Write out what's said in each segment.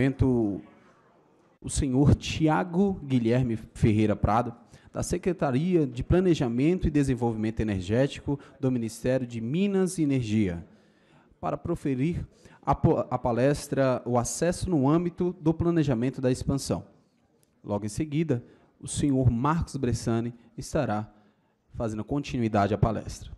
momento o senhor Tiago Guilherme Ferreira Prado, da Secretaria de Planejamento e Desenvolvimento Energético do Ministério de Minas e Energia, para proferir a, a palestra O Acesso no âmbito do Planejamento da Expansão. Logo em seguida, o senhor Marcos Bressani estará fazendo continuidade à palestra.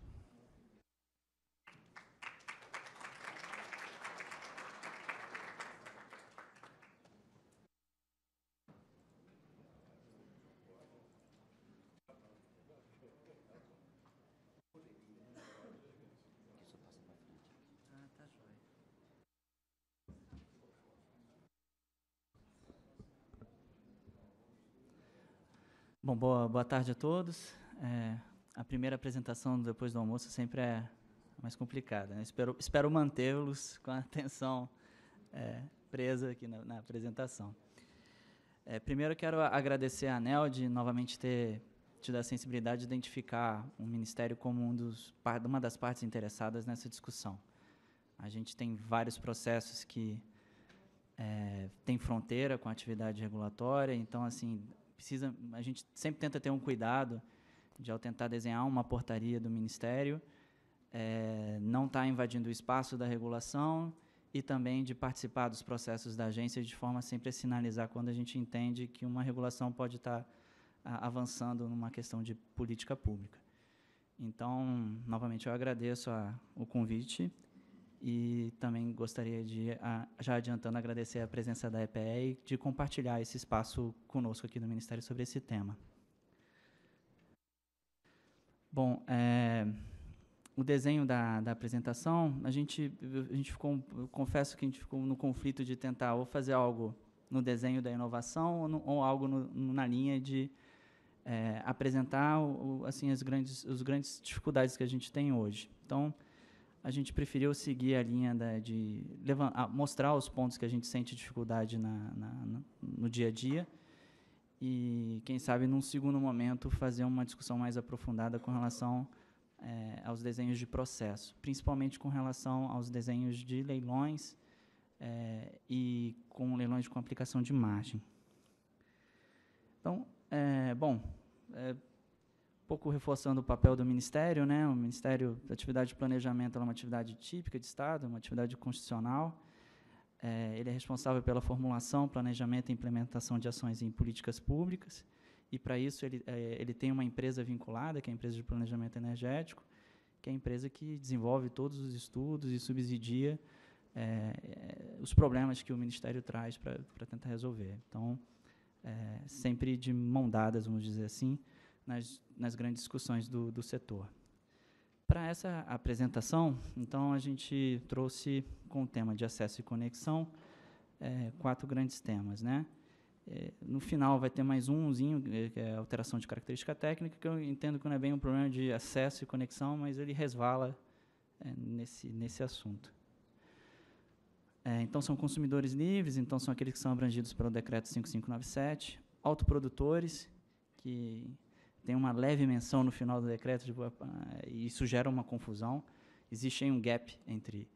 Bom, boa, boa tarde a todos. É, a primeira apresentação depois do almoço sempre é mais complicada. Né? Espero, espero mantê-los com a atenção é, presa aqui na, na apresentação. É, primeiro, quero agradecer a ANEL de novamente ter tido a sensibilidade de identificar o Ministério como um dos, uma das partes interessadas nessa discussão. A gente tem vários processos que é, têm fronteira com a atividade regulatória, então, assim, precisa, a gente sempre tenta ter um cuidado de, ao tentar desenhar uma portaria do Ministério, é, não estar tá invadindo o espaço da regulação e também de participar dos processos da agência de forma sempre a sinalizar quando a gente entende que uma regulação pode estar tá, avançando numa questão de política pública. Então, novamente, eu agradeço a, o convite e também gostaria de, já adiantando, agradecer a presença da EPE e de compartilhar esse espaço conosco aqui no Ministério sobre esse tema. Bom, é, o desenho da, da apresentação, a gente, a gente ficou, confesso que a gente ficou no conflito de tentar ou fazer algo no desenho da inovação ou, no, ou algo no, na linha de é, apresentar o, assim as grandes, as grandes dificuldades que a gente tem hoje. Então, a gente preferiu seguir a linha da, de levar, mostrar os pontos que a gente sente dificuldade na, na, no dia a dia e, quem sabe, num segundo momento, fazer uma discussão mais aprofundada com relação é, aos desenhos de processo, principalmente com relação aos desenhos de leilões é, e com leilões com aplicação de margem. Então, é, bom, pouco reforçando o papel do Ministério, né? O Ministério da Atividade de Planejamento é uma atividade típica de Estado, uma atividade constitucional. É, ele é responsável pela formulação, planejamento e implementação de ações em políticas públicas. E, para isso, ele, é, ele tem uma empresa vinculada, que é a Empresa de Planejamento Energético, que é a empresa que desenvolve todos os estudos e subsidia é, os problemas que o Ministério traz para tentar resolver. Então, é, sempre de mão dadas, vamos dizer assim, nas, nas grandes discussões do, do setor. Para essa apresentação, então, a gente trouxe com o tema de acesso e conexão é, quatro grandes temas. Né? É, no final vai ter mais umzinho, é, que é alteração de característica técnica, que eu entendo que não é bem um problema de acesso e conexão, mas ele resvala é, nesse, nesse assunto. É, então, são consumidores livres, então são aqueles que são abrangidos pelo decreto 5597, autoprodutores, que tem uma leve menção no final do decreto, de, e isso gera uma confusão. Existe aí um gap entre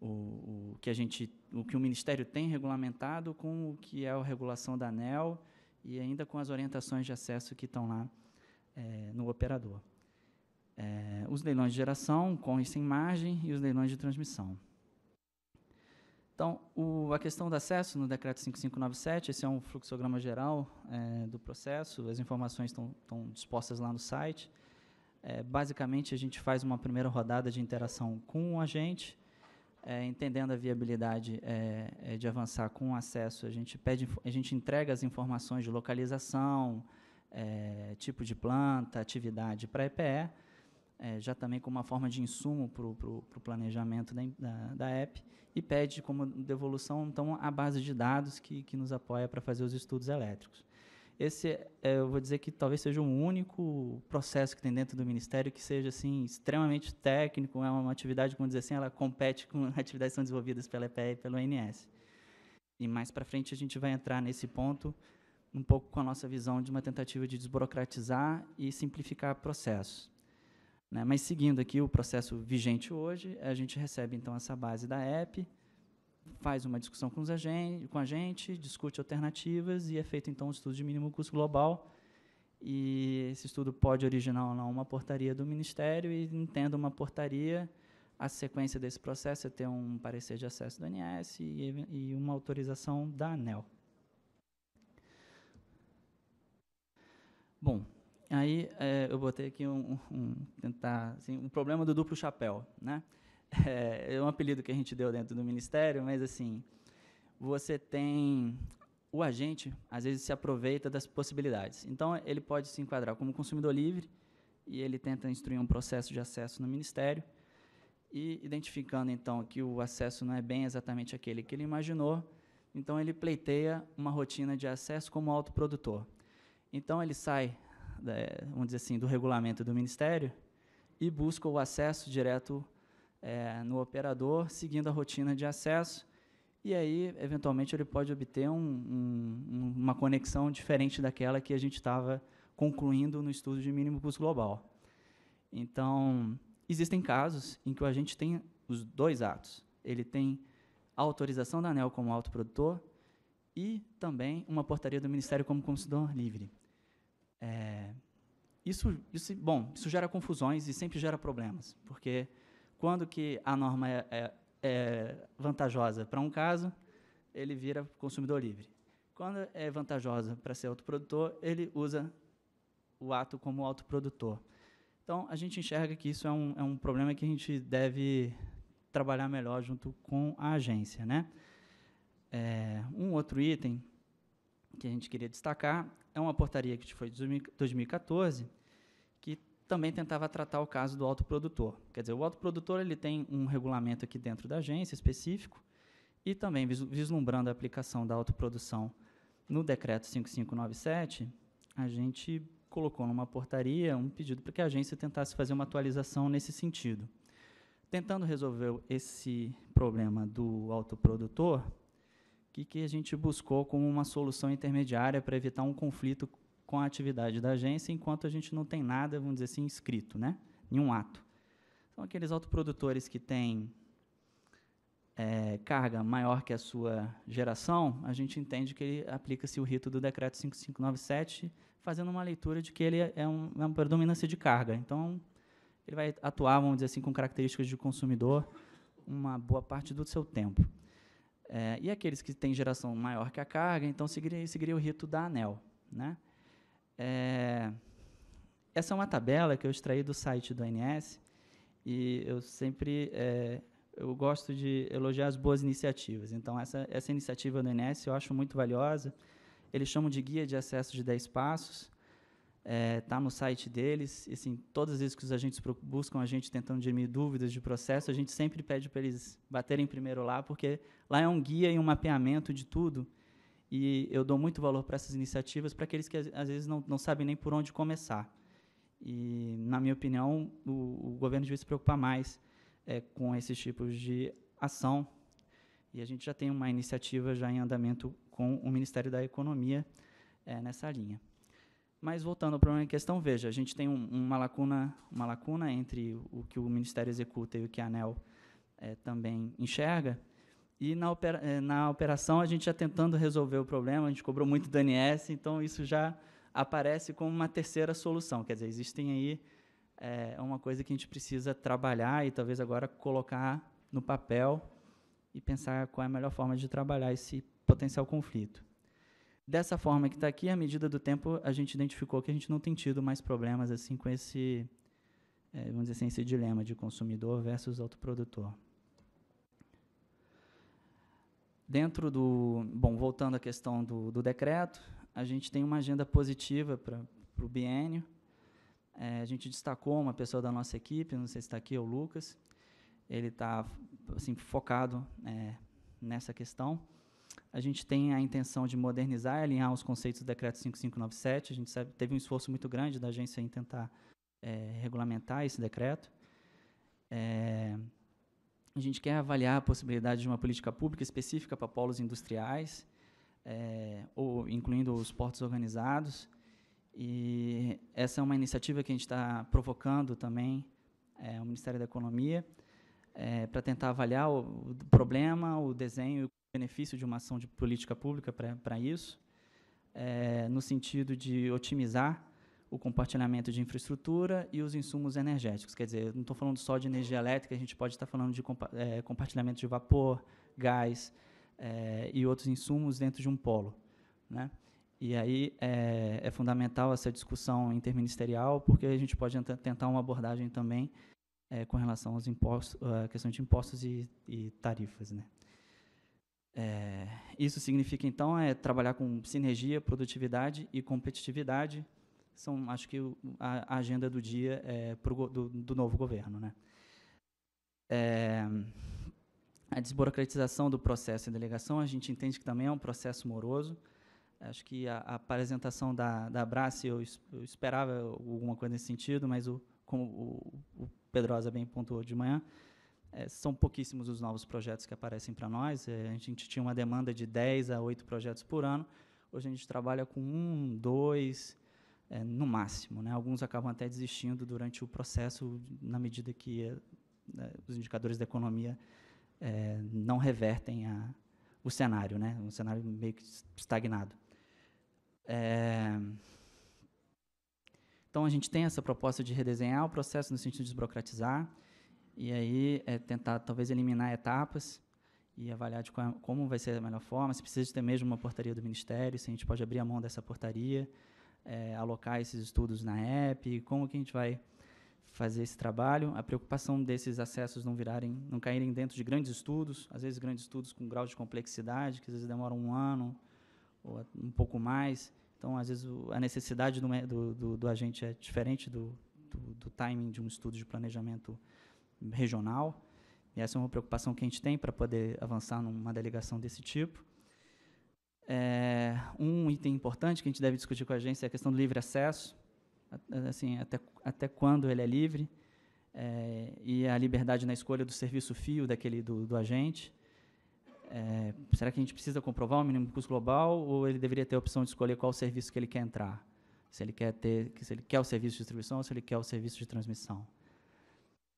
o, o, que a gente, o que o Ministério tem regulamentado com o que é a regulação da ANEL e ainda com as orientações de acesso que estão lá é, no operador. É, os leilões de geração, com e sem margem, e os leilões de transmissão. Então, o, a questão do acesso no decreto 5597, esse é um fluxograma geral é, do processo, as informações estão, dispostas lá no site. É, basicamente, a gente faz uma primeira rodada de interação com o agente, é, entendendo a viabilidade é, é, de avançar com o acesso, a gente pede, a gente entrega as informações de localização, é, tipo de planta, atividade para a EPE, já também como uma forma de insumo para o planejamento da, da, da app, e pede como devolução, então, a base de dados que, que nos apoia para fazer os estudos elétricos. Esse, é, eu vou dizer que talvez seja o único processo que tem dentro do Ministério que seja assim extremamente técnico, é uma atividade, como dizer assim, ela compete com atividades que são desenvolvidas pela EPE e pelo ONS. E mais para frente a gente vai entrar nesse ponto um pouco com a nossa visão de uma tentativa de desburocratizar e simplificar processos. Né? Mas seguindo aqui o processo vigente hoje, a gente recebe então essa base da app, faz uma discussão com, os agente, com a gente, discute alternativas e é feito então um estudo de mínimo custo global. E esse estudo pode originar ou não uma portaria do Ministério e, entendo uma portaria, a sequência desse processo é ter um parecer de acesso do ANS e, e uma autorização da ANEL. Bom, aí é, eu botei aqui um, um tentar assim, um problema do duplo chapéu, né? É, é um apelido que a gente deu dentro do ministério, mas assim, você tem o agente às vezes se aproveita das possibilidades. Então ele pode se enquadrar como consumidor livre e ele tenta instruir um processo de acesso no ministério e identificando então que o acesso não é bem exatamente aquele que ele imaginou, então ele pleiteia uma rotina de acesso como autoprodutor. Então ele sai, é, vamos dizer assim, do regulamento do ministério e busca o acesso direto é, no operador, seguindo a rotina de acesso, e aí, eventualmente, ele pode obter um, um, uma conexão diferente daquela que a gente estava concluindo no estudo de mínimo custo global. Então, existem casos em que o agente tem os dois atos. Ele tem a autorização da ANEL como autoprodutor e também uma portaria do Ministério como consumidor livre. É, isso, isso, bom, isso gera confusões e sempre gera problemas, porque quando que a norma é, é, é vantajosa para um caso, ele vira consumidor livre. Quando é vantajosa para ser autoprodutor, ele usa o ato como autoprodutor. Então, a gente enxerga que isso é um, é um problema que a gente deve trabalhar melhor junto com a agência. Né? É, um outro item que a gente queria destacar é uma portaria que foi de 2014, que também tentava tratar o caso do autoprodutor. Quer dizer, o autoprodutor ele tem um regulamento aqui dentro da agência específico e também vislumbrando a aplicação da autoprodução no decreto 5597, a gente colocou numa portaria um pedido para que a agência tentasse fazer uma atualização nesse sentido. Tentando resolver esse problema do autoprodutor, que, que a gente buscou como uma solução intermediária para evitar um conflito com a atividade da agência, enquanto a gente não tem nada, vamos dizer assim, escrito, né? nenhum ato. São aqueles autoprodutores que têm é, carga maior que a sua geração, a gente entende que aplica-se o rito do decreto 5597, fazendo uma leitura de que ele é, um, é uma predominância de carga. Então, ele vai atuar, vamos dizer assim, com características de consumidor uma boa parte do seu tempo. É, e aqueles que têm geração maior que a carga, então seguiria, seguiria o rito da ANEL. Né? É, essa é uma tabela que eu extraí do site do ANS e eu sempre é, eu gosto de elogiar as boas iniciativas. Então, essa, essa iniciativa do ANS eu acho muito valiosa. Eles chamam de Guia de Acesso de 10 Passos. Está é, no site deles. E, assim, todas as vezes que os agentes buscam a gente tentando dirimir dúvidas de processo, a gente sempre pede para eles baterem primeiro lá, porque lá é um guia e um mapeamento de tudo e eu dou muito valor para essas iniciativas para aqueles que às vezes não, não sabem nem por onde começar. E, na minha opinião, o, o governo devia se preocupar mais é, com esses tipos de ação. E a gente já tem uma iniciativa já em andamento com o Ministério da Economia é, nessa linha. Mas voltando ao problema em questão, veja, a gente tem um, uma lacuna, uma lacuna entre o que o Ministério executa e o que a ANEL é, também enxerga, e na, opera, eh, na operação, a gente já tentando resolver o problema, a gente cobrou muito do ANS, então isso já aparece como uma terceira solução. Quer dizer, existem aí é, uma coisa que a gente precisa trabalhar e talvez agora colocar no papel e pensar qual é a melhor forma de trabalhar esse potencial conflito. Dessa forma que está aqui, à medida do tempo, a gente identificou que a gente não tem tido mais problemas assim com esse, é, vamos dizer assim, esse dilema de consumidor versus autoprodutor. Dentro do. Bom, voltando à questão do, do decreto, a gente tem uma agenda positiva para o biênio. É, a gente destacou uma pessoa da nossa equipe, não sei se está aqui, é o Lucas. Ele está assim, focado é, nessa questão. A gente tem a intenção de modernizar alinhar os conceitos do decreto 5597. A gente sabe, teve um esforço muito grande da agência em tentar é, regulamentar esse decreto. É, a gente quer avaliar a possibilidade de uma política pública específica para polos industriais, é, ou incluindo os portos organizados. E essa é uma iniciativa que a gente está provocando também é, o Ministério da Economia. é, para tentar avaliar o, o, problema, o desenho benefício de uma ação de política pública para isso, é, no sentido de otimizar o compartilhamento de infraestrutura e os insumos energéticos. Quer dizer, não estou falando só de energia elétrica, a gente pode estar falando de compa é, compartilhamento de vapor, gás é, e outros insumos dentro de um polo. Né? E aí é, é, fundamental essa discussão interministerial, porque a gente pode tentar uma abordagem também com relação aos impostos, a questão de impostos e, e tarifas, né? É, isso significa então é trabalhar com sinergia, produtividade e competitividade. São, acho que a, a agenda do dia é pro, do, do novo governo, né? É, a desburocratização do processo de delegação, a gente entende que também é um processo moroso. Acho que a, a apresentação da, da Abrace, eu, eu, esperava alguma coisa nesse sentido, mas o, como o, o Pedrosa bem pontuou de manhã, é, são pouquíssimos os novos projetos que aparecem para nós. É, a gente tinha uma demanda de 10 a 8 projetos por ano. Hoje a gente trabalha com um, dois, é, no máximo. Né? Alguns acabam até desistindo durante o processo, na medida que é, né, os indicadores da economia é, não revertem a, o cenário, né? um cenário meio que estagnado. É, então, a gente tem essa proposta de redesenhar o processo no sentido de desburocratizar, e aí é tentar, talvez, eliminar etapas e avaliar de qual, como vai ser a melhor forma, se precisa de ter mesmo uma portaria do Ministério, se a gente pode abrir a mão dessa portaria, é, alocar esses estudos na app, como que a gente vai fazer esse trabalho. A preocupação desses acessos não virarem, não caírem dentro de grandes estudos, às vezes grandes estudos com grau de complexidade, que às vezes demoram um ano ou um pouco mais, então, às vezes, o, a necessidade do, do, do, do, agente é diferente do, do, timing de um estudo de planejamento regional. E essa é uma preocupação que a gente tem para poder avançar numa delegação desse tipo. É, um item importante que a gente deve discutir com a agência é a questão do livre acesso, assim, até, até quando ele é livre, é, e a liberdade na escolha do serviço fio daquele do, do agente. É, será que a gente precisa comprovar o mínimo custo global ou ele deveria ter a opção de escolher qual serviço que ele quer entrar? Se ele quer ter, se ele quer o serviço de distribuição ou se ele quer o serviço de transmissão.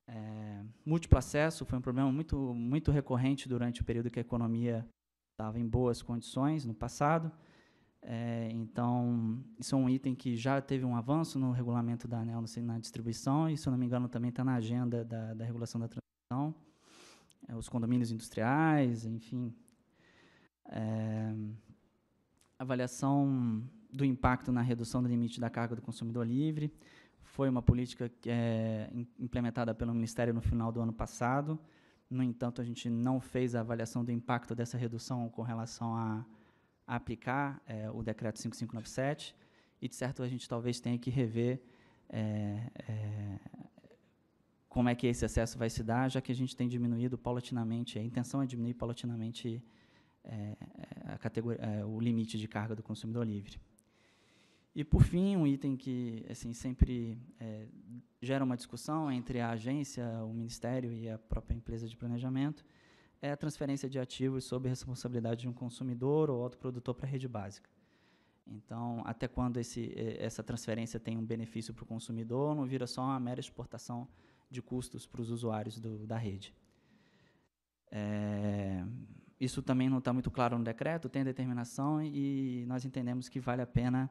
É, múltiplo acesso foi um problema muito, muito recorrente durante o período que a economia estava em boas condições no passado. É, então, isso é um item que já teve um avanço no regulamento da ANEL na distribuição e, se eu não me engano, também está na agenda da, da regulação da transmissão é, os condomínios industriais, enfim. É, avaliação do impacto na redução do limite da carga do consumidor livre. Foi uma política é implementada pelo Ministério no final do ano passado. No entanto, a gente não fez a avaliação do impacto dessa redução com relação a, a aplicar é, o decreto 5597. E, de certo, a gente talvez tenha que rever é, é, como é que esse acesso vai se dar, já que a gente tem diminuído paulatinamente, a intenção é diminuir paulatinamente é, é, o limite de carga do consumidor livre. E, por fim, um item que assim, sempre é, gera uma discussão entre a agência, o Ministério e a própria empresa de planejamento é a transferência de ativos sob responsabilidade de um consumidor ou autoprodutor para a rede básica. Então, até quando esse, essa transferência tem um benefício para o consumidor, não vira só uma mera exportação de custos para os usuários do, da rede. É, isso também não está muito claro no decreto, tem determinação e nós entendemos que vale a pena,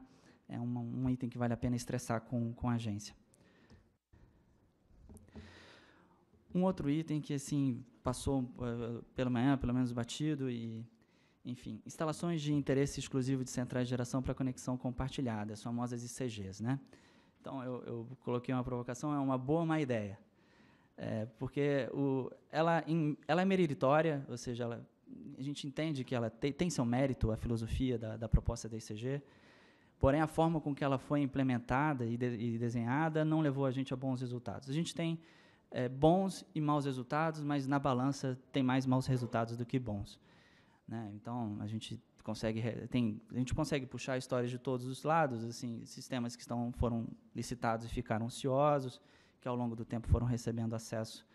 é um item que vale a pena estressar com, com a agência. Um outro item que assim passou uh, pela manhã, pelo menos batido, e, enfim, instalações de interesse exclusivo de centrais de geração para conexão compartilhada, as famosas ICGs. Né? Então, eu, eu coloquei uma provocação, é uma boa má ideia. É, porque o, ela, ela é meritória, ou seja, ela, a gente entende que ela te, tem seu mérito, a filosofia da, da proposta da ICG, porém a forma com que ela foi implementada e, de, e desenhada não levou a gente a bons resultados. A gente tem é, bons e maus resultados, mas na balança tem mais maus resultados do que bons. Né? Então a gente consegue tem a gente consegue puxar histórias de todos os lados, assim sistemas que estão foram licitados e ficaram ociosos que ao longo do tempo foram recebendo acesso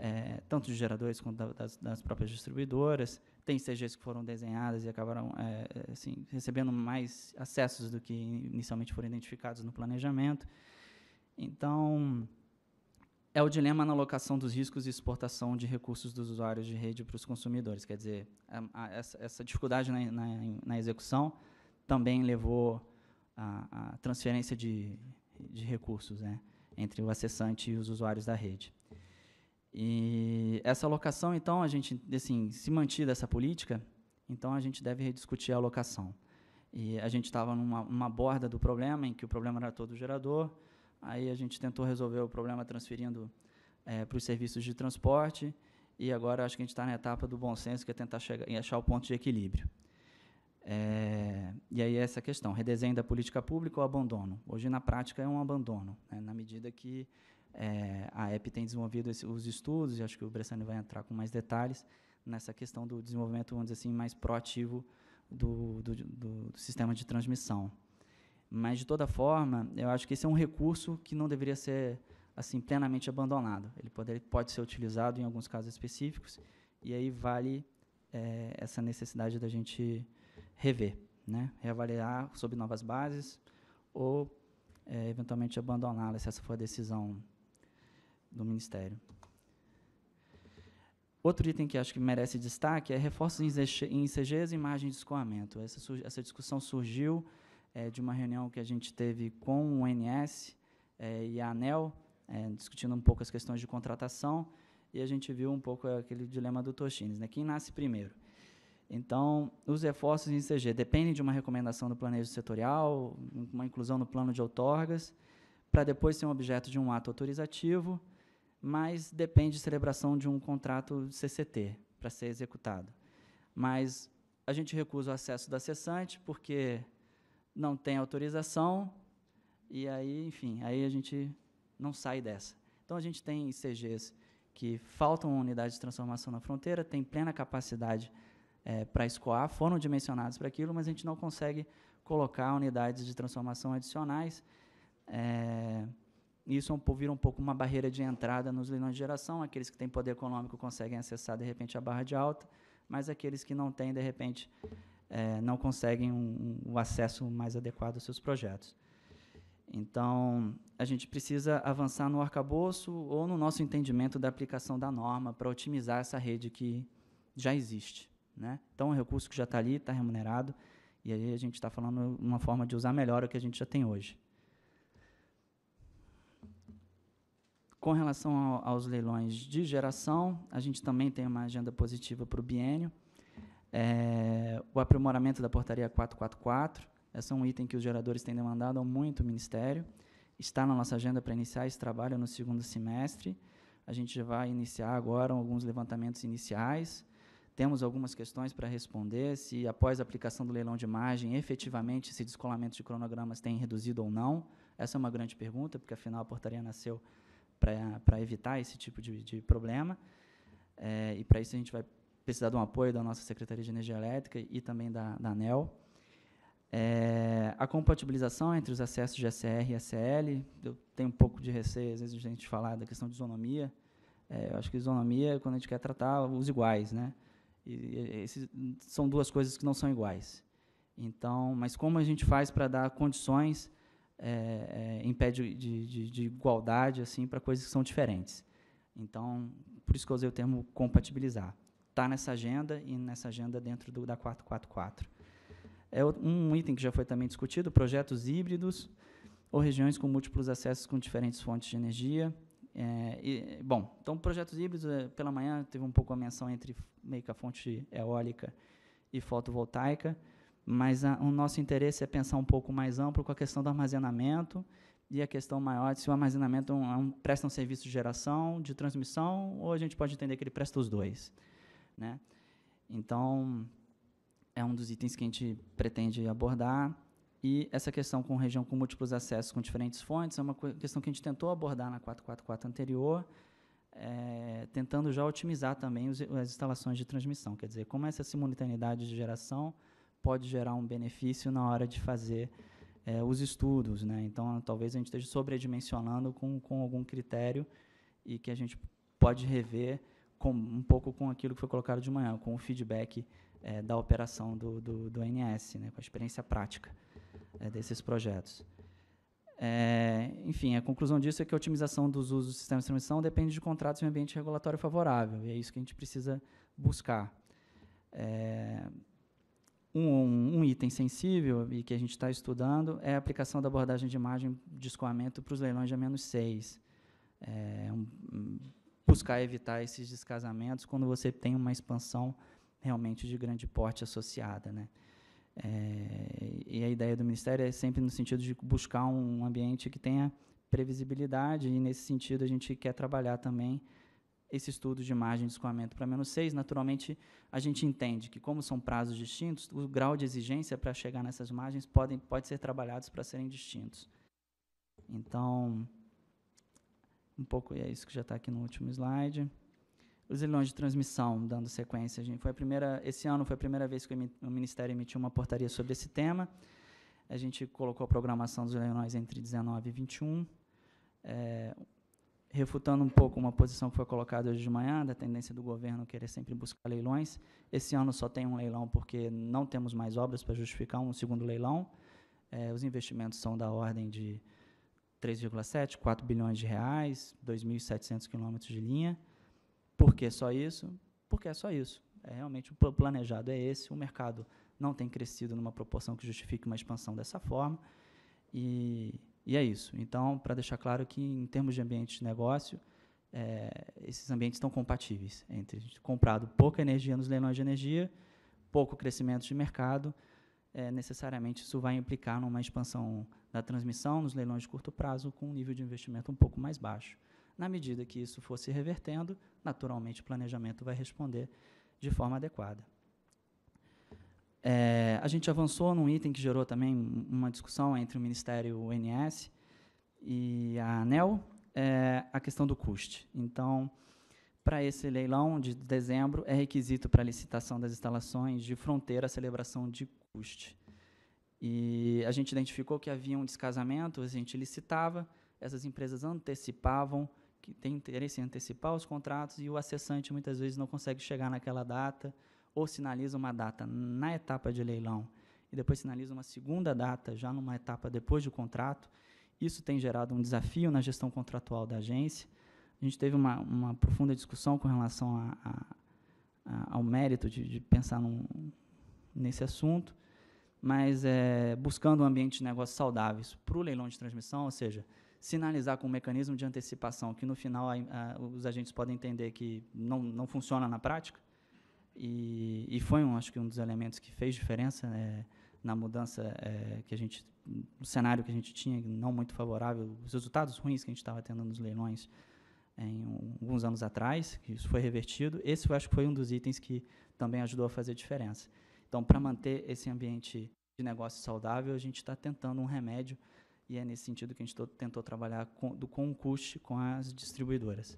é, tanto de geradores quanto da, das, das, próprias distribuidoras. Tem CGs que foram desenhadas e acabaram é, assim, recebendo mais acessos do que inicialmente foram identificados no planejamento. Então, é o dilema na alocação dos riscos e exportação de recursos dos usuários de rede para os consumidores. Quer dizer, essa, dificuldade na, execução também levou à transferência de, de recursos né, entre o acessante e os usuários da rede. E essa alocação, então, a gente, assim, se mantida essa política, então a gente deve rediscutir a alocação. E a gente estava numa, numa borda do problema, em que o problema era todo gerador, Aí a gente tentou resolver o problema transferindo é, para os serviços de transporte e agora acho que a gente está na etapa do bom senso, que é tentar chegar e achar o ponto de equilíbrio. É, e aí essa questão, redesenho da política pública ou abandono? Hoje, na prática, é um abandono, né, na medida que é, a EP tem desenvolvido esse, os estudos, e acho que o Bressani vai entrar com mais detalhes, nessa questão do desenvolvimento, vamos dizer assim, mais proativo do, do, do, do sistema de transmissão. Mas, de toda forma, eu acho que esse é um recurso que não deveria ser assim plenamente abandonado. Ele pode, ele pode ser utilizado em alguns casos específicos, e aí vale é, essa necessidade da gente rever, né? reavaliar sob novas bases, ou é, eventualmente abandoná-la, se essa for a decisão do Ministério. Outro item que acho que merece destaque é reforços em CGs e margens de escoamento. Essa, essa discussão surgiu é, de uma reunião que a gente teve com o NS é, e a ANEL, é, discutindo um pouco as questões de contratação, e a gente viu um pouco aquele dilema do Toshines, né? quem nasce primeiro? Então, os reforços em CG dependem de uma recomendação do planejo setorial, uma inclusão no plano de outorgas, para depois ser um objeto de um ato autorizativo, mas depende de celebração de um contrato CCT para ser executado. Mas a gente recusa o acesso da cessante, porque não tem autorização, e aí, enfim, aí a gente não sai dessa. Então, a gente tem ICGs que faltam unidades de transformação na fronteira, tem plena capacidade é, para escoar, foram dimensionados para aquilo, mas a gente não consegue colocar unidades de transformação adicionais. É, isso é vira um pouco uma barreira de entrada nos leilões de geração. Aqueles que têm poder econômico conseguem acessar, de repente, a barra de alta, mas aqueles que não têm, de repente, é, não conseguem um, um, acesso mais adequado aos seus projetos. Então, a gente precisa avançar no arcabouço ou no nosso entendimento da aplicação da norma para otimizar essa rede que já existe. Né? Então, é um recurso que já está ali, está remunerado, e aí a gente está falando uma forma de usar melhor o que a gente já tem hoje. Com relação ao, aos leilões de geração, a gente também tem uma agenda positiva para o biênio. É, o aprimoramento da portaria 444, esse é um item que os geradores têm demandado muito o Ministério. Está na nossa agenda para iniciar esse trabalho no segundo semestre. A gente vai iniciar agora alguns levantamentos iniciais. Temos algumas questões para responder, se após a aplicação do leilão de margem, efetivamente esse descolamento de cronogramas tem reduzido ou não. Essa é uma grande pergunta, porque afinal a portaria nasceu para evitar esse tipo de, de problema. É, e para isso a gente vai precisar de um apoio da nossa Secretaria de Energia Elétrica e também da, da ANEL. É, a compatibilização entre os acessos SR e SL, eu tenho um pouco de receio, às vezes, de a gente falar da questão de isonomia. É, eu acho que isonomia, quando a gente quer tratar os iguais, né? E, e, esses, são duas coisas que não são iguais. Então, mas como a gente faz para dar condições é, é, de, de, de igualdade assim para coisas que são diferentes? Então, por isso que eu usei o termo compatibilizar está nessa agenda e nessa agenda dentro do, da 444. É um item que já foi também discutido, projetos híbridos ou regiões com múltiplos acessos com diferentes fontes de energia. É, e, bom, então projetos híbridos, é, pela manhã teve um pouco a menção entre meio que a fonte eólica e fotovoltaica, mas a, o nosso interesse é pensar um pouco mais amplo com a questão do armazenamento e a questão maior de se o armazenamento é um, é um, presta um serviço de geração, de transmissão, ou a gente pode entender que ele presta os dois. Né? Então, é um dos itens que a gente pretende abordar. E essa questão com região com múltiplos acessos com diferentes fontes é uma questão que a gente tentou abordar na 444 anterior, é, tentando já otimizar também os, as instalações de transmissão. Quer dizer, como essa simultaneidade de geração pode gerar um benefício na hora de fazer é, os estudos. Né? Então, talvez a gente esteja sobredimensionando com, com algum critério e que a gente pode rever com, um pouco com aquilo que foi colocado de manhã, com o feedback é, da operação do, do, do, ANS, né, com a experiência prática é, desses projetos. É, enfim, a conclusão disso é que a otimização dos usos do sistema de transmissão depende de contratos em ambiente regulatório favorável, e é isso que a gente precisa buscar. É, um, um, item sensível e que a gente está estudando é a aplicação da abordagem de imagem de escoamento para os leilões de A-6. É, um, buscar evitar esses descasamentos quando você tem uma expansão realmente de grande porte associada. Né? É, e a ideia do Ministério é sempre no sentido de buscar um ambiente que tenha previsibilidade, e nesse sentido a gente quer trabalhar também esse estudo de margem de escoamento para menos 6. Naturalmente, a gente entende que, como são prazos distintos, o grau de exigência para chegar nessas margens podem, pode ser trabalhados para serem distintos. Então, um pouco, é isso que já está aqui no último slide. Os leilões de transmissão, dando sequência, gente foi a primeira, esse ano foi a primeira vez que o Ministério emitiu uma portaria sobre esse tema. A gente colocou a programação dos leilões entre 19 e 21, é, refutando um pouco uma posição que foi colocada hoje de manhã, da tendência do governo querer sempre buscar leilões. Esse ano só tem um leilão porque não temos mais obras para justificar um segundo leilão. É, os investimentos são da ordem de 3,7, 4 bilhões de reais, 2.700 quilômetros de linha. Por que só isso? Porque é só isso. É realmente o planejado é esse. O mercado não tem crescido numa proporção que justifique uma expansão dessa forma. E, e é isso. Então, para deixar claro que, em termos de ambiente de negócio, é, esses ambientes estão compatíveis entre comprado pouca energia nos leilões de energia, pouco crescimento de mercado, é, necessariamente isso vai implicar numa expansão da transmissão nos leilões de curto prazo com um nível de investimento um pouco mais baixo. Na medida que isso for se revertendo, naturalmente o planejamento vai responder de forma adequada. É, a gente avançou num item que gerou também uma discussão entre o Ministério o ONS e a ANEL, é, a questão do custe. Então, para esse leilão de dezembro, é requisito para a licitação das instalações de fronteira a celebração de custe. E a gente identificou que havia um descasamento, a gente licitava, essas empresas antecipavam que tem interesse em antecipar os contratos e o acessante muitas vezes não consegue chegar naquela data ou sinaliza uma data na etapa de leilão e depois sinaliza uma segunda data já numa etapa depois do contrato. Isso tem gerado um desafio na gestão contratual da agência. A gente teve uma, uma profunda discussão com relação a, a, a, ao mérito de, de pensar num, nesse assunto, mas é, buscando um ambiente de negócios saudáveis para o leilão de transmissão, ou seja, sinalizar com um mecanismo de antecipação que no final a, os agentes podem entender que não, não funciona na prática. E, e foi, um, acho que, um dos elementos que fez diferença é, na mudança é, que a gente, no cenário que a gente tinha, não muito favorável, os resultados ruins que a gente estava tendo nos leilões em um, alguns anos atrás, que isso foi revertido. Esse, eu acho que foi um dos itens que também ajudou a fazer diferença. Então, para manter esse ambiente de negócio saudável, a gente está tentando um remédio e é nesse sentido que a gente tentou trabalhar com, do, com o custe com as distribuidoras.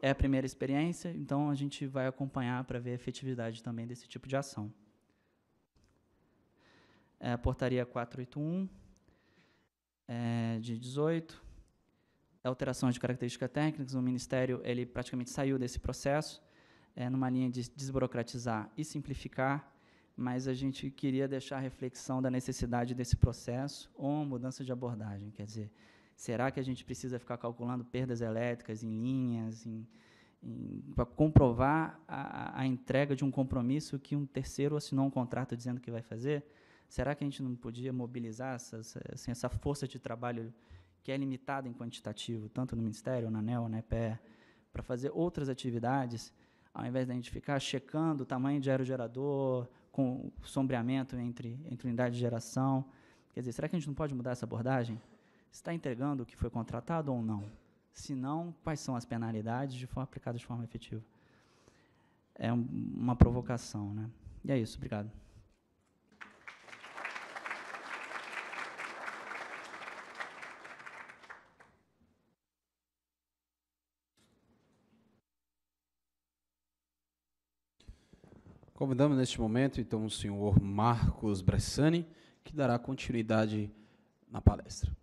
É a primeira experiência, então a gente vai acompanhar para ver a efetividade também desse tipo de ação. É a portaria 481, é, de 18, alterações de características técnicas, o Ministério ele praticamente saiu desse processo, é, numa linha de desburocratizar e simplificar, mas a gente queria deixar a reflexão da necessidade desse processo ou mudança de abordagem. Quer dizer, será que a gente precisa ficar calculando perdas elétricas em linhas, para comprovar a, a, entrega de um compromisso que um terceiro assinou um contrato dizendo que vai fazer? Será que a gente não podia mobilizar essa, assim, essa força de trabalho que é limitada em quantitativo, tanto no Ministério, na ANEL, na EPE, para fazer outras atividades, ao invés de a gente ficar checando o tamanho de aerogerador, com sombreamento entre, entre unidade de geração. Quer dizer, será que a gente não pode mudar essa abordagem? Está entregando o que foi contratado ou não? Se não, quais são as penalidades de forma aplicada de forma efetiva? É um, uma provocação, né? E é isso, obrigado. Convidamos neste momento, então, o senhor Marcos Bressani, que dará continuidade na palestra.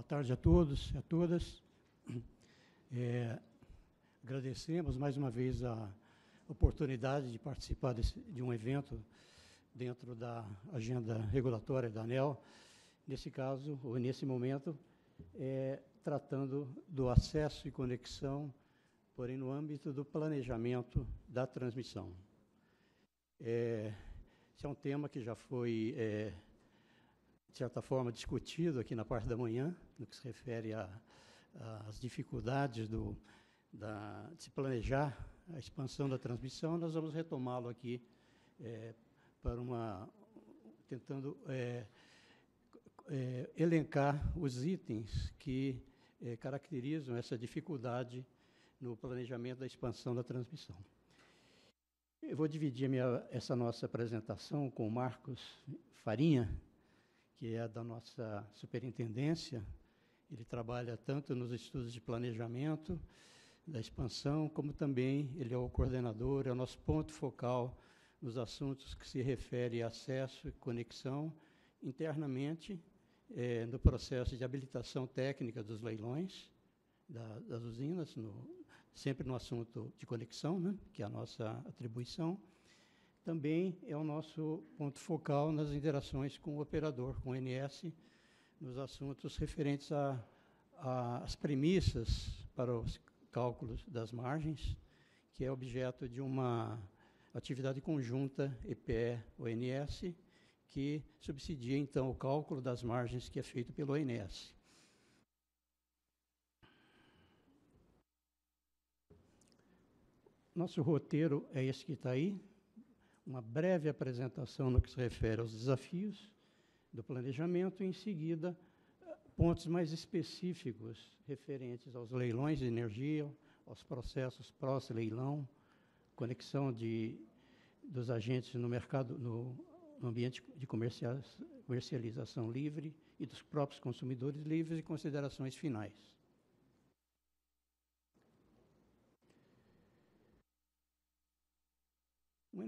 Boa tarde a todos e a todas. É, agradecemos mais uma vez a oportunidade de participar desse, de um evento dentro da agenda regulatória da ANEL, nesse caso, ou nesse momento, é, tratando do acesso e conexão, porém no âmbito do planejamento da transmissão. É, esse é um tema que já foi, é, de certa forma, discutido aqui na parte da manhã, no que se refere às dificuldades do, da, de se planejar a expansão da transmissão. Nós vamos retomá-lo aqui é, para uma tentando é, é, elencar os itens que é, caracterizam essa dificuldade no planejamento da expansão da transmissão. Eu vou dividir minha, essa nossa apresentação com o Marcos Farinha, que é da nossa superintendência. Ele trabalha tanto nos estudos de planejamento da expansão, como também ele é o coordenador, é o nosso ponto focal nos assuntos que se refere a acesso e conexão internamente é, no processo de habilitação técnica dos leilões da, das usinas, no, sempre no assunto de conexão, né, que é a nossa atribuição. Também é o nosso ponto focal nas interações com o operador, com o NS, nos assuntos referentes às premissas para os cálculos das margens, que é objeto de uma atividade conjunta EPE-ONS, que subsidia, então, o cálculo das margens que é feito pelo ONS. Nosso roteiro é esse que está aí, uma breve apresentação no que se refere aos desafios do planejamento, e em seguida, pontos mais específicos referentes aos leilões de energia, aos processos pós-leilão, conexão de, dos agentes no mercado, no, no ambiente de comercialização livre e dos próprios consumidores livres e considerações finais.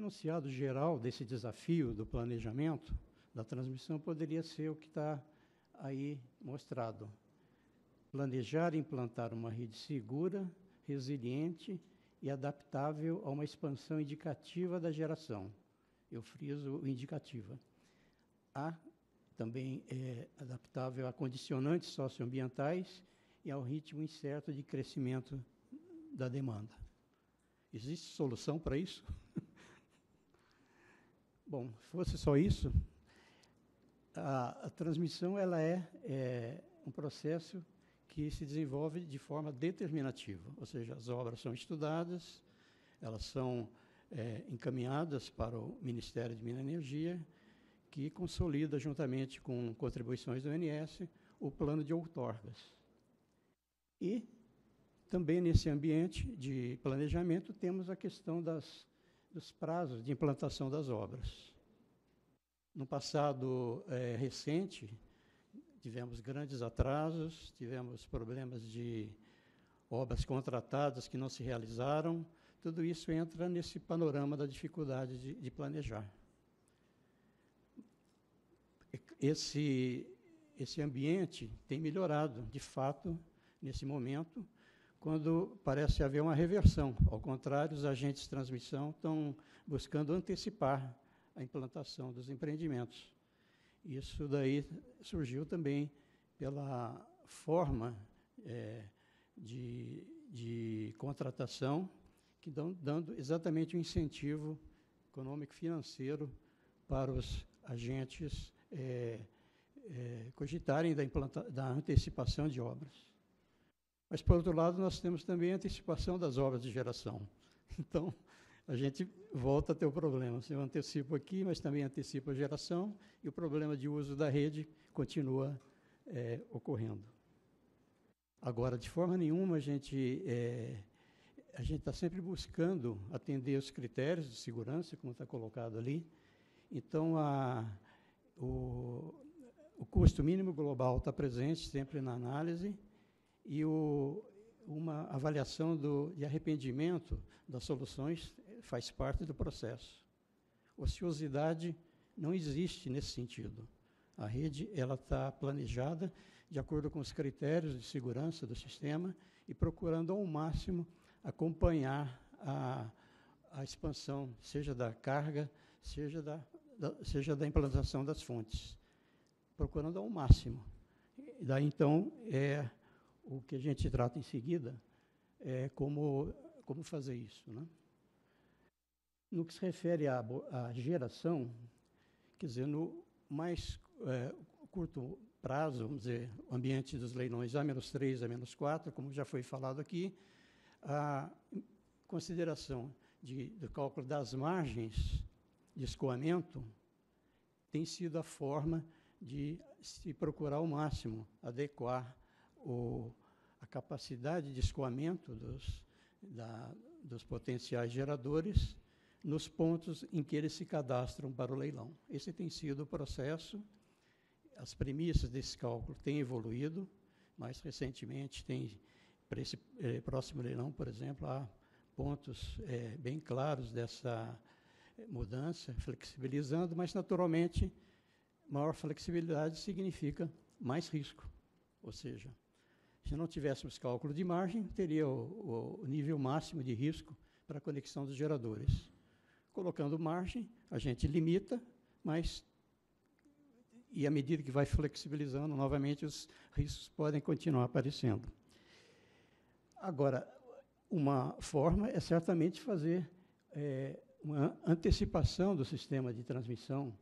Enunciado geral desse desafio do planejamento da transmissão poderia ser o que está aí mostrado. Planejar e implantar uma rede segura, resiliente e adaptável a uma expansão indicativa da geração. Eu friso indicativa. A também é adaptável a condicionantes socioambientais e ao ritmo incerto de crescimento da demanda. Existe solução para isso? Bom, se fosse só isso, a, a transmissão ela é, é um processo que se desenvolve de forma determinativa, ou seja, as obras são estudadas, elas são é, encaminhadas para o Ministério de Minas e Energia, que consolida, juntamente com contribuições do ONS, o plano de outorgas. E também nesse ambiente de planejamento temos a questão das, dos prazos de implantação das obras. No passado é, recente, tivemos grandes atrasos, tivemos problemas de obras contratadas que não se realizaram. Tudo isso entra nesse panorama da dificuldade de, de planejar. Esse, esse ambiente tem melhorado, de fato, nesse momento, quando parece haver uma reversão. Ao contrário, os agentes de transmissão estão buscando antecipar a implantação dos empreendimentos. Isso daí surgiu também pela forma é, de, de contratação que dão dando exatamente um incentivo econômico financeiro para os agentes é, é, cogitarem da, da antecipação de obras. Mas, por outro lado, nós temos também a antecipação das obras de geração. Então, a gente volta a ter o problema. Eu antecipo aqui, mas também antecipo a geração, e o problema de uso da rede continua é, ocorrendo. Agora, de forma nenhuma, a gente é, a gente está sempre buscando atender os critérios de segurança, como está colocado ali. Então, a, o, o custo mínimo global está presente sempre na análise e o, uma avaliação do, de arrependimento das soluções faz parte do processo. Ociosidade não existe nesse sentido. A rede ela está planejada de acordo com os critérios de segurança do sistema e procurando ao máximo acompanhar a, a expansão, seja da carga, seja da, da, seja da implantação das fontes, procurando ao máximo. E daí, então, é o que a gente trata em seguida, é como, como fazer isso. Né? No que se refere à, à geração, quer dizer, no mais é, curto prazo, vamos dizer, o ambiente dos leilões A-3, A-4, como já foi falado aqui, a consideração de, do cálculo das margens de escoamento tem sido a forma de se procurar ao máximo adequar o, a capacidade de escoamento dos, da, dos potenciais geradores nos pontos em que eles se cadastram para o leilão. Esse tem sido o processo. As premissas desse cálculo têm evoluído. Mais recentemente, tem, para esse eh, próximo leilão, por exemplo, há pontos eh, bem claros dessa eh, mudança, flexibilizando, mas, naturalmente, maior flexibilidade significa mais risco. Ou seja, se não tivéssemos cálculo de margem, teria o, o nível máximo de risco para a conexão dos geradores. Colocando margem, a gente limita, mas e à medida que vai flexibilizando, novamente os riscos podem continuar aparecendo. Agora, uma forma é certamente fazer é, uma antecipação do sistema de transmissão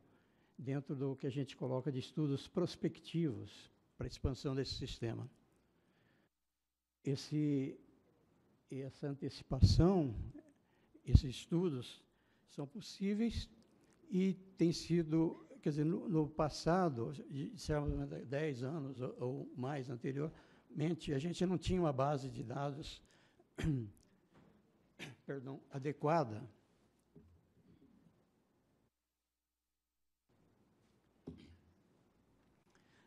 dentro do que a gente coloca de estudos prospectivos para a expansão desse sistema. Esse, essa antecipação, esses estudos, são possíveis e tem sido, quer dizer, no, no passado, de 10 anos ou, ou mais anteriormente, a gente não tinha uma base de dados perdão, adequada.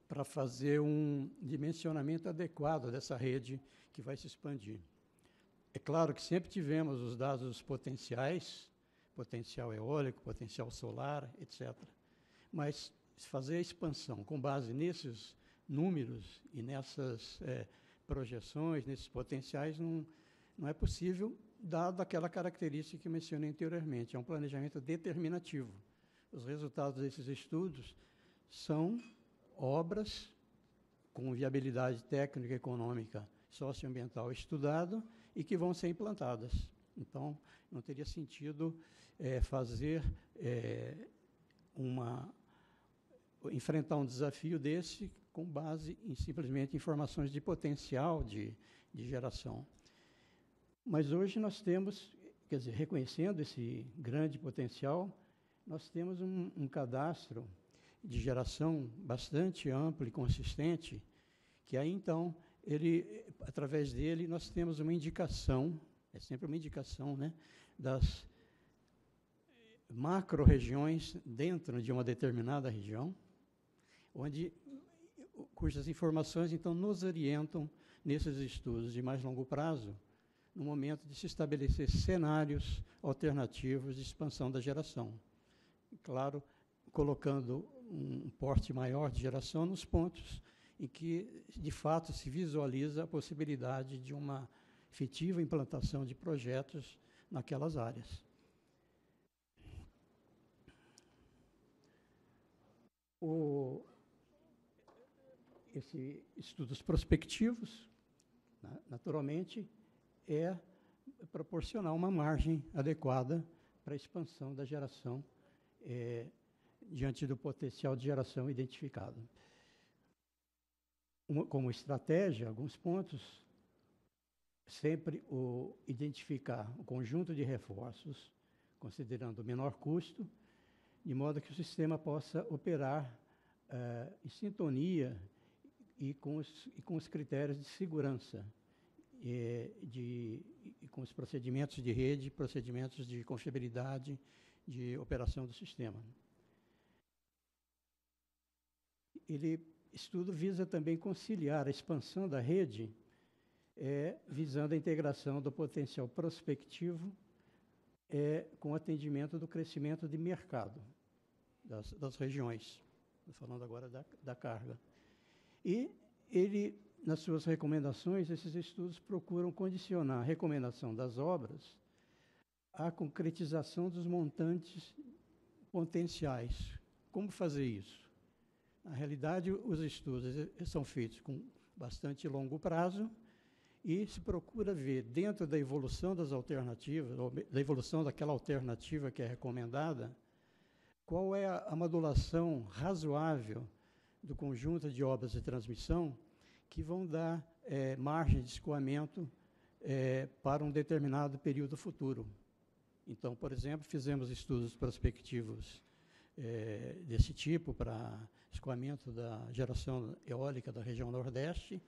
Para fazer um dimensionamento adequado dessa rede que vai se expandir. É claro que sempre tivemos os dados potenciais, potencial eólico, potencial solar, etc. Mas fazer a expansão com base nesses números e nessas é, projeções, nesses potenciais, não, não é possível, dado aquela característica que mencionei anteriormente. É um planejamento determinativo. Os resultados desses estudos são obras com viabilidade técnica, econômica, socioambiental estudado e que vão ser implantadas. Então, não teria sentido é, fazer é, uma enfrentar um desafio desse com base em simplesmente informações de potencial de, de geração. Mas hoje nós temos, quer dizer, reconhecendo esse grande potencial, nós temos um, um cadastro de geração bastante amplo e consistente, que aí então ele, através dele, nós temos uma indicação, é sempre uma indicação, né, das macro-regiões dentro de uma determinada região, onde cujas informações, então, nos orientam nesses estudos de mais longo prazo, no momento de se estabelecer cenários alternativos de expansão da geração. Claro, colocando um porte maior de geração nos pontos em que, de fato, se visualiza a possibilidade de uma efetiva implantação de projetos naquelas áreas. O, esse estudos prospectivos, né, naturalmente, é proporcionar uma margem adequada para a expansão da geração é, diante do potencial de geração identificado uma, como estratégia, alguns pontos, sempre o identificar o conjunto de reforços, considerando o menor custo, de modo que o sistema possa operar uh, em sintonia e com, os, e com os critérios de segurança, e, de, e com os procedimentos de rede, procedimentos de confiabilidade de operação do sistema. Ele estudo visa também conciliar a expansão da rede, é, visando a integração do potencial prospectivo é, com o atendimento do crescimento de mercado das, das regiões. Estou falando agora da, da carga. E ele, nas suas recomendações, esses estudos procuram condicionar a recomendação das obras à concretização dos montantes potenciais. Como fazer isso? Na realidade, os estudos são feitos com bastante longo prazo e se procura ver, dentro da evolução das alternativas, da evolução daquela alternativa que é recomendada, qual é a, modulação razoável do conjunto de obras de transmissão que vão dar é, margem de escoamento é, para um determinado período futuro. Então, por exemplo, fizemos estudos prospectivos é, desse tipo para escoamento da geração eólica da região Nordeste,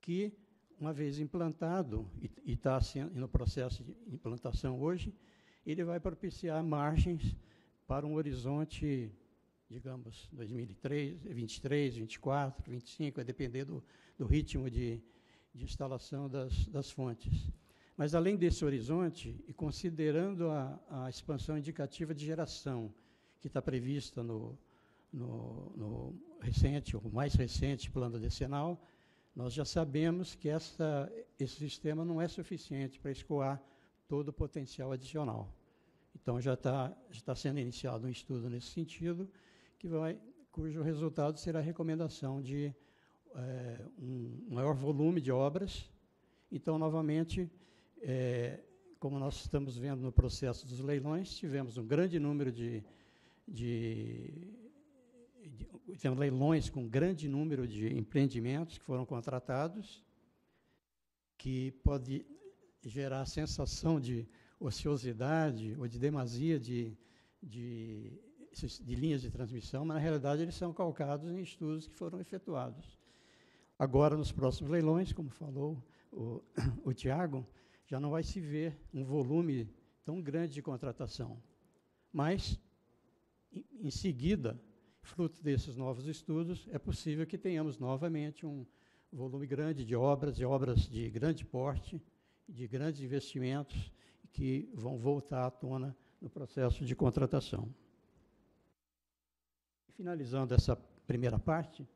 que, uma vez implantado, e está no processo de implantação hoje, ele vai propiciar margens para um horizonte, digamos, 2023, 23, 24, 25, vai depender do, do ritmo de, de instalação das, das fontes. Mas, além desse horizonte, e considerando a, a expansão indicativa de geração que está prevista no, no, no recente, ou mais recente plano decenal, nós já sabemos que essa, esse sistema não é suficiente para escoar todo o potencial adicional. Então já está já tá sendo iniciado um estudo nesse sentido, que vai, cujo resultado será a recomendação de é, um maior volume de obras. Então, novamente, é, como nós estamos vendo no processo dos leilões, tivemos um grande número de, de, de tivemos leilões com um grande número de empreendimentos que foram contratados, que pode gerar a sensação de ociosidade ou de demasia de, de, de linhas de transmissão, mas na realidade eles são calcados em estudos que foram efetuados. Agora, nos próximos leilões, como falou o, o Tiago, já não vai se ver um volume tão grande de contratação. Mas, em seguida, fruto desses novos estudos, é possível que tenhamos novamente um volume grande de obras, de obras de grande porte, de grandes investimentos, que vão voltar à tona no processo de contratação. Finalizando essa primeira parte,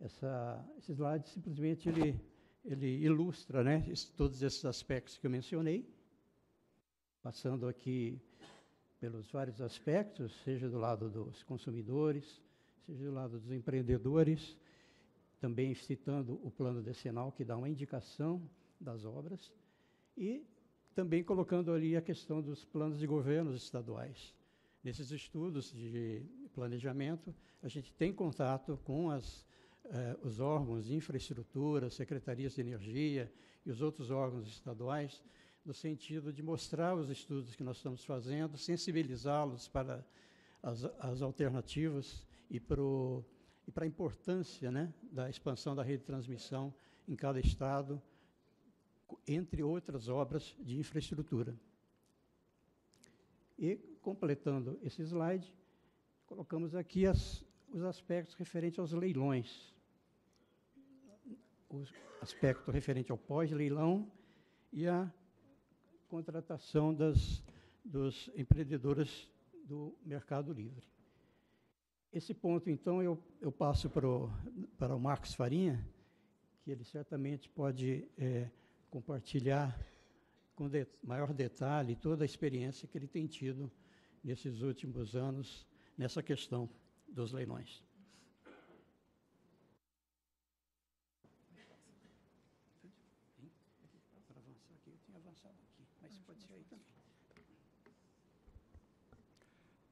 essa, esse slide simplesmente ele, ele ilustra né, todos esses aspectos que eu mencionei, passando aqui pelos vários aspectos, seja do lado dos consumidores, seja do lado dos empreendedores, também citando o plano decenal, que dá uma indicação das obras, e também colocando ali a questão dos planos de governos estaduais. Nesses estudos de planejamento, a gente tem contato com as, eh, os órgãos de infraestrutura, secretarias de energia e os outros órgãos estaduais, no sentido de mostrar os estudos que nós estamos fazendo, sensibilizá-los para as, as, alternativas e para, a importância né, da expansão da rede de transmissão em cada estado, entre outras obras de infraestrutura. E, completando esse slide, colocamos aqui as, os aspectos referentes aos leilões. O aspecto referente ao pós-leilão e a contratação das, dos empreendedores do Mercado Livre. Esse ponto, então, eu, eu passo para o, para o Marcos Farinha, que ele certamente pode é, compartilhar com de, maior detalhe toda a experiência que ele tem tido nesses últimos anos nessa questão dos leilões.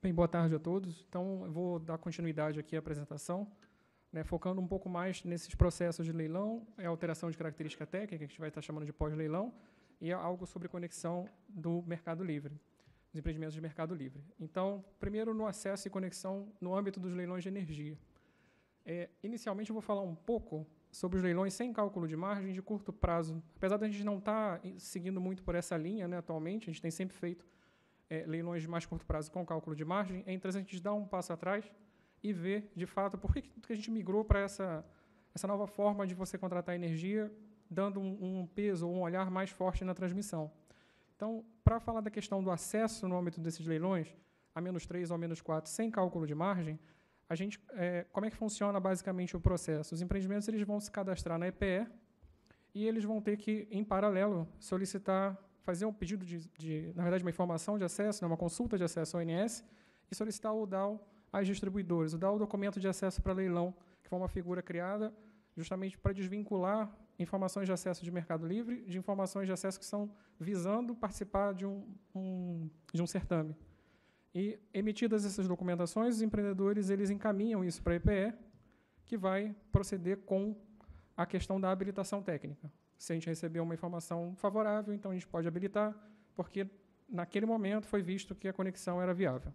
Bem, boa tarde a todos. Então, eu vou dar continuidade aqui à apresentação né, focando um pouco mais nesses processos de leilão, é alteração de característica técnica, que a gente vai estar chamando de pós-leilão, e algo sobre conexão do mercado livre, dos empreendimentos de mercado livre. Então, primeiro no acesso e conexão no âmbito dos leilões de energia. É, inicialmente, eu vou falar um pouco sobre os leilões sem cálculo de margem de curto prazo. Apesar da gente não estar tá seguindo muito por essa linha né, atualmente, a gente tem sempre feito é, leilões de mais curto prazo com cálculo de margem, é interessante a gente dar um passo atrás e ver, de fato, por que, que a gente migrou para essa, essa nova forma de você contratar energia, dando um, um peso ou um olhar mais forte na transmissão. Então, para falar da questão do acesso no âmbito desses leilões, a menos 3 ou a menos 4, sem cálculo de margem, a gente, é, como é que funciona basicamente o processo? Os empreendimentos eles vão se cadastrar na EPE e eles vão ter que, em paralelo, solicitar, fazer um pedido de, de na verdade, uma informação de acesso, né, uma consulta de acesso ao ONS e solicitar o DAO às distribuidoras. O DAO é o documento de acesso para leilão, que foi uma figura criada justamente para desvincular informações de acesso de Mercado Livre de informações de acesso que estão visando participar de um, um, de um certame. E, emitidas essas documentações, os empreendedores eles encaminham isso para a EPE, que vai proceder com a questão da habilitação técnica. Se a gente receber uma informação favorável, então a gente pode habilitar, porque naquele momento foi visto que a conexão era viável.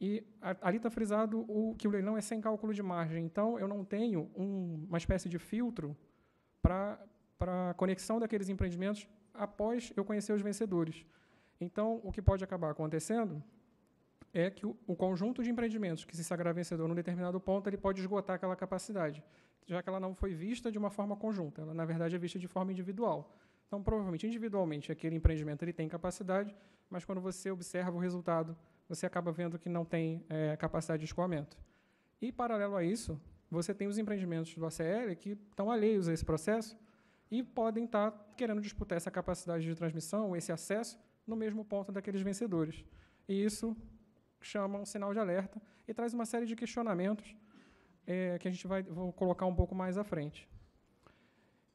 E ali está frisado o, que o leilão é sem cálculo de margem. Então, eu não tenho um, uma espécie de filtro para a conexão daqueles empreendimentos após eu conhecer os vencedores. Então, o que pode acabar acontecendo é que o, o conjunto de empreendimentos que se sagrar vencedor num determinado ponto, ele pode esgotar aquela capacidade, já que ela não foi vista de uma forma conjunta, ela, na verdade, é vista de forma individual. Então, provavelmente, individualmente, aquele empreendimento ele tem capacidade, mas quando você observa o resultado você acaba vendo que não tem é, capacidade de escoamento. E, paralelo a isso, você tem os empreendimentos do ACL que estão alheios a esse processo e podem estar querendo disputar essa capacidade de transmissão, esse acesso, no mesmo ponto daqueles vencedores. E isso chama um sinal de alerta e traz uma série de questionamentos é, que a gente vai vou colocar um pouco mais à frente.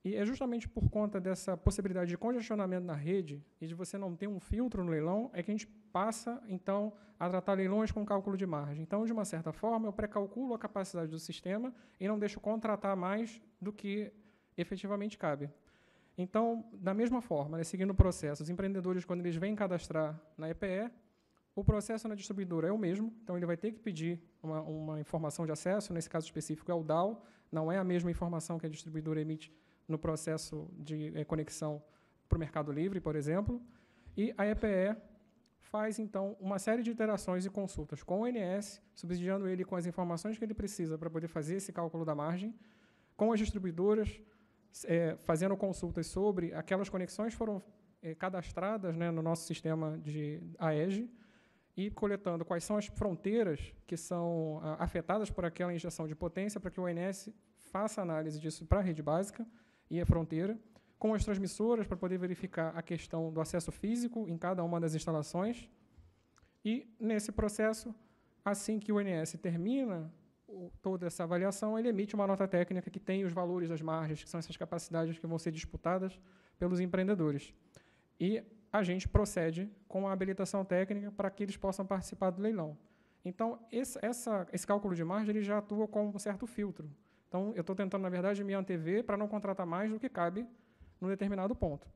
E é justamente por conta dessa possibilidade de congestionamento na rede e de você não ter um filtro no leilão, é que a gente passa, então, a tratar leilões com cálculo de margem. Então, de uma certa forma, eu precalculo a capacidade do sistema e não deixo contratar mais do que efetivamente cabe. Então, da mesma forma, né, seguindo o processo, os empreendedores, quando eles vêm cadastrar na EPE, o processo na distribuidora é o mesmo, então ele vai ter que pedir uma, uma informação de acesso, nesse caso específico é o DAO, não é a mesma informação que a distribuidora emite no processo de é, conexão para o Mercado Livre, por exemplo, e a EPE faz, então, uma série de interações e consultas com o INS, subsidiando ele com as informações que ele precisa para poder fazer esse cálculo da margem, com as distribuidoras, é, fazendo consultas sobre aquelas conexões que foram é, cadastradas né, no nosso sistema de AEG, e coletando quais são as fronteiras que são a, afetadas por aquela injeção de potência, para que o INS faça análise disso para a rede básica, e a fronteira, com as transmissoras para poder verificar a questão do acesso físico em cada uma das instalações. E, nesse processo, assim que o INS termina toda essa avaliação, ele emite uma nota técnica que tem os valores das margens, que são essas capacidades que vão ser disputadas pelos empreendedores. E a gente procede com a habilitação técnica para que eles possam participar do leilão. Então, esse, essa, esse cálculo de margem ele já atua como um certo filtro. Então, eu estou tentando, na verdade, me antever para não contratar mais do que cabe num determinado ponto.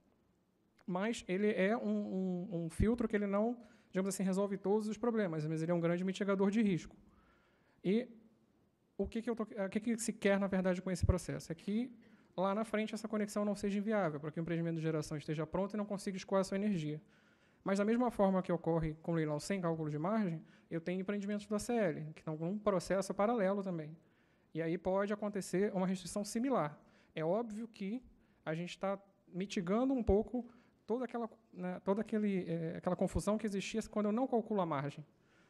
Mas ele é um, um, um, filtro que ele não, digamos assim, resolve todos os problemas, mas ele é um grande mitigador de risco. E o que, que, eu tô, o que, que se quer, na verdade, com esse processo? É que lá na frente essa conexão não seja inviável, para que o empreendimento de geração esteja pronto e não consiga escoar a sua energia. Mas, da mesma forma que ocorre com o leilão sem cálculo de margem, eu tenho empreendimentos do ACL, que estão com um processo paralelo também. E aí pode acontecer uma restrição similar. É óbvio que a gente está mitigando um pouco toda aquela, né, toda aquele, é, aquela confusão que existia quando eu não calculo a margem.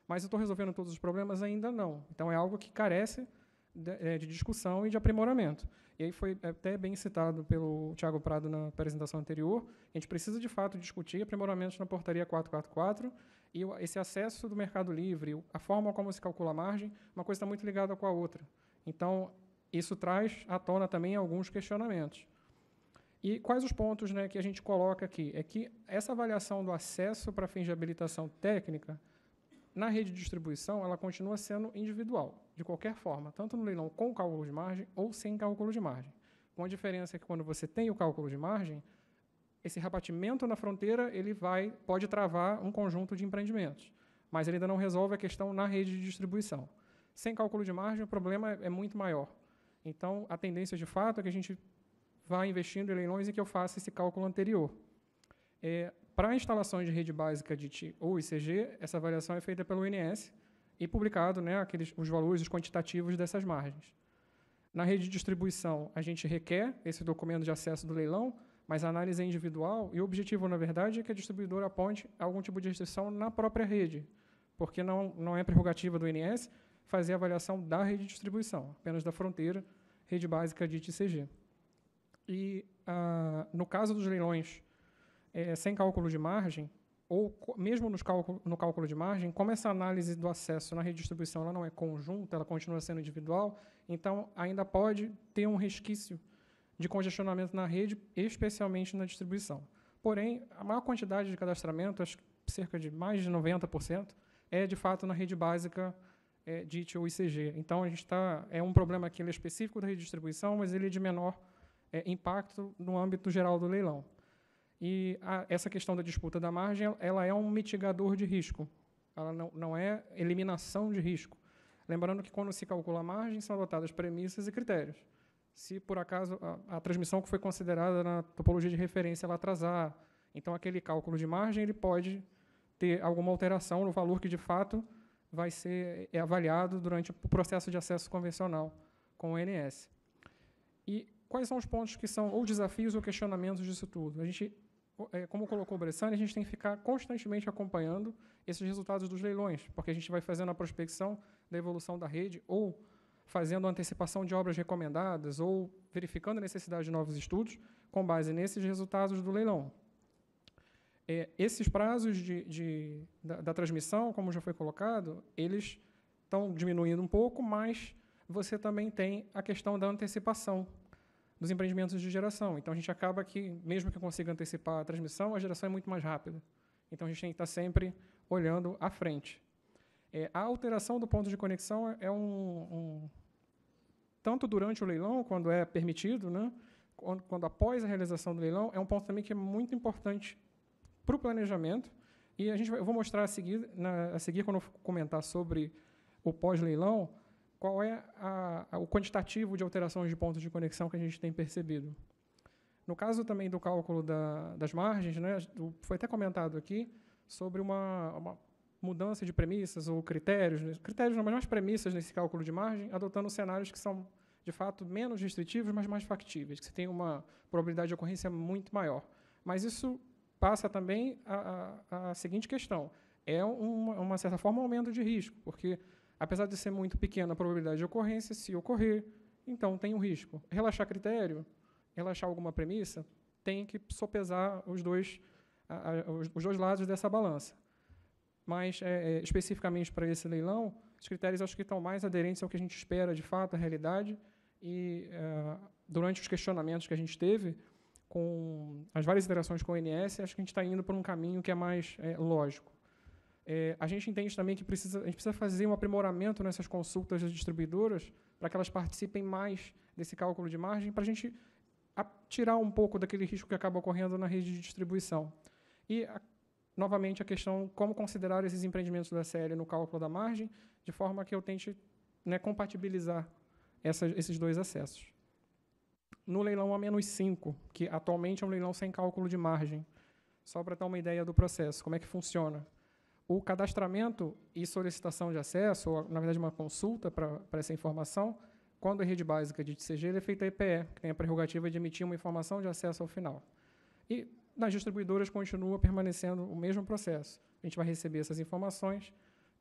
Mas eu estou resolvendo todos os problemas? Ainda não. Então, é algo que carece de, é, de, discussão e de aprimoramento. E aí foi até bem citado pelo Tiago Prado na apresentação anterior, a gente precisa, de fato, discutir aprimoramentos na portaria 444 e esse acesso do mercado livre, a forma como se calcula a margem, uma coisa está muito ligada com a outra. Então, isso traz à tona também alguns questionamentos. E quais os pontos né, que a gente coloca aqui? É que essa avaliação do acesso para fins de habilitação técnica, na rede de distribuição, ela continua sendo individual, de qualquer forma, tanto no leilão com cálculo de margem ou sem cálculo de margem. Com a diferença que quando você tem o cálculo de margem, esse rabatimento na fronteira ele vai, pode travar um conjunto de empreendimentos, mas ele ainda não resolve a questão na rede de distribuição. Sem cálculo de margem, o problema é muito maior. Então, a tendência de fato é que a gente vá investindo em leilões e que eu faça esse cálculo anterior. É, para instalações de rede básica de TI ou ICG, essa avaliação é feita pelo INS e publicado né, aqueles, os valores os quantitativos dessas margens. Na rede de distribuição, a gente requer esse documento de acesso do leilão, mas a análise é individual e o objetivo, na verdade, é que a distribuidora aponte algum tipo de restrição na própria rede, porque não, não é prerrogativa do INS fazer a avaliação da rede de distribuição, apenas da fronteira, rede básica de ITCG. E, ah, no caso dos leilões é, sem cálculo de margem, ou mesmo nos cálculo, no cálculo de margem, como essa análise do acesso na rede de distribuição ela não é conjunta, ela continua sendo individual, então ainda pode ter um resquício de congestionamento na rede, especialmente na distribuição. Porém, a maior quantidade de cadastramento, acho que cerca de mais de 90%, é de fato na rede básica é, DIT ou ICG. Então, a gente está é um problema que ele é específico da rede de distribuição, mas ele é de menor é, impacto no âmbito geral do leilão. E a, essa questão da disputa da margem, ela é um mitigador de risco. Ela não, não é eliminação de risco. Lembrando que quando se calcula a margem, são adotadas premissas e critérios. Se, por acaso, a, a transmissão que foi considerada na topologia de referência ela atrasar, então aquele cálculo de margem ele pode ter alguma alteração no valor que, de fato, vai ser é avaliado durante o processo de acesso convencional com o ONS. E quais são os pontos que são ou desafios ou questionamentos disso tudo? A gente como colocou o Bressani, a gente tem que ficar constantemente acompanhando esses resultados dos leilões, porque a gente vai fazendo a prospecção da evolução da rede, ou fazendo antecipação de obras recomendadas, ou verificando a necessidade de novos estudos, com base nesses resultados do leilão. É, esses prazos de, de da, da transmissão, como já foi colocado, eles estão diminuindo um pouco, mas você também tem a questão da antecipação, dos empreendimentos de geração. Então, a gente acaba que, mesmo que consiga antecipar a transmissão, a geração é muito mais rápida. Então, a gente tem que estar sempre olhando à frente. É, a alteração do ponto de conexão é um, um, tanto durante o leilão, quando é permitido, né, quando, quando, após a realização do leilão, é um ponto também que é muito importante para o planejamento. E a gente vai, eu vou mostrar a seguir, na, a seguir quando eu comentar sobre o pós-leilão, qual é a, a, o quantitativo de alterações de pontos de conexão que a gente tem percebido. No caso também do cálculo da, das margens, né, foi até comentado aqui sobre uma, uma mudança de premissas ou critérios, né, critérios não, mas mais premissas nesse cálculo de margem, adotando cenários que são, de fato, menos restritivos, mas mais factíveis, que você tem uma probabilidade de ocorrência muito maior. Mas isso passa também a, a, a seguinte questão, é uma, uma certa forma um aumento de risco, porque Apesar de ser muito pequena a probabilidade de ocorrência, se ocorrer, então tem um risco. Relaxar critério, relaxar alguma premissa, tem que sopesar os dois, os dois lados dessa balança. Mas, é, é, especificamente para esse leilão, os critérios acho que estão mais aderentes ao que a gente espera, de fato, a realidade. E, é, durante os questionamentos que a gente teve, com as várias interações com o INS, acho que a gente está indo por um caminho que é mais é, lógico. É, a gente entende também que precisa, a gente precisa fazer um aprimoramento nessas consultas das distribuidoras para que elas participem mais desse cálculo de margem, para a gente tirar um pouco daquele risco que acaba ocorrendo na rede de distribuição. E, a, novamente, a questão como considerar esses empreendimentos da SL no cálculo da margem, de forma que eu tente né, compatibilizar essa, esses dois acessos. No leilão A-5, que atualmente é um leilão sem cálculo de margem, só para dar uma ideia do processo, como é que funciona o cadastramento e solicitação de acesso, ou, na verdade, uma consulta para essa informação, quando a rede básica de TCG é feita a EPE, que tem a prerrogativa de emitir uma informação de acesso ao final. E nas distribuidoras continua permanecendo o mesmo processo. A gente vai receber essas informações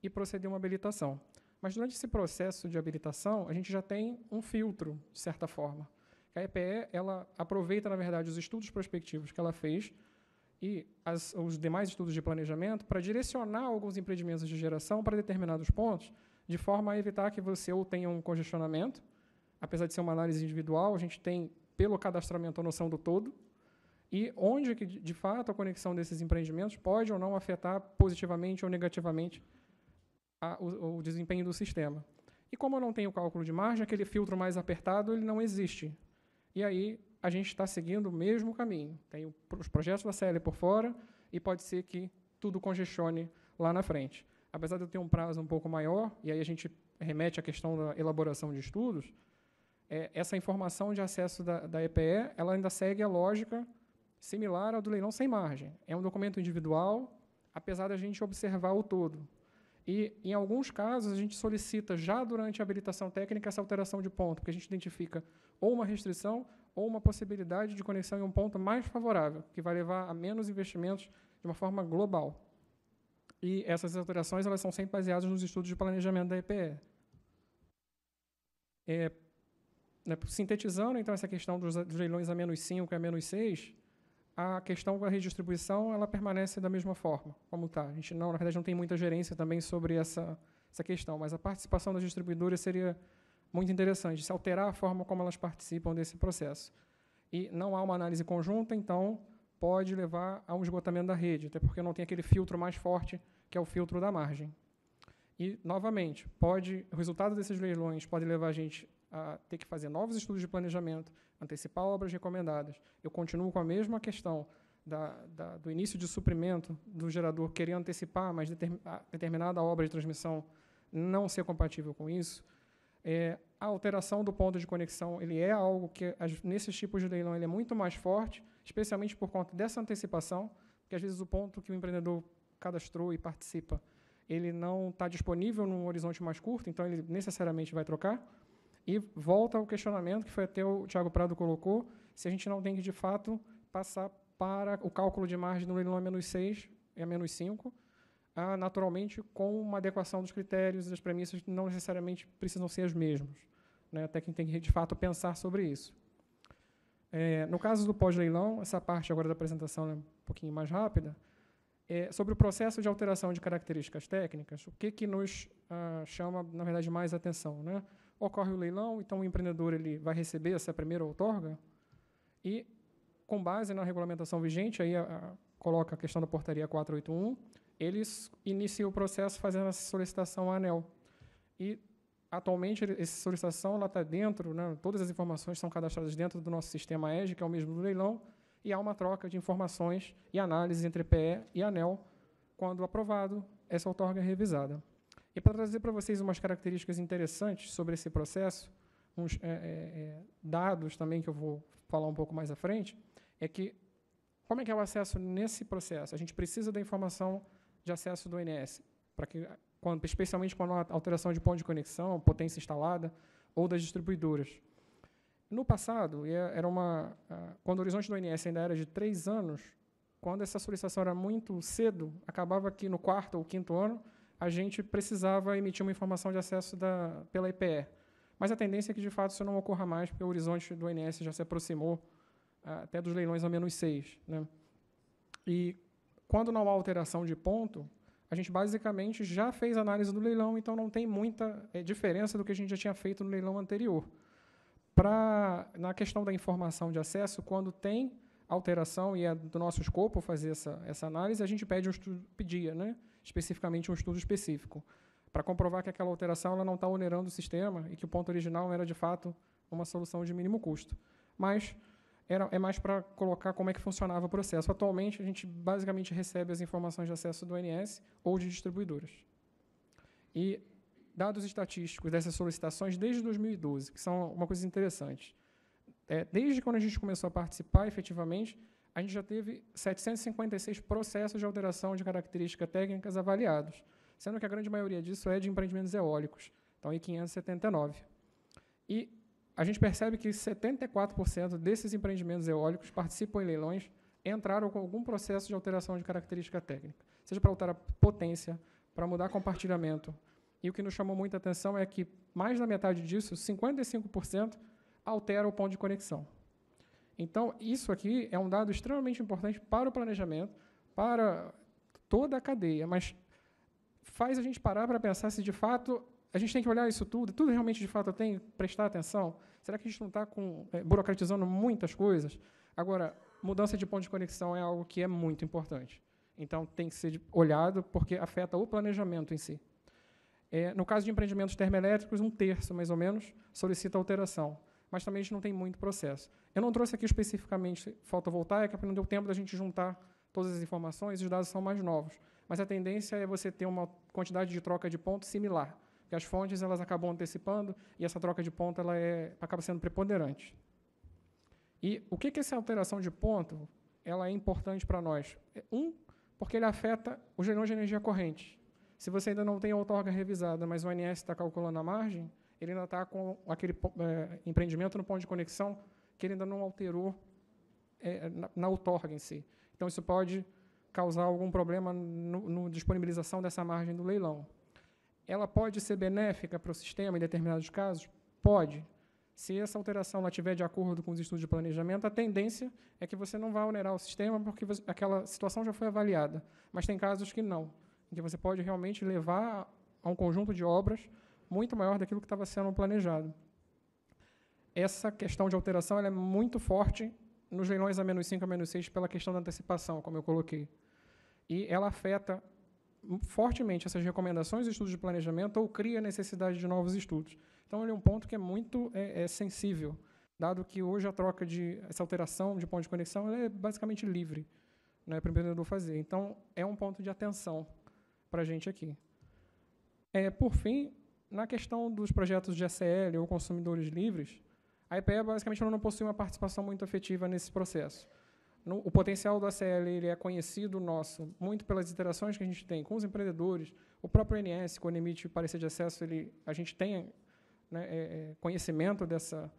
e proceder uma habilitação. Mas durante esse processo de habilitação, a gente já tem um filtro, de certa forma. A EPE ela aproveita, na verdade, os estudos prospectivos que ela fez e as, os demais estudos de planejamento para direcionar alguns empreendimentos de geração para determinados pontos, de forma a evitar que você ou tenha um congestionamento, apesar de ser uma análise individual, a gente tem, pelo cadastramento, a noção do todo, e onde, que, de fato, a conexão desses empreendimentos pode ou não afetar positivamente ou negativamente a, o, o desempenho do sistema. E como eu não tenho cálculo de margem, aquele filtro mais apertado ele não existe. E aí a gente está seguindo o mesmo caminho. Tem os projetos da CL por fora e pode ser que tudo congestione lá na frente. Apesar de eu ter um prazo um pouco maior, e aí a gente remete à questão da elaboração de estudos, é, essa informação de acesso da, da EPE ela ainda segue a lógica similar ao do leilão sem margem. É um documento individual, apesar da gente observar o todo. E, em alguns casos, a gente solicita já durante a habilitação técnica essa alteração de ponto, porque a gente identifica ou uma restrição ou uma possibilidade de conexão em um ponto mais favorável, que vai levar a menos investimentos de uma forma global. E essas alterações elas são sempre baseadas nos estudos de planejamento da EPE. É, né, sintetizando, então, essa questão dos, leilões a menos 5 e a menos 6, a questão da redistribuição ela permanece da mesma forma, como está. A gente, não, na verdade, não tem muita gerência também sobre essa, essa questão, mas a participação das distribuidoras seria muito interessante, se alterar a forma como elas participam desse processo. E não há uma análise conjunta, então pode levar a um esgotamento da rede, até porque não tem aquele filtro mais forte, que é o filtro da margem. E, novamente, pode, o resultado desses leilões pode levar a gente a ter que fazer novos estudos de planejamento, antecipar obras recomendadas. Eu continuo com a mesma questão da, da, do início de suprimento do gerador, querer antecipar, mas determinada obra de transmissão não ser compatível com isso. É, a alteração do ponto de conexão ele é algo que, nesses tipos de leilão, ele é muito mais forte, especialmente por conta dessa antecipação, porque às vezes o ponto que o empreendedor cadastrou e participa, ele não está disponível num horizonte mais curto, então ele necessariamente vai trocar. E volta ao questionamento que foi até o Tiago Prado colocou, se a gente não tem que, de fato, passar para o cálculo de margem no leilão a menos 6 e a menos 5, ah, naturalmente com uma adequação dos critérios e das premissas que não necessariamente precisam ser as mesmas. Né? Até quem tem que, de fato, pensar sobre isso. É, no caso do pós-leilão, essa parte agora da apresentação é um pouquinho mais rápida, é, sobre o processo de alteração de características técnicas, o que, que nos ah, chama, na verdade, mais atenção? Né? Ocorre o leilão, então o empreendedor ele vai receber essa primeira outorga e, com base na regulamentação vigente, aí a, a, coloca a questão da portaria 481, eles iniciam o processo fazendo essa solicitação à ANEL. E, atualmente, essa solicitação está dentro, né, todas as informações são cadastradas dentro do nosso sistema EGE, que é o mesmo do leilão, e há uma troca de informações e análises entre PE e ANEL. Quando aprovado, essa outorga é revisada. E para trazer para vocês umas características interessantes sobre esse processo, uns é, é, é, dados também que eu vou falar um pouco mais à frente, é que como é que é o acesso nesse processo? A gente precisa da informação de acesso do ONS, para que, quando, especialmente quando há alteração de ponto de conexão, potência instalada, ou das distribuidoras. No passado, é, era uma, quando o horizonte do ONS ainda era de três anos, quando essa solicitação era muito cedo, acabava que no quarto ou quinto ano, a gente precisava emitir uma informação de acesso da, pela IPE. Mas a tendência é que, de fato, isso não ocorra mais, porque o horizonte do ONS já se aproximou até dos leilões a menos seis. Né? E quando não há alteração de ponto, a gente basicamente já fez análise do leilão, então não tem muita é, diferença do que a gente já tinha feito no leilão anterior. Pra, na questão da informação de acesso, quando tem alteração e é do nosso escopo fazer essa, essa análise, a gente pede um estudo, pedia, né, especificamente um estudo específico, para comprovar que aquela alteração ela não está onerando o sistema e que o ponto original era, de fato, uma solução de mínimo custo. Mas era, é mais para colocar como é que funcionava o processo. Atualmente, a gente basicamente recebe as informações de acesso do ONS ou de distribuidoras. E dados estatísticos dessas solicitações desde 2012, que são uma coisa interessante. É, desde quando a gente começou a participar, efetivamente, a gente já teve 756 processos de alteração de características técnicas avaliados, sendo que a grande maioria disso é de empreendimentos eólicos, então, em 579. E a gente percebe que 74% desses empreendimentos eólicos participam em leilões entraram com algum processo de alteração de característica técnica, seja para alterar potência, para mudar compartilhamento. E o que nos chamou muita atenção é que mais da metade disso, 55%, altera o ponto de conexão. Então, isso aqui é um dado extremamente importante para o planejamento, para toda a cadeia, mas faz a gente parar para pensar se de fato a gente tem que olhar isso tudo, tudo realmente de fato tem prestar atenção. Será que a gente não está é, burocratizando muitas coisas? Agora, mudança de ponto de conexão é algo que é muito importante. Então, tem que ser olhado porque afeta o planejamento em si. É, no caso de empreendimentos termoelétricos, um terço, mais ou menos, solicita alteração. Mas também a gente não tem muito processo. Eu não trouxe aqui especificamente fotovoltaica, porque não deu tempo da gente juntar todas as informações, os dados são mais novos. Mas a tendência é você ter uma quantidade de troca de pontos similar que as fontes elas acabam antecipando e essa troca de ponto ela é, acaba sendo preponderante. E o que, que essa alteração de ponto ela é importante para nós? É, um, porque ele afeta os leilões de energia corrente. Se você ainda não tem a outorga revisada, mas o ONS está calculando a margem, ele ainda está com aquele é, empreendimento no ponto de conexão que ele ainda não alterou é, na, na outorga em si. Então, isso pode causar algum problema no disponibilização dessa margem do leilão ela pode ser benéfica para o sistema em determinados casos? Pode. Se essa alteração estiver de acordo com os estudos de planejamento, a tendência é que você não vá onerar o sistema, porque aquela situação já foi avaliada. Mas tem casos que não, em que você pode realmente levar a um conjunto de obras muito maior daquilo que estava sendo planejado. Essa questão de alteração é muito forte nos leilões a menos 5 a menos 6 pela questão da antecipação, como eu coloquei. E ela afeta fortemente essas recomendações e estudos de planejamento ou cria necessidade de novos estudos. Então, ele é um ponto que é muito é, é sensível, dado que hoje a troca de essa alteração de ponto de conexão é basicamente livre né, para o empreendedor fazer. Então, é um ponto de atenção para a gente aqui. É, por fim, na questão dos projetos de ACL ou consumidores livres, a IPE basicamente não possui uma participação muito efetiva nesse processo. No, o potencial do ACL ele é conhecido nosso muito pelas interações que a gente tem com os empreendedores, o próprio INS, quando emite parecer de acesso, ele, a gente tem né, é, é, conhecimento dessa,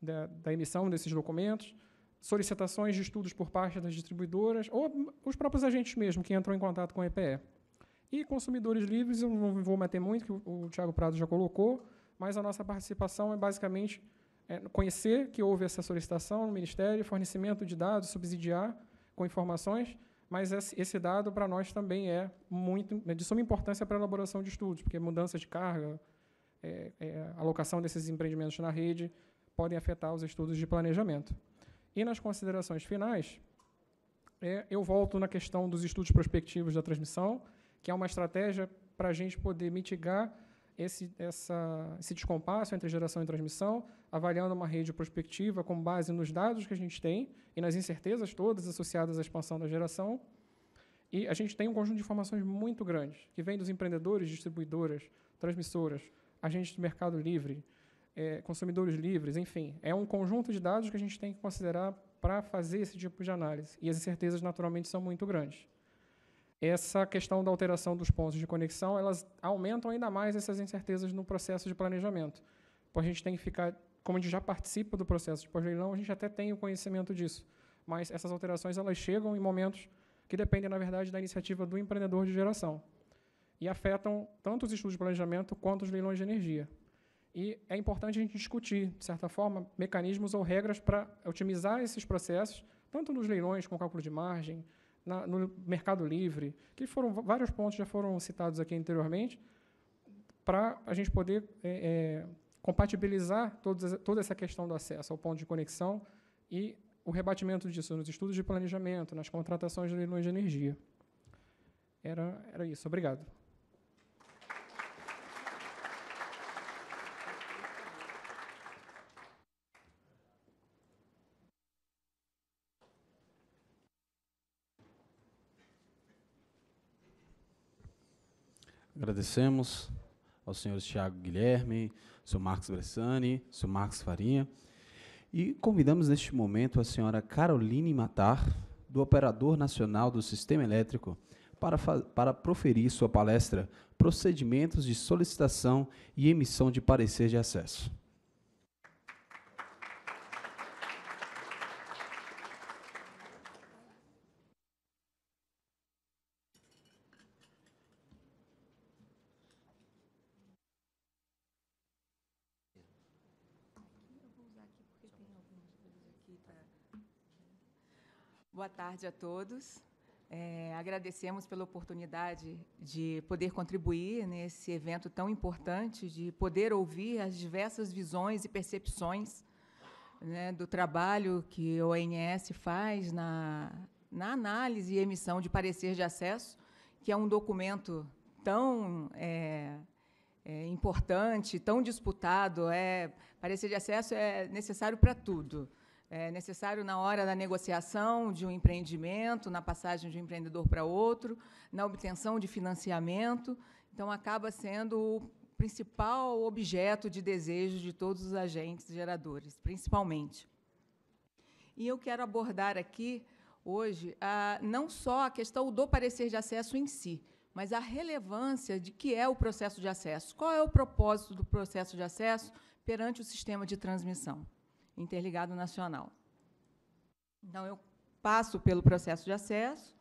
da, da emissão desses documentos, solicitações de estudos por parte das distribuidoras ou os próprios agentes mesmo que entram em contato com a EPE. E consumidores livres, eu não vou meter muito, que o, o Tiago Prado já colocou, mas a nossa participação é basicamente é, conhecer que houve essa solicitação no Ministério, fornecimento de dados, subsidiar com informações, mas esse, dado para nós também é muito é de suma importância para a elaboração de estudos, porque mudança de carga, é, é, alocação desses empreendimentos na rede podem afetar os estudos de planejamento. E nas considerações finais, é, eu volto na questão dos estudos prospectivos da transmissão, que é uma estratégia para a gente poder mitigar esse, essa, esse descompasso entre geração e transmissão, avaliando uma rede prospectiva com base nos dados que a gente tem e nas incertezas todas associadas à expansão da geração. E a gente tem um conjunto de informações muito grandes, que vem dos empreendedores, distribuidoras, transmissoras, agentes do mercado livre, é, consumidores livres, enfim. É um conjunto de dados que a gente tem que considerar para fazer esse tipo de análise. E as incertezas, naturalmente, são muito grandes. Essa questão da alteração dos pontos de conexão, elas aumentam ainda mais essas incertezas no processo de planejamento. Pois a gente tem que ficar, como a gente já participa do processo de pós-leilão, a gente até tem o conhecimento disso. Mas essas alterações, elas chegam em momentos que dependem, na verdade, da iniciativa do empreendedor de geração e afetam tanto os estudos de planejamento quanto os leilões de energia. E é importante a gente discutir, de certa forma, mecanismos ou regras para otimizar esses processos, tanto nos leilões com cálculo de margem, na, no mercado livre, que foram vários pontos já foram citados aqui anteriormente, para a gente poder é, é, compatibilizar todos, toda essa questão do acesso ao ponto de conexão e o rebatimento disso nos estudos de planejamento, nas contratações de leilões de energia. Era, era isso. Obrigado. Agradecemos aos senhores Tiago Guilherme, senhor Marcos Bressani, senhor Marcos Farinha. E convidamos neste momento a senhora Caroline Matar, do Operador Nacional do Sistema Elétrico, para, para proferir sua palestra Procedimentos de Solicitação e Emissão de Parecer de Acesso. Boa tarde a todos. É, agradecemos pela oportunidade de poder contribuir nesse evento tão importante, de poder ouvir as diversas visões e percepções né, do trabalho que o ONS faz na, na análise e emissão de parecer de acesso, que é um documento tão é, é, importante, tão disputado. É, parecer de acesso é necessário para tudo é necessário na hora da negociação de um empreendimento, na passagem de um empreendedor para outro, na obtenção de financiamento. Então, acaba sendo o principal objeto de desejo de todos os agentes geradores, principalmente. E eu quero abordar aqui, hoje, a, não só a questão do parecer de acesso em si, mas a relevância de que é o processo de acesso. Qual é o propósito do processo de acesso perante o sistema de transmissão? Interligado nacional. Então, eu passo pelo processo de acesso,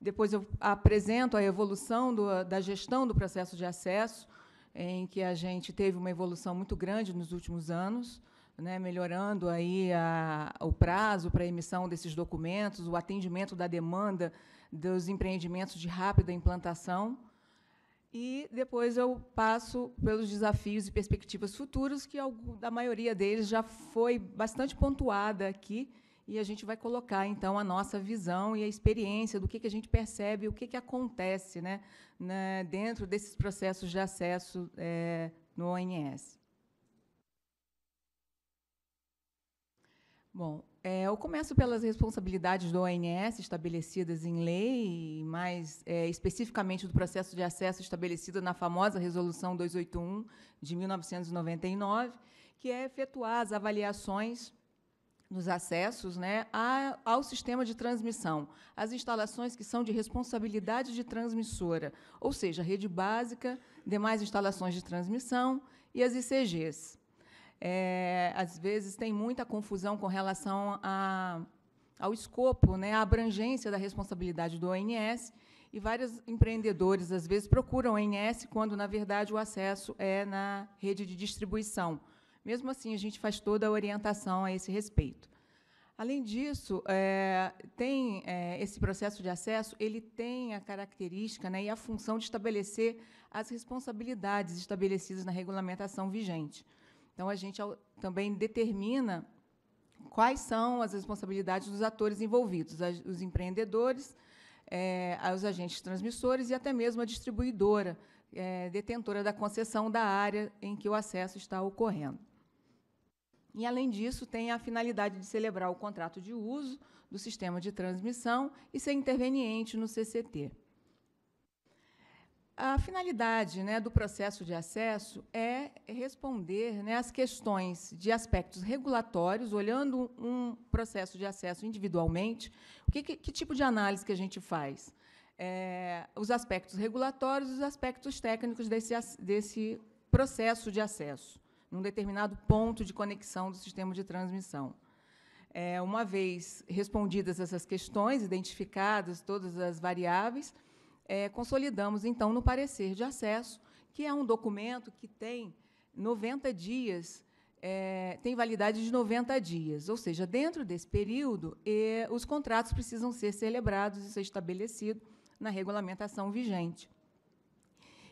depois eu apresento a evolução do, da gestão do processo de acesso, em que a gente teve uma evolução muito grande nos últimos anos, né, melhorando aí a, o prazo para a emissão desses documentos, o atendimento da demanda dos empreendimentos de rápida implantação. E depois eu passo pelos desafios e perspectivas futuras, que a maioria deles já foi bastante pontuada aqui, e a gente vai colocar, então, a nossa visão e a experiência do que, que a gente percebe, o que, que acontece né, né dentro desses processos de acesso é, no ONS. Bom, é, eu começo pelas responsabilidades do ONS estabelecidas em lei, mais é, especificamente do processo de acesso estabelecido na famosa Resolução 281 de 1999, que é efetuar as avaliações nos acessos né, a, ao sistema de transmissão, as instalações que são de responsabilidade de transmissora, ou seja, rede básica, demais instalações de transmissão e as ICGs. É, às vezes tem muita confusão com relação a, ao escopo, né, à abrangência da responsabilidade do ONS, e vários empreendedores, às vezes, procuram o ONS quando, na verdade, o acesso é na rede de distribuição. Mesmo assim, a gente faz toda a orientação a esse respeito. Além disso, é, tem é, esse processo de acesso, ele tem a característica né, e a função de estabelecer as responsabilidades estabelecidas na regulamentação vigente. Então, a gente também determina quais são as responsabilidades dos atores envolvidos, os empreendedores, é, os agentes transmissores e até mesmo a distribuidora, é, detentora da concessão da área em que o acesso está ocorrendo. E, além disso, tem a finalidade de celebrar o contrato de uso do sistema de transmissão e ser interveniente no CCT. A finalidade né, do processo de acesso é responder né, às questões de aspectos regulatórios, olhando um processo de acesso individualmente. Que, que, que tipo de análise que a gente faz? É, os aspectos regulatórios e os aspectos técnicos desse, desse processo de acesso, num determinado ponto de conexão do sistema de transmissão. É, uma vez respondidas essas questões, identificadas todas as variáveis, é, consolidamos, então, no parecer de acesso, que é um documento que tem 90 dias, é, tem validade de 90 dias, ou seja, dentro desse período, é, os contratos precisam ser celebrados e ser estabelecido na regulamentação vigente.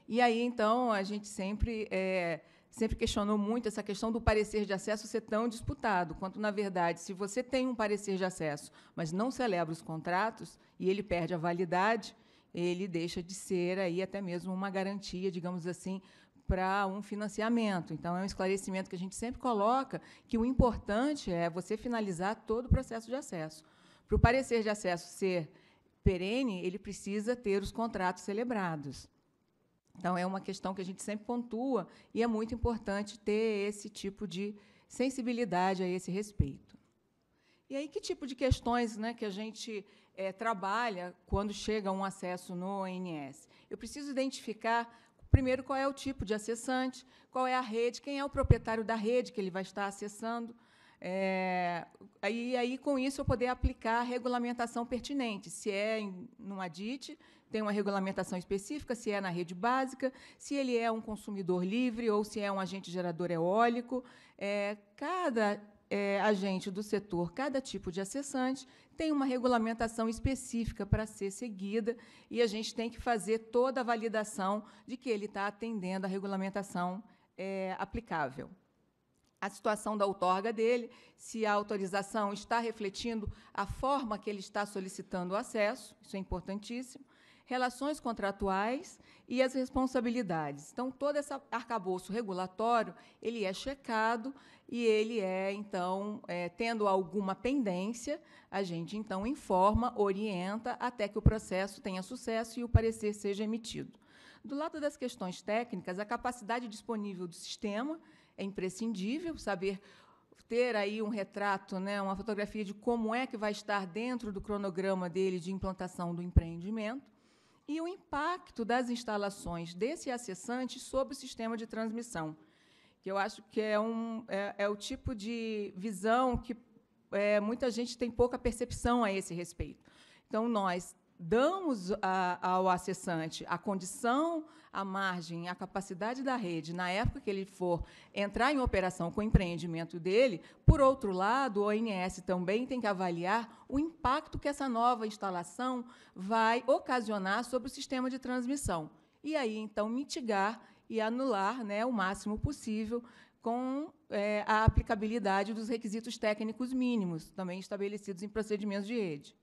E aí, então, a gente sempre, é, sempre questionou muito essa questão do parecer de acesso ser tão disputado, quanto, na verdade, se você tem um parecer de acesso, mas não celebra os contratos, e ele perde a validade, ele deixa de ser aí até mesmo uma garantia, digamos assim, para um financiamento. Então, é um esclarecimento que a gente sempre coloca que o importante é você finalizar todo o processo de acesso. Para o parecer de acesso ser perene, ele precisa ter os contratos celebrados. Então, é uma questão que a gente sempre pontua e é muito importante ter esse tipo de sensibilidade a esse respeito. E aí, que tipo de questões né, que a gente é, trabalha quando chega um acesso no ONS. Eu preciso identificar, primeiro, qual é o tipo de acessante, qual é a rede, quem é o proprietário da rede que ele vai estar acessando. É, aí, aí, com isso, eu poder aplicar a regulamentação pertinente. Se é em, num ADIT, tem uma regulamentação específica, se é na rede básica, se ele é um consumidor livre ou se é um agente gerador eólico. É, cada é, agente do setor, cada tipo de acessante tem uma regulamentação específica para ser seguida e a gente tem que fazer toda a validação de que ele está atendendo à regulamentação é, aplicável. A situação da outorga dele, se a autorização está refletindo a forma que ele está solicitando o acesso, isso é importantíssimo relações contratuais e as responsabilidades. Então, todo esse arcabouço regulatório ele é checado e ele é, então, é, tendo alguma pendência, a gente, então, informa, orienta até que o processo tenha sucesso e o parecer seja emitido. Do lado das questões técnicas, a capacidade disponível do sistema é imprescindível, saber ter aí um retrato, né, uma fotografia de como é que vai estar dentro do cronograma dele de implantação do empreendimento e o impacto das instalações desse acessante sobre o sistema de transmissão, que eu acho que é, um, é, é o tipo de visão que é, muita gente tem pouca percepção a esse respeito. Então, nós damos a, ao acessante a condição, a margem, a capacidade da rede, na época que ele for entrar em operação com o empreendimento dele, por outro lado, o ONS também tem que avaliar o impacto que essa nova instalação vai ocasionar sobre o sistema de transmissão. E aí, então, mitigar e anular né, o máximo possível com é, a aplicabilidade dos requisitos técnicos mínimos, também estabelecidos em procedimentos de rede.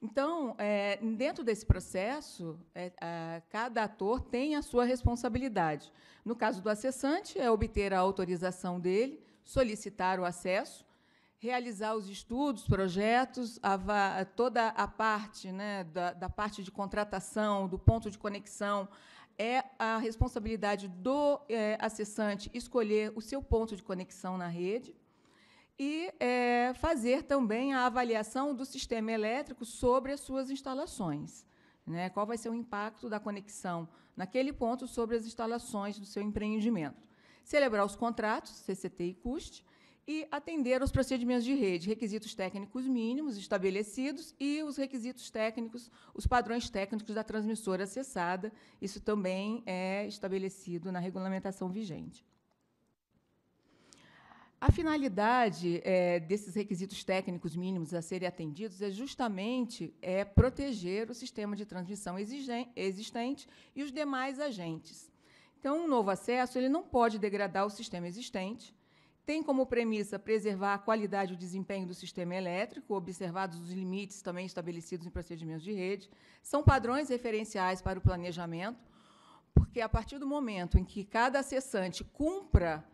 Então, é, dentro desse processo, é, a, cada ator tem a sua responsabilidade. No caso do acessante, é obter a autorização dele, solicitar o acesso, realizar os estudos, projetos, a, toda a parte né, da, da parte de contratação, do ponto de conexão, é a responsabilidade do é, acessante escolher o seu ponto de conexão na rede e é, fazer também a avaliação do sistema elétrico sobre as suas instalações. Né? Qual vai ser o impacto da conexão naquele ponto sobre as instalações do seu empreendimento. Celebrar os contratos, CCT e CUST, e atender aos procedimentos de rede, requisitos técnicos mínimos estabelecidos e os requisitos técnicos, os padrões técnicos da transmissora acessada. Isso também é estabelecido na regulamentação vigente. A finalidade é, desses requisitos técnicos mínimos a serem atendidos é justamente é, proteger o sistema de transmissão existente e os demais agentes. Então, um novo acesso ele não pode degradar o sistema existente, tem como premissa preservar a qualidade e o desempenho do sistema elétrico, observados os limites também estabelecidos em procedimentos de rede. São padrões referenciais para o planejamento, porque a partir do momento em que cada acessante cumpra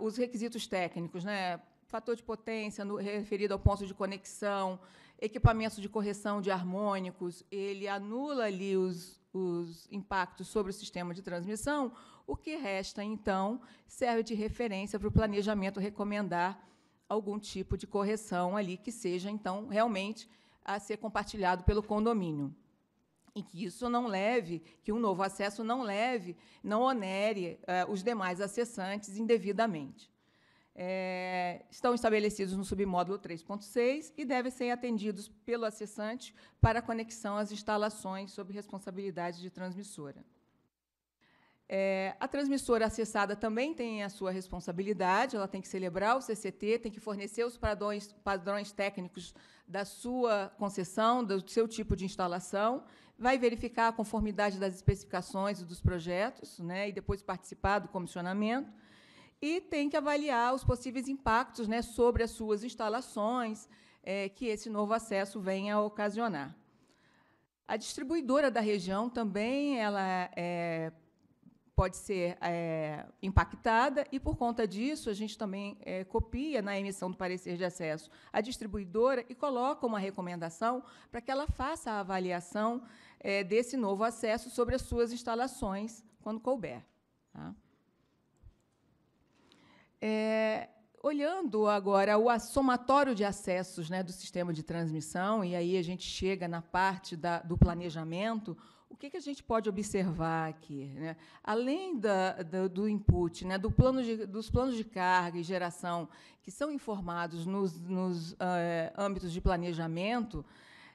os requisitos técnicos, né, fator de potência no, referido ao ponto de conexão, equipamentos de correção de harmônicos, ele anula ali os, os impactos sobre o sistema de transmissão, o que resta, então, serve de referência para o planejamento recomendar algum tipo de correção ali que seja, então, realmente a ser compartilhado pelo condomínio. E que isso não leve, que um novo acesso não leve, não onere eh, os demais acessantes indevidamente. É, estão estabelecidos no submódulo 3.6 e devem ser atendidos pelo acessante para conexão às instalações sob responsabilidade de transmissora. É, a transmissora acessada também tem a sua responsabilidade, ela tem que celebrar o CCT, tem que fornecer os padrões, padrões técnicos da sua concessão, do seu tipo de instalação, vai verificar a conformidade das especificações dos projetos, né, e depois participar do comissionamento, e tem que avaliar os possíveis impactos né, sobre as suas instalações é, que esse novo acesso venha a ocasionar. A distribuidora da região também ela é, pode ser é, impactada, e, por conta disso, a gente também é, copia na emissão do parecer de acesso a distribuidora e coloca uma recomendação para que ela faça a avaliação é, desse novo acesso sobre as suas instalações, quando couber. Tá? É, olhando agora o somatório de acessos né, do sistema de transmissão, e aí a gente chega na parte da, do planejamento, o que, que a gente pode observar aqui? Né? Além da, da, do input, né, do plano de, dos planos de carga e geração que são informados nos, nos uh, âmbitos de planejamento,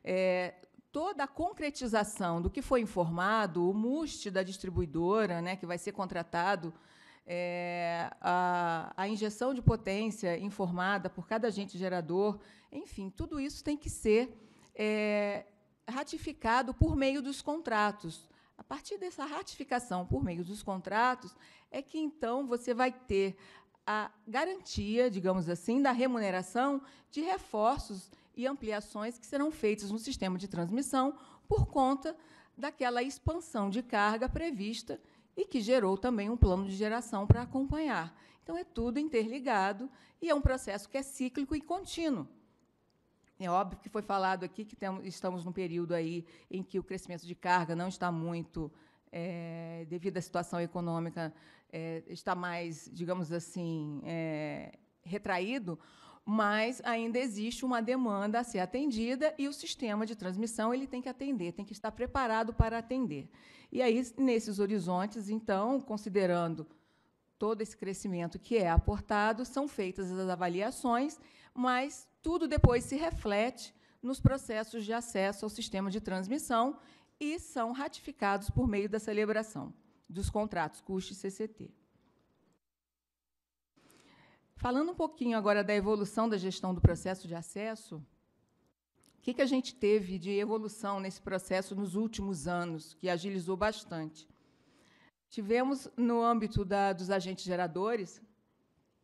é, toda a concretização do que foi informado, o MUST da distribuidora, né, que vai ser contratado, é, a, a, injeção de potência informada por cada agente gerador, enfim, tudo isso tem que ser é, ratificado por meio dos contratos. A partir dessa ratificação por meio dos contratos, é que então você vai ter a garantia, digamos assim, da remuneração de reforços e ampliações que serão feitos no sistema de transmissão por conta daquela expansão de carga prevista e que gerou também um plano de geração para acompanhar. Então, é tudo interligado e é um processo que é cíclico e contínuo. É óbvio que foi falado aqui que temos, estamos num período aí em que o crescimento de carga não está muito, é, devido à situação econômica, é, está mais, digamos assim, é, retraído, mas ainda existe uma demanda a ser atendida e o sistema de transmissão ele tem que atender, tem que estar preparado para atender. E aí, nesses horizontes, então, considerando todo esse crescimento que é aportado, são feitas as avaliações, mas tudo depois se reflete nos processos de acesso ao sistema de transmissão e são ratificados por meio da celebração dos contratos CUST e CCT. Falando um pouquinho agora da evolução da gestão do processo de acesso, o que, que a gente teve de evolução nesse processo nos últimos anos, que agilizou bastante? Tivemos, no âmbito da, dos agentes geradores,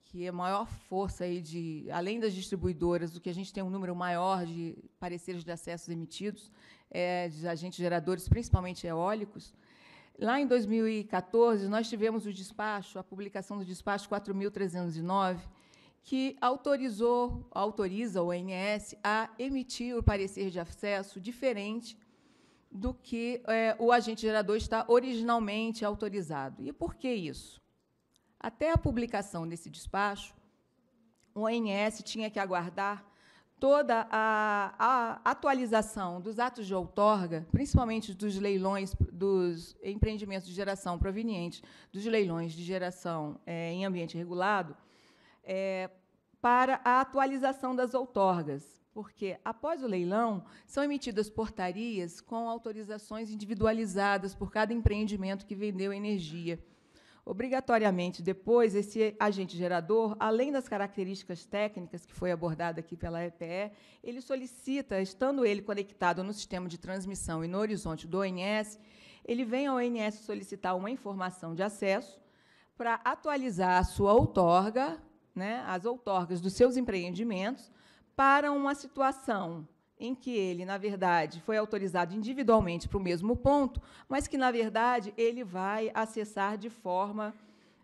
que é a maior força aí de, além das distribuidoras, o que a gente tem um número maior de pareceres de acessos emitidos, é, de agentes geradores, principalmente eólicos. Lá em 2014, nós tivemos o despacho, a publicação do despacho 4.309, que autorizou, autoriza o ONS a emitir o parecer de acesso diferente do que é, o agente gerador está originalmente autorizado. E por que isso? Até a publicação desse despacho, o ONS tinha que aguardar toda a, a, atualização dos atos de outorga, principalmente dos leilões, dos empreendimentos de geração provenientes dos leilões de geração é, em ambiente regulado, é, para a atualização das outorgas, porque, após o leilão, são emitidas portarias com autorizações individualizadas por cada empreendimento que vendeu energia. Obrigatoriamente, depois, esse agente gerador, além das características técnicas que foi abordada aqui pela EPE, ele solicita, estando ele conectado no sistema de transmissão e no horizonte do ONS, ele vem ao ONS solicitar uma informação de acesso para atualizar a sua outorga, né, as outorgas dos seus empreendimentos, para uma situação em que ele, na verdade, foi autorizado individualmente para o mesmo ponto, mas que, na verdade, ele vai acessar de forma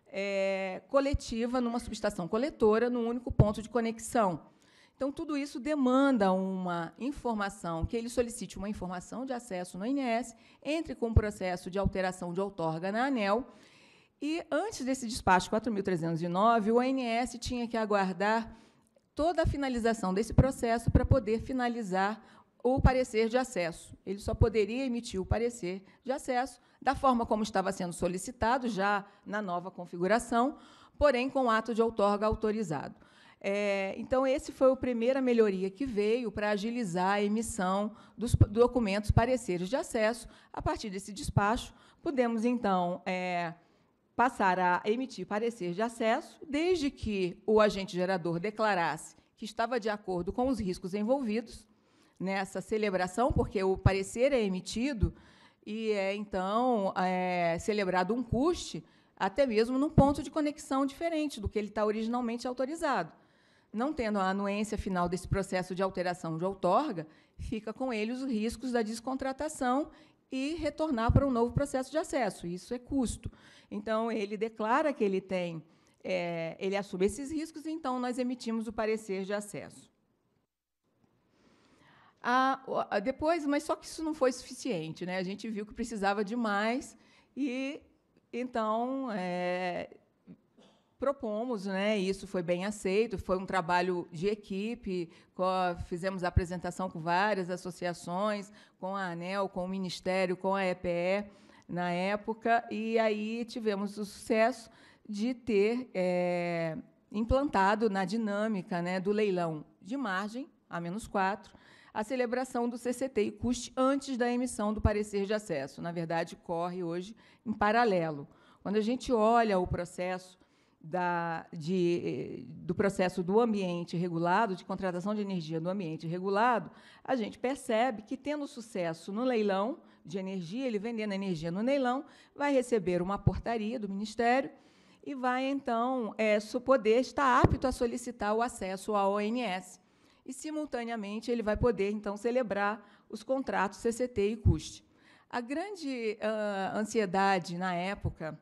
é, coletiva, numa subestação coletora, num único ponto de conexão. Então, tudo isso demanda uma informação, que ele solicite uma informação de acesso no INS, entre com o processo de alteração de outorga na ANEL, e, antes desse despacho 4.309, o ONS tinha que aguardar toda a finalização desse processo para poder finalizar o parecer de acesso. Ele só poderia emitir o parecer de acesso da forma como estava sendo solicitado, já na nova configuração, porém com ato de outorga autorizado. É, então, esse foi a primeira melhoria que veio para agilizar a emissão dos documentos pareceres de acesso. A partir desse despacho, podemos, então, é, passar a emitir parecer de acesso, desde que o agente gerador declarasse que estava de acordo com os riscos envolvidos nessa celebração, porque o parecer é emitido e é, então, é, celebrado um custe, até mesmo num ponto de conexão diferente do que ele está originalmente autorizado. Não tendo a anuência final desse processo de alteração de outorga, fica com ele os riscos da descontratação e retornar para um novo processo de acesso. Isso é custo. Então, ele declara que ele tem, é, ele assume esses riscos, então nós emitimos o parecer de acesso. Ah, depois, mas só que isso não foi suficiente, né? A gente viu que precisava de mais e então é, propomos, né? Isso foi bem aceito, foi um trabalho de equipe, fizemos apresentação com várias associações, com a ANEL, com o Ministério, com a EPE na época, e aí tivemos o sucesso de ter é, implantado na dinâmica né, do leilão de margem, a menos 4, a celebração do CCT e custe antes da emissão do parecer de acesso. Na verdade, corre hoje em paralelo. Quando a gente olha o processo da, de, do processo do ambiente regulado, de contratação de energia do ambiente regulado, a gente percebe que, tendo sucesso no leilão de energia, ele vendendo energia no leilão, vai receber uma portaria do Ministério e vai, então, é, poder estar apto a solicitar o acesso ao ONS. E, simultaneamente, ele vai poder, então, celebrar os contratos CCT e CUST. A grande uh, ansiedade na época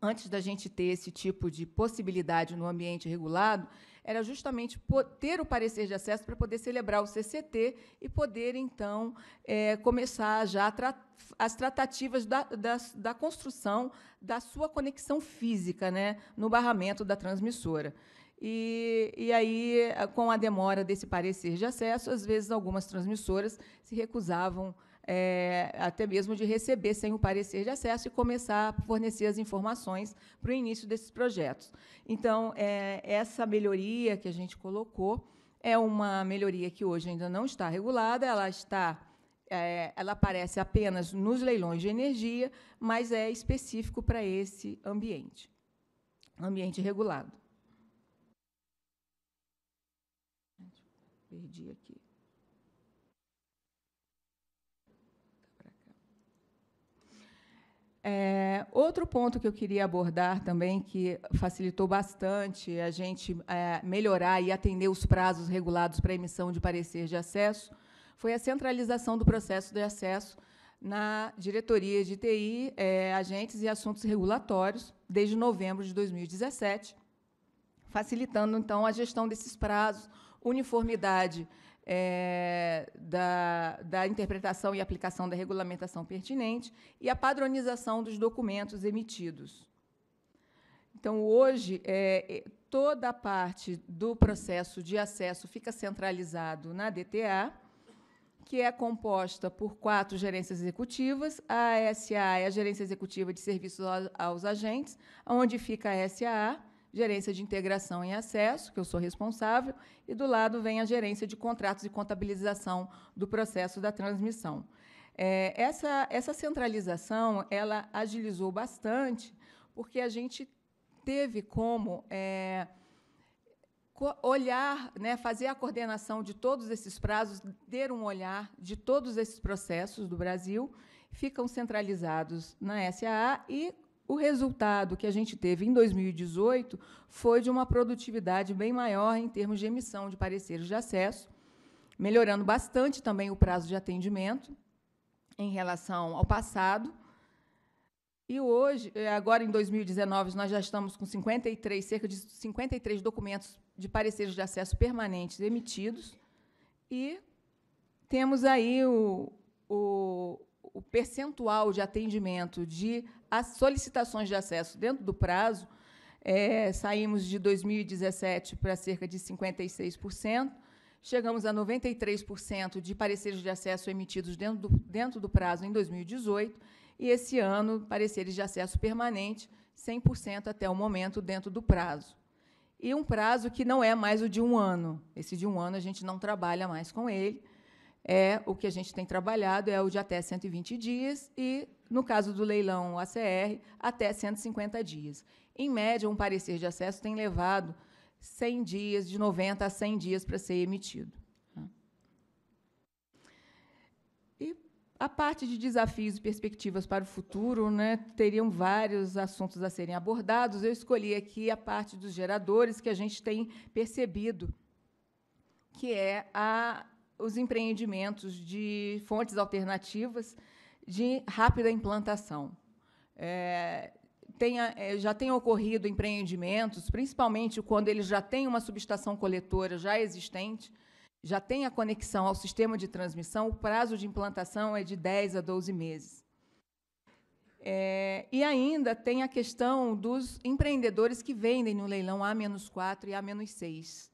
antes da gente ter esse tipo de possibilidade no ambiente regulado, era justamente ter o parecer de acesso para poder celebrar o CCT e poder, então, é, começar já tra as tratativas da, da, da, construção da sua conexão física né, no barramento da transmissora. E, e aí, com a demora desse parecer de acesso, às vezes algumas transmissoras se recusavam é, até mesmo de receber sem o parecer de acesso e começar a fornecer as informações para o início desses projetos. Então, é, essa melhoria que a gente colocou É uma melhoria que hoje ainda não está regulada, ela está é, ela aparece apenas nos leilões de energia, mas é específico para esse ambiente, ambiente regulado. Perdi aqui. É, outro ponto que eu queria abordar também, que facilitou bastante a gente é, melhorar e atender os prazos regulados para emissão de parecer de acesso, foi a centralização do processo de acesso na diretoria de TI, é, agentes e assuntos regulatórios, desde novembro de 2017, facilitando, então, a gestão desses prazos, uniformidade é, da, da interpretação e aplicação da regulamentação pertinente e a padronização dos documentos emitidos. Então, hoje, é, é toda a parte do processo de acesso fica centralizado na DTA, que é composta por quatro gerências executivas. A SA é a Gerência Executiva de Serviços aos Agentes, onde fica a SAA, gerência de integração e acesso, que eu sou responsável, e do lado vem a gerência de contratos e contabilização do processo da transmissão. É, essa, essa centralização ela agilizou bastante, porque a gente teve como é, olhar, né, fazer a coordenação de todos esses prazos, ter um olhar de todos esses processos do Brasil, ficam centralizados na SAA e o resultado que a gente teve em 2018 foi de uma produtividade bem maior em termos de emissão de pareceres de acesso, melhorando bastante também o prazo de atendimento em relação ao passado. E hoje, eh, agora em 2019, nós já estamos com 53, cerca de 53 documentos de pareceres de acesso permanentes emitidos e temos aí o, o, o percentual de atendimento de solicitações de acesso dentro do prazo, é, saímos de 2017 para cerca de 56%, chegamos a 93% de pareceres de acesso emitidos dentro do, dentro do prazo em 2018, e esse ano, pareceres de acesso permanente, 100% até o momento dentro do prazo. E um prazo que não é mais o de um ano. Esse de um ano a gente não trabalha mais com ele, é o que a gente tem trabalhado é o de até 120 dias e, no caso do leilão ACR, até 150 dias. Em média, um parecer de acesso tem levado 100 dias, de 90 a 100 dias para ser emitido. E a parte de desafios e perspectivas para o futuro, né, teriam vários assuntos a serem abordados. Eu escolhi aqui a parte dos geradores que a gente tem percebido, que é a os empreendimentos de fontes alternativas de rápida implantação. É, é, já tem ocorrido empreendimentos, principalmente quando eles já têm uma subestação coletora já existente, já tem a conexão ao sistema de transmissão, o prazo de implantação é de 10 a 12 meses. É, e ainda tem a questão dos empreendedores que vendem no leilão A-4 e A-6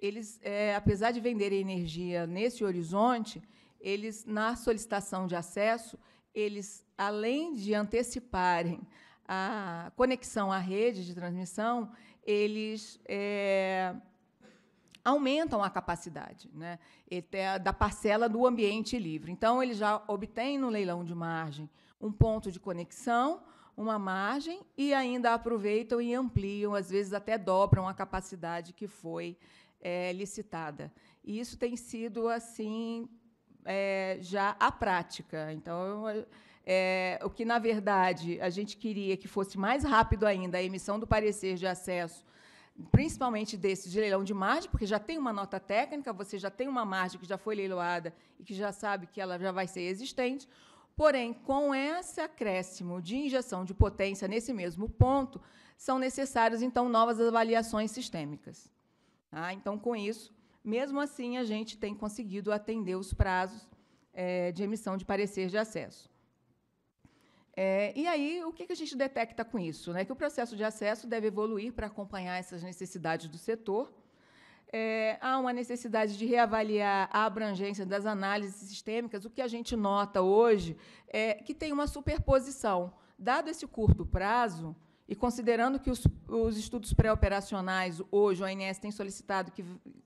eles, é, apesar de venderem energia nesse horizonte, eles, na solicitação de acesso, eles, além de anteciparem a conexão à rede de transmissão, eles é, aumentam a capacidade né, da parcela do ambiente livre. Então, eles já obtêm no leilão de margem um ponto de conexão, uma margem, e ainda aproveitam e ampliam, às vezes até dobram a capacidade que foi é, licitada. E isso tem sido assim é, já a prática. Então, é, o que na verdade a gente queria que fosse mais rápido ainda a emissão do parecer de acesso, principalmente desse de leilão de margem, porque já tem uma nota técnica, você já tem uma margem que já foi leiloada e que já sabe que ela já vai ser existente. Porém, com esse acréscimo de injeção de potência nesse mesmo ponto, são necessárias então novas avaliações sistêmicas. Tá? Então, com isso, mesmo assim, a gente tem conseguido atender os prazos é, de emissão de parecer de acesso. É, e aí, o que a gente detecta com isso? Né? Que o processo de acesso deve evoluir para acompanhar essas necessidades do setor. É, há uma necessidade de reavaliar a abrangência das análises sistêmicas. O que a gente nota hoje é que tem uma superposição. Dado esse curto prazo, e considerando que os, os estudos pré-operacionais, hoje, o ONS tem solicitado que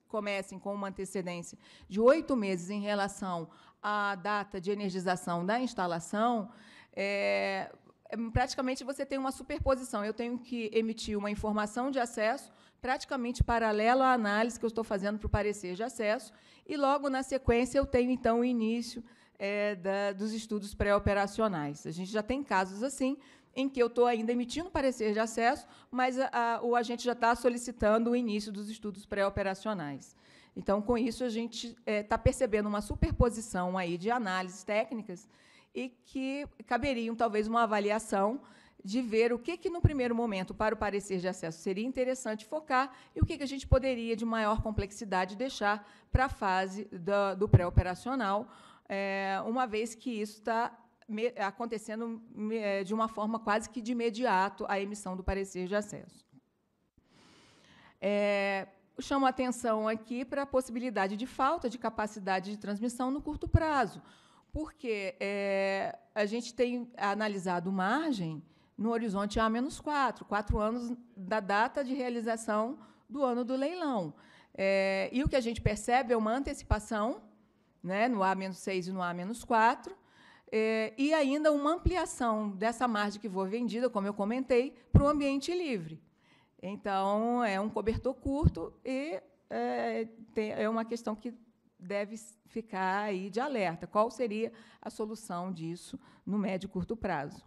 comecem com uma antecedência de oito meses em relação à data de energização da instalação, é, é, praticamente você tem uma superposição. Eu tenho que emitir uma informação de acesso praticamente paralela à análise que eu estou fazendo para o parecer de acesso, e logo na sequência eu tenho então o início é, da, dos estudos pré-operacionais. A gente já tem casos assim em que eu estou ainda emitindo parecer de acesso, mas a, a, o agente já está solicitando o início dos estudos pré-operacionais. Então, com isso, a gente está é, tá percebendo uma superposição aí de análises técnicas e que caberiam, talvez, uma avaliação de ver o que, que, no primeiro momento, para o parecer de acesso, seria interessante focar e o que, que a gente poderia, de maior complexidade, deixar para a fase do, do pré-operacional, é, uma vez que isso está acontecendo é, de uma forma quase que de imediato a emissão do parecer de acesso. É, chamo a atenção aqui para a possibilidade de falta de capacidade de transmissão no curto prazo porque é, a gente tem analisado margem no horizonte A-4, quatro anos da data de realização do ano do leilão. É, e o que a gente percebe é uma antecipação né, no A-6 e no A-4, é, e ainda uma ampliação dessa margem que for vendida, como eu comentei, para o ambiente livre. Então, é um cobertor curto e é, tem, é uma questão que deve ficar aí de alerta. Qual seria a solução disso no médio e curto prazo?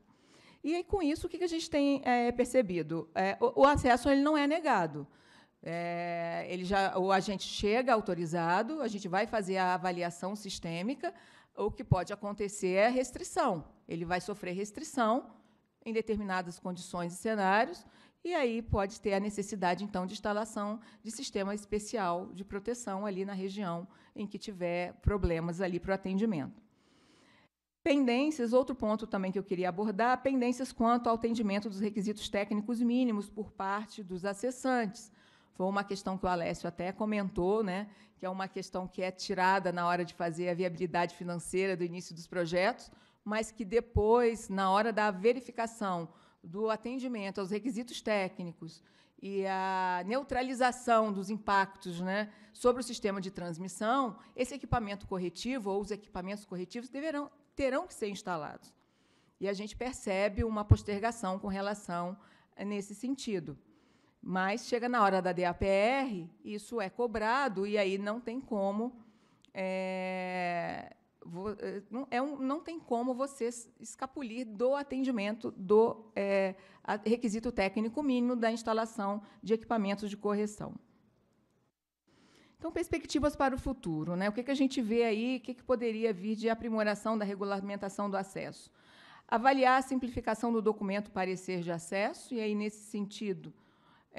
E aí, com isso, o que a gente tem é, percebido? É, o, o, acesso ele não é negado. É, ele já, o agente chega autorizado, a gente vai fazer a avaliação sistêmica. O que pode acontecer é restrição. Ele vai sofrer restrição em determinadas condições e cenários, e aí pode ter a necessidade, então, de instalação de sistema especial de proteção ali na região em que tiver problemas ali para o atendimento. Pendências, outro ponto também que eu queria abordar, pendências quanto ao atendimento dos requisitos técnicos mínimos por parte dos acessantes. Foi uma questão que o Alessio até comentou, né, que é uma questão que é tirada na hora de fazer a viabilidade financeira do início dos projetos, mas que depois, na hora da verificação do atendimento aos requisitos técnicos e a neutralização dos impactos né, sobre o sistema de transmissão, esse equipamento corretivo ou os equipamentos corretivos deverão, terão que ser instalados. E a gente percebe uma postergação com relação nesse sentido. Mas chega na hora da DAPR, isso é cobrado e aí não tem como é, não, é um, não tem como você escapulir do atendimento do é, requisito técnico mínimo da instalação de equipamentos de correção. Então, perspectivas para o futuro. Né? O que, que a gente vê aí, o que, que poderia vir de aprimoração da regulamentação do acesso? Avaliar a simplificação do documento parecer de acesso, e aí, nesse sentido,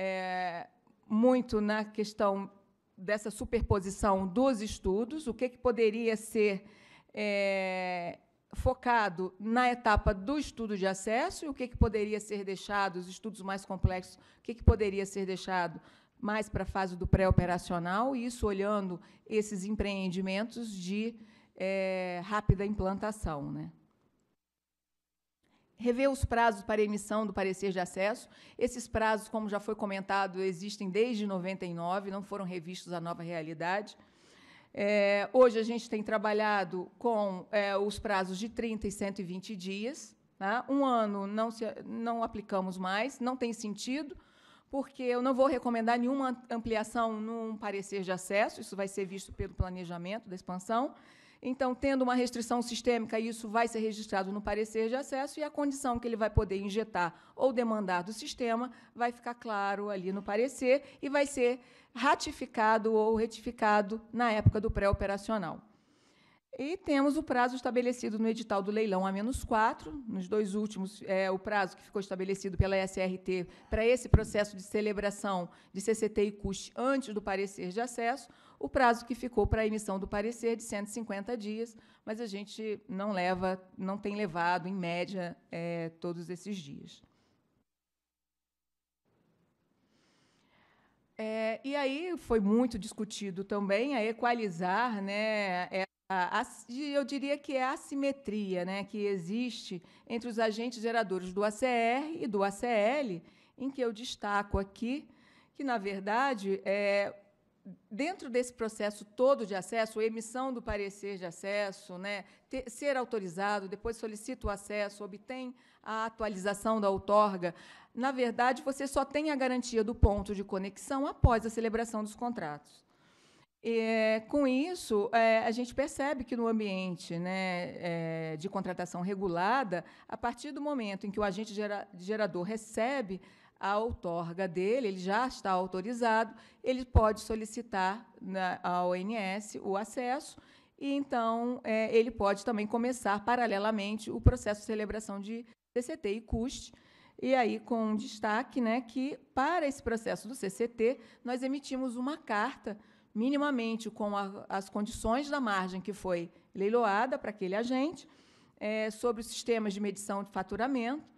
é, muito na questão dessa superposição dos estudos, o que, que poderia ser é, focado na etapa do estudo de acesso e o que, que poderia ser deixado, os estudos mais complexos, o que, que poderia ser deixado mais para a fase do pré-operacional, isso olhando esses empreendimentos de é, rápida implantação. Né? Rever os prazos para emissão do parecer de acesso. Esses prazos, como já foi comentado, existem desde 99, não foram revistos à nova realidade. É, hoje a gente tem trabalhado com é, os prazos de 30 e 120 dias. Tá? Um ano não, se, não aplicamos mais, não tem sentido, porque eu não vou recomendar nenhuma ampliação num parecer de acesso, isso vai ser visto pelo planejamento da expansão. Então, tendo uma restrição sistêmica, isso vai ser registrado no parecer de acesso e a condição que ele vai poder injetar ou demandar do sistema vai ficar claro ali no parecer e vai ser ratificado ou retificado na época do pré-operacional. E temos o prazo estabelecido no edital do leilão a menos 4, nos dois últimos, é, o prazo que ficou estabelecido pela SRT para esse processo de celebração de CCT e CUST antes do parecer de acesso, o prazo que ficou para a emissão do parecer de 150 dias, mas a gente não leva, não tem levado, em média, é, todos esses dias. É, e aí foi muito discutido também a equalizar né, é, a, eu diria que é a assimetria né, que existe entre os agentes geradores do ACR e do ACL, em que eu destaco aqui que, na verdade, é, dentro desse processo todo de acesso, emissão do parecer de acesso, né, ter, ser autorizado, depois solicita o acesso, obtém a atualização da outorga, na verdade, você só tem a garantia do ponto de conexão após a celebração dos contratos. E, com isso, é, a gente percebe que no ambiente né, é, de contratação regulada, a partir do momento em que o agente gera, gerador recebe a outorga dele, ele já está autorizado, ele pode solicitar na, ao ONS o acesso, e então é, ele pode também começar paralelamente o processo de celebração de CCT e CUST, e aí com destaque né, que, para esse processo do CCT, nós emitimos uma carta, minimamente com a, as condições da margem que foi leiloada para aquele agente, é, sobre os sistemas de medição de faturamento,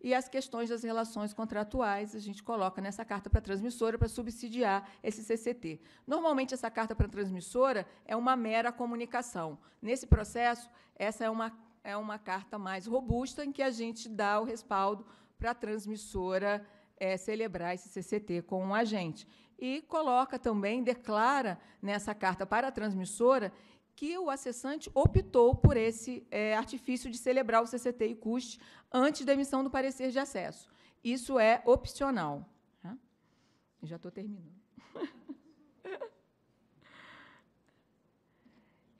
e as questões das relações contratuais a gente coloca nessa carta para a transmissora para subsidiar esse CCT. Normalmente, essa carta para a transmissora é uma mera comunicação. Nesse processo, essa é uma, é uma carta mais robusta, em que a gente dá o respaldo para a transmissora é, celebrar esse CCT com um agente. E coloca também, declara nessa carta para a transmissora que o acessante optou por esse é, artifício de celebrar o CCT e custe antes da emissão do parecer de acesso. Isso é opcional. Já estou terminando.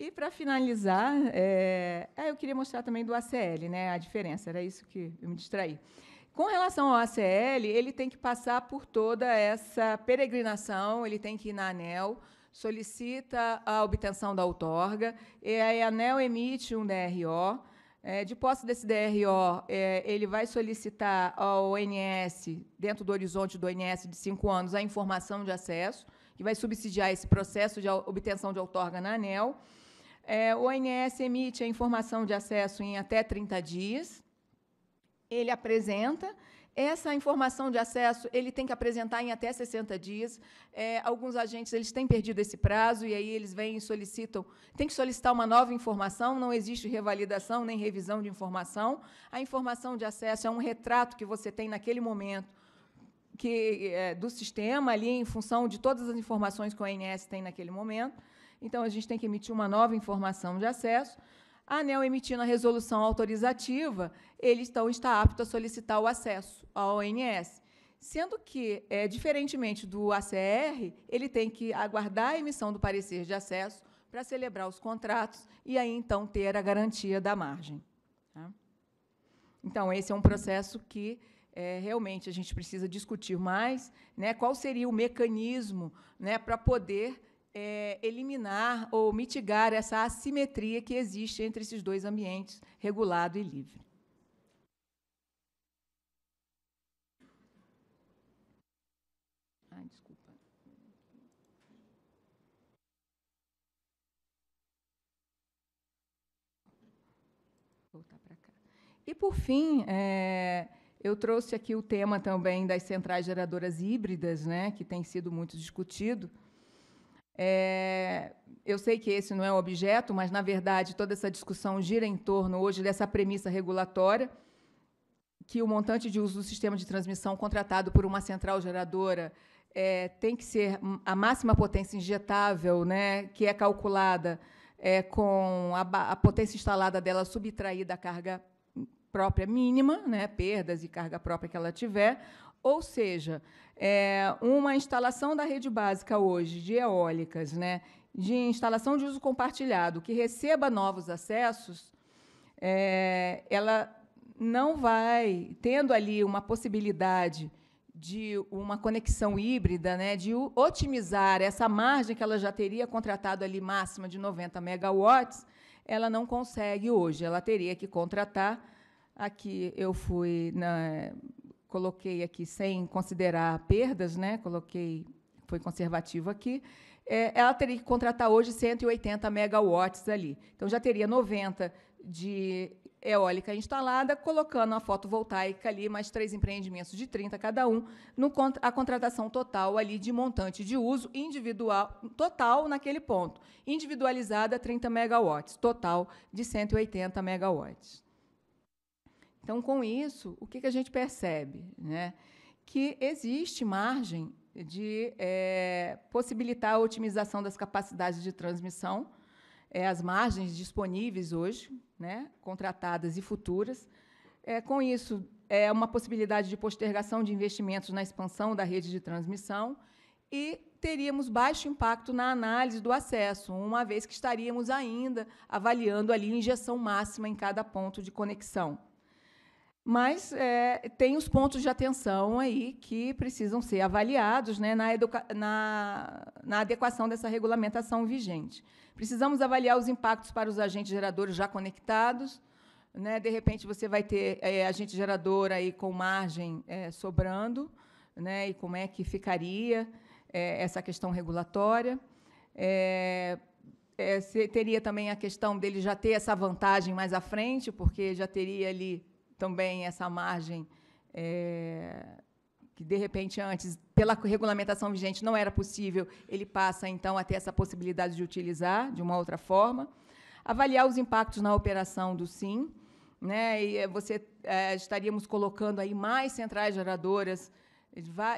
E, para finalizar, é, eu queria mostrar também do ACL, né, a diferença, era isso que eu me distraí. Com relação ao ACL, ele tem que passar por toda essa peregrinação, ele tem que ir na ANEL, solicita a obtenção da outorga, e a ANEL emite um DRO. É, de posse desse DRO, é, ele vai solicitar ao ONS, dentro do horizonte do ONS de cinco anos, a informação de acesso, que vai subsidiar esse processo de obtenção de outorga na ANEL. É, o ONS emite a informação de acesso em até 30 dias. Ele apresenta essa informação de acesso ele tem que apresentar em até 60 dias. É, alguns agentes eles têm perdido esse prazo e aí eles vêm e solicitam. Tem que solicitar uma nova informação. Não existe revalidação nem revisão de informação. A informação de acesso é um retrato que você tem naquele momento que é, do sistema ali em função de todas as informações que o ONS tem naquele momento. Então a gente tem que emitir uma nova informação de acesso. A ANEL emitindo a resolução autorizativa, ele então está apto a solicitar o acesso ao ONS. Sendo que, é, diferentemente do ACR, ele tem que aguardar a emissão do parecer de acesso para celebrar os contratos e aí, então, ter a garantia da margem. Tá? Então, esse é um processo que é, realmente a gente precisa discutir mais, né, qual seria o mecanismo né, para poder é, eliminar ou mitigar essa assimetria que existe entre esses dois ambientes, regulado e livre. desculpa. Voltar para cá. E, por fim, é, eu trouxe aqui o tema também das centrais geradoras híbridas, né, que tem sido muito discutido. É, eu sei que esse não é o objeto, mas, na verdade, toda essa discussão gira em torno hoje dessa premissa regulatória, que o montante de uso do sistema de transmissão contratado por uma central geradora é, tem que ser a máxima potência injetável, né, que é calculada é, com a, a, potência instalada dela subtraída da carga própria mínima, né, perdas e carga própria que ela tiver, ou seja, é, uma instalação da rede básica hoje de eólicas, né, de instalação de uso compartilhado, que receba novos acessos, é, ela não vai, tendo ali uma possibilidade de uma conexão híbrida, né, de otimizar essa margem que ela já teria contratado ali máxima de 90 megawatts, ela não consegue hoje. Ela teria que contratar. Aqui eu fui na, coloquei aqui sem considerar perdas, né? Coloquei, foi conservativo aqui. É, ela teria que contratar hoje 180 megawatts ali. Então já teria 90 de eólica instalada, colocando a fotovoltaica ali, mais três empreendimentos de 30 cada um, no, a contratação total ali de montante de uso individual, total naquele ponto. Individualizada, 30 megawatts, total de 180 megawatts. Então, com isso, o que, que a gente percebe? Né? Que existe margem de é, possibilitar a otimização das capacidades de transmissão, é, as margens disponíveis hoje, né, contratadas e futuras. É, com isso, é uma possibilidade de postergação de investimentos na expansão da rede de transmissão e teríamos baixo impacto na análise do acesso, uma vez que estaríamos ainda avaliando ali injeção máxima em cada ponto de conexão. Mas é, tem os pontos de atenção aí que precisam ser avaliados né, na, na, na adequação dessa regulamentação vigente. Precisamos avaliar os impactos para os agentes geradores já conectados. Né, de repente, você vai ter é, agente gerador aí com margem é, sobrando, né, e como é que ficaria é, essa questão regulatória. É, é, teria também a questão dele já ter essa vantagem mais à frente, porque já teria ali também essa margem é, que, de repente, antes, pela regulamentação vigente, não era possível, ele passa, então, a ter essa possibilidade de utilizar de uma outra forma. Avaliar os impactos na operação do SIM. Né, e você é, estaríamos colocando aí mais centrais geradoras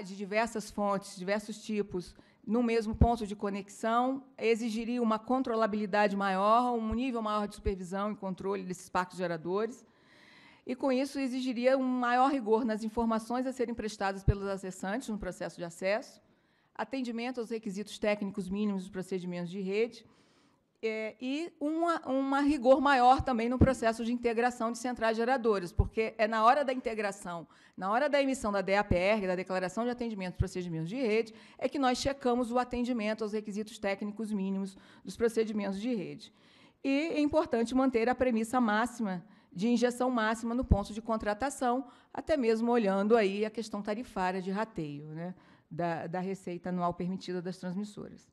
de diversas fontes, diversos tipos, no mesmo ponto de conexão, exigiria uma controlabilidade maior, um nível maior de supervisão e controle desses parques geradores. E, com isso, exigiria um maior rigor nas informações a serem prestadas pelos acessantes no processo de acesso, atendimento aos requisitos técnicos mínimos dos procedimentos de rede, é, e uma rigor maior também no processo de integração de centrais geradoras, porque é na hora da integração, na hora da emissão da DAPR, da Declaração de Atendimento dos Procedimentos de Rede, é que nós checamos o atendimento aos requisitos técnicos mínimos dos procedimentos de rede. E é importante manter a premissa máxima de injeção máxima no ponto de contratação, até mesmo olhando aí a questão tarifária de rateio né, da, da receita anual permitida das transmissoras.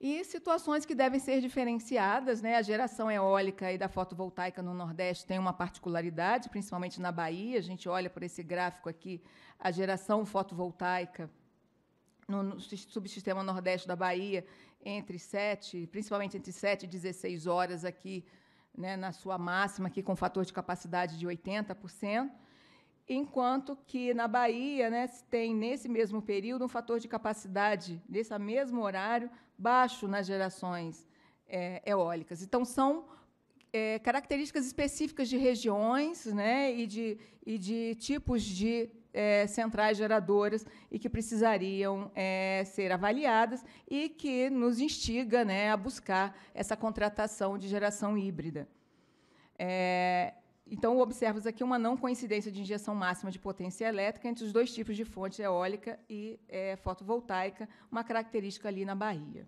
E situações que devem ser diferenciadas, né? A geração eólica e da fotovoltaica no Nordeste tem uma particularidade, principalmente na Bahia. A gente olha por esse gráfico aqui, a geração fotovoltaica no, subsistema Nordeste da Bahia entre 7, principalmente entre 7 e 16 horas aqui, né, na sua máxima aqui com fator de capacidade de 80% enquanto que na Bahia né, tem, nesse mesmo período, um fator de capacidade, nesse mesmo horário, baixo nas gerações é, eólicas. Então, são é, características específicas de regiões né, e, de, e de tipos de é, centrais geradoras e que precisariam é, ser avaliadas e que nos instiga né, a buscar essa contratação de geração híbrida. É, então, observamos aqui uma não coincidência de injeção máxima de potência elétrica entre os dois tipos de fonte eólica e é, fotovoltaica, uma característica ali na Bahia.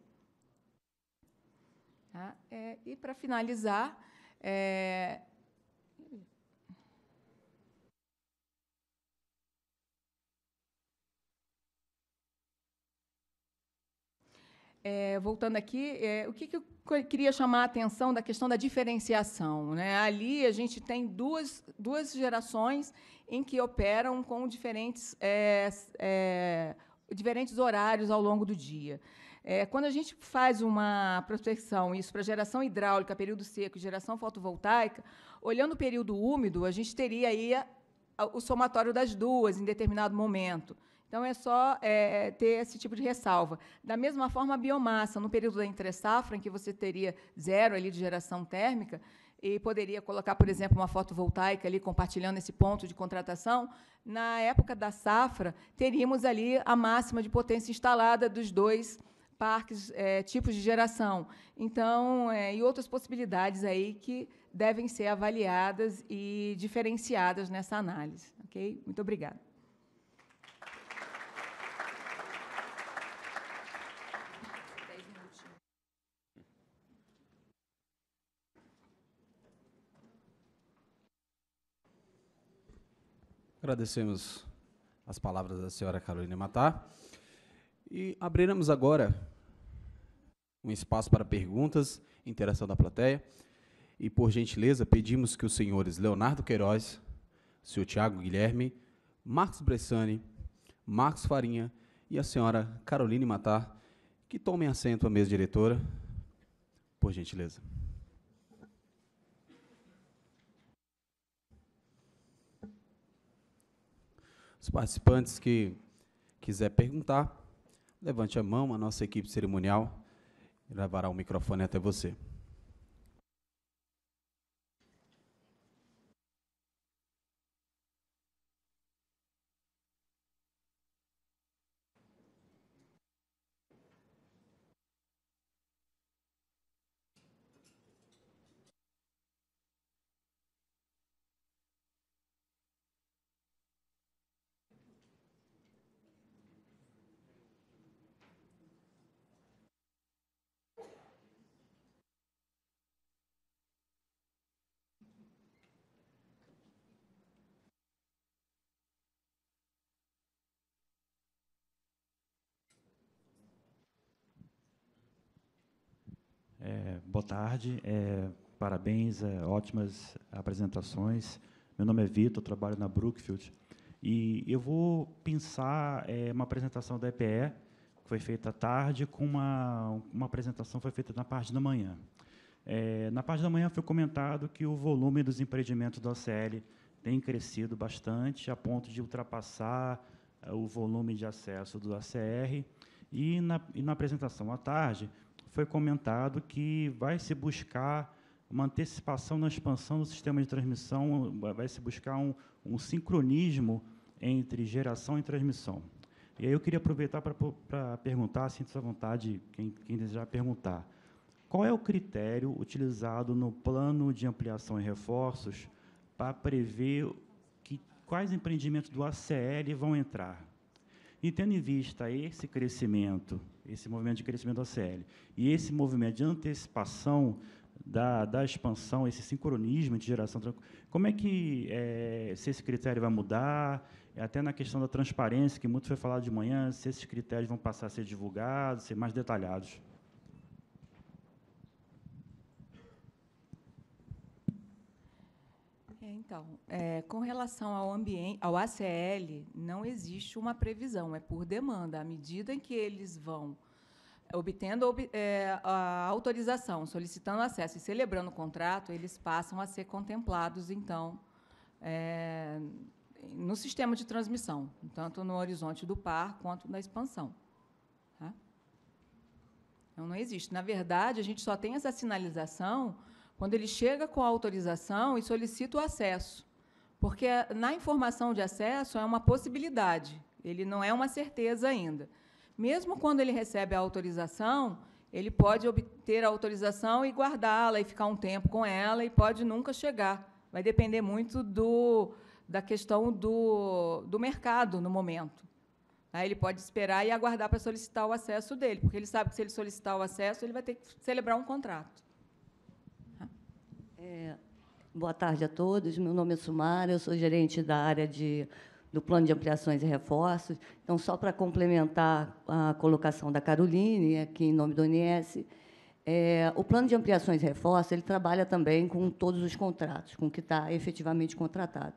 Tá? É, e, para finalizar, é, voltando aqui, é, o que, que, eu queria chamar a atenção da questão da diferenciação. Né? Ali a gente tem duas, duas gerações em que operam com diferentes, é, diferentes horários ao longo do dia. Quando a gente faz uma prospecção, isso para geração hidráulica, período seco geração fotovoltaica, olhando o período úmido, a gente teria aí a, a, o somatório das duas em determinado momento. Então, é só é, ter esse tipo de ressalva. Da mesma forma, a biomassa, no período da entre-safra, em que você teria zero ali de geração térmica, e poderia colocar, por exemplo, uma fotovoltaica ali compartilhando esse ponto de contratação, na época da safra, teríamos ali a máxima de potência instalada dos dois parques, é, tipos de geração. Então, é, e outras possibilidades aí que devem ser avaliadas e diferenciadas nessa análise. Ok? Muito obrigada. Agradecemos as palavras da senhora Carolina Matar. E abriremos agora um espaço para perguntas, interação da plateia. E, por gentileza, pedimos que os senhores Leonardo Queiroz, senhor Tiago Guilherme, Marcos Bressani, Marcos Farinha e a senhora Caroline Matar, que tomem assento à mesa diretora, por gentileza. Os participantes que quiser perguntar, levante a mão, a nossa equipe cerimonial levará o microfone até você. É, boa tarde, é, parabéns, é, ótimas apresentações. Meu nome é Vitor, trabalho na Brookfield. E eu vou pensar é, uma apresentação da EPE, que foi feita à tarde, com uma, uma apresentação que foi feita na parte da manhã. É, na parte da manhã foi comentado que o volume dos empreendimentos do OCL tem crescido bastante, a ponto de ultrapassar é, o volume de acesso do ACR. E na, e na apresentação à tarde, foi comentado que vai se buscar uma antecipação na expansão do sistema de transmissão, vai se buscar um, um sincronismo entre geração e transmissão. E aí eu queria aproveitar para perguntar, sinta-se à vontade, quem, quem desejar perguntar, qual é o critério utilizado no plano de ampliação e reforços para prever que, quais empreendimentos do ACL vão entrar? E tendo em vista esse crescimento, esse movimento de crescimento da CL, e esse movimento de antecipação da, da expansão, esse sincronismo de geração, como é que é, se esse critério vai mudar? Até na questão da transparência, que muito foi falado de manhã, se esses critérios vão passar a ser divulgados, ser mais detalhados. Então, é, com relação ao ambiente, ao ACL, não existe uma previsão, é por demanda. À medida em que eles vão obtendo é, a autorização, solicitando acesso e celebrando o contrato, eles passam a ser contemplados, então, é, no sistema de transmissão, tanto no horizonte do par quanto na expansão. Tá? Então, não existe. Na verdade, a gente só tem essa sinalização quando ele chega com a autorização e solicita o acesso. Porque na informação de acesso é uma possibilidade, ele não é uma certeza ainda. Mesmo quando ele recebe a autorização, ele pode obter a autorização e guardá-la e ficar um tempo com ela e pode nunca chegar. Vai depender muito do, da questão do, do mercado no momento. Aí ele pode esperar e aguardar para solicitar o acesso dele, porque ele sabe que se ele solicitar o acesso, ele vai ter que celebrar um contrato. É, boa tarde a todos. Meu nome é Sumara, eu sou gerente da área de, do Plano de Ampliações e Reforços. Então, só para complementar a colocação da Caroline, aqui em nome do ONS, é, o Plano de Ampliações e Reforços ele trabalha também com todos os contratos, com o que está efetivamente contratado.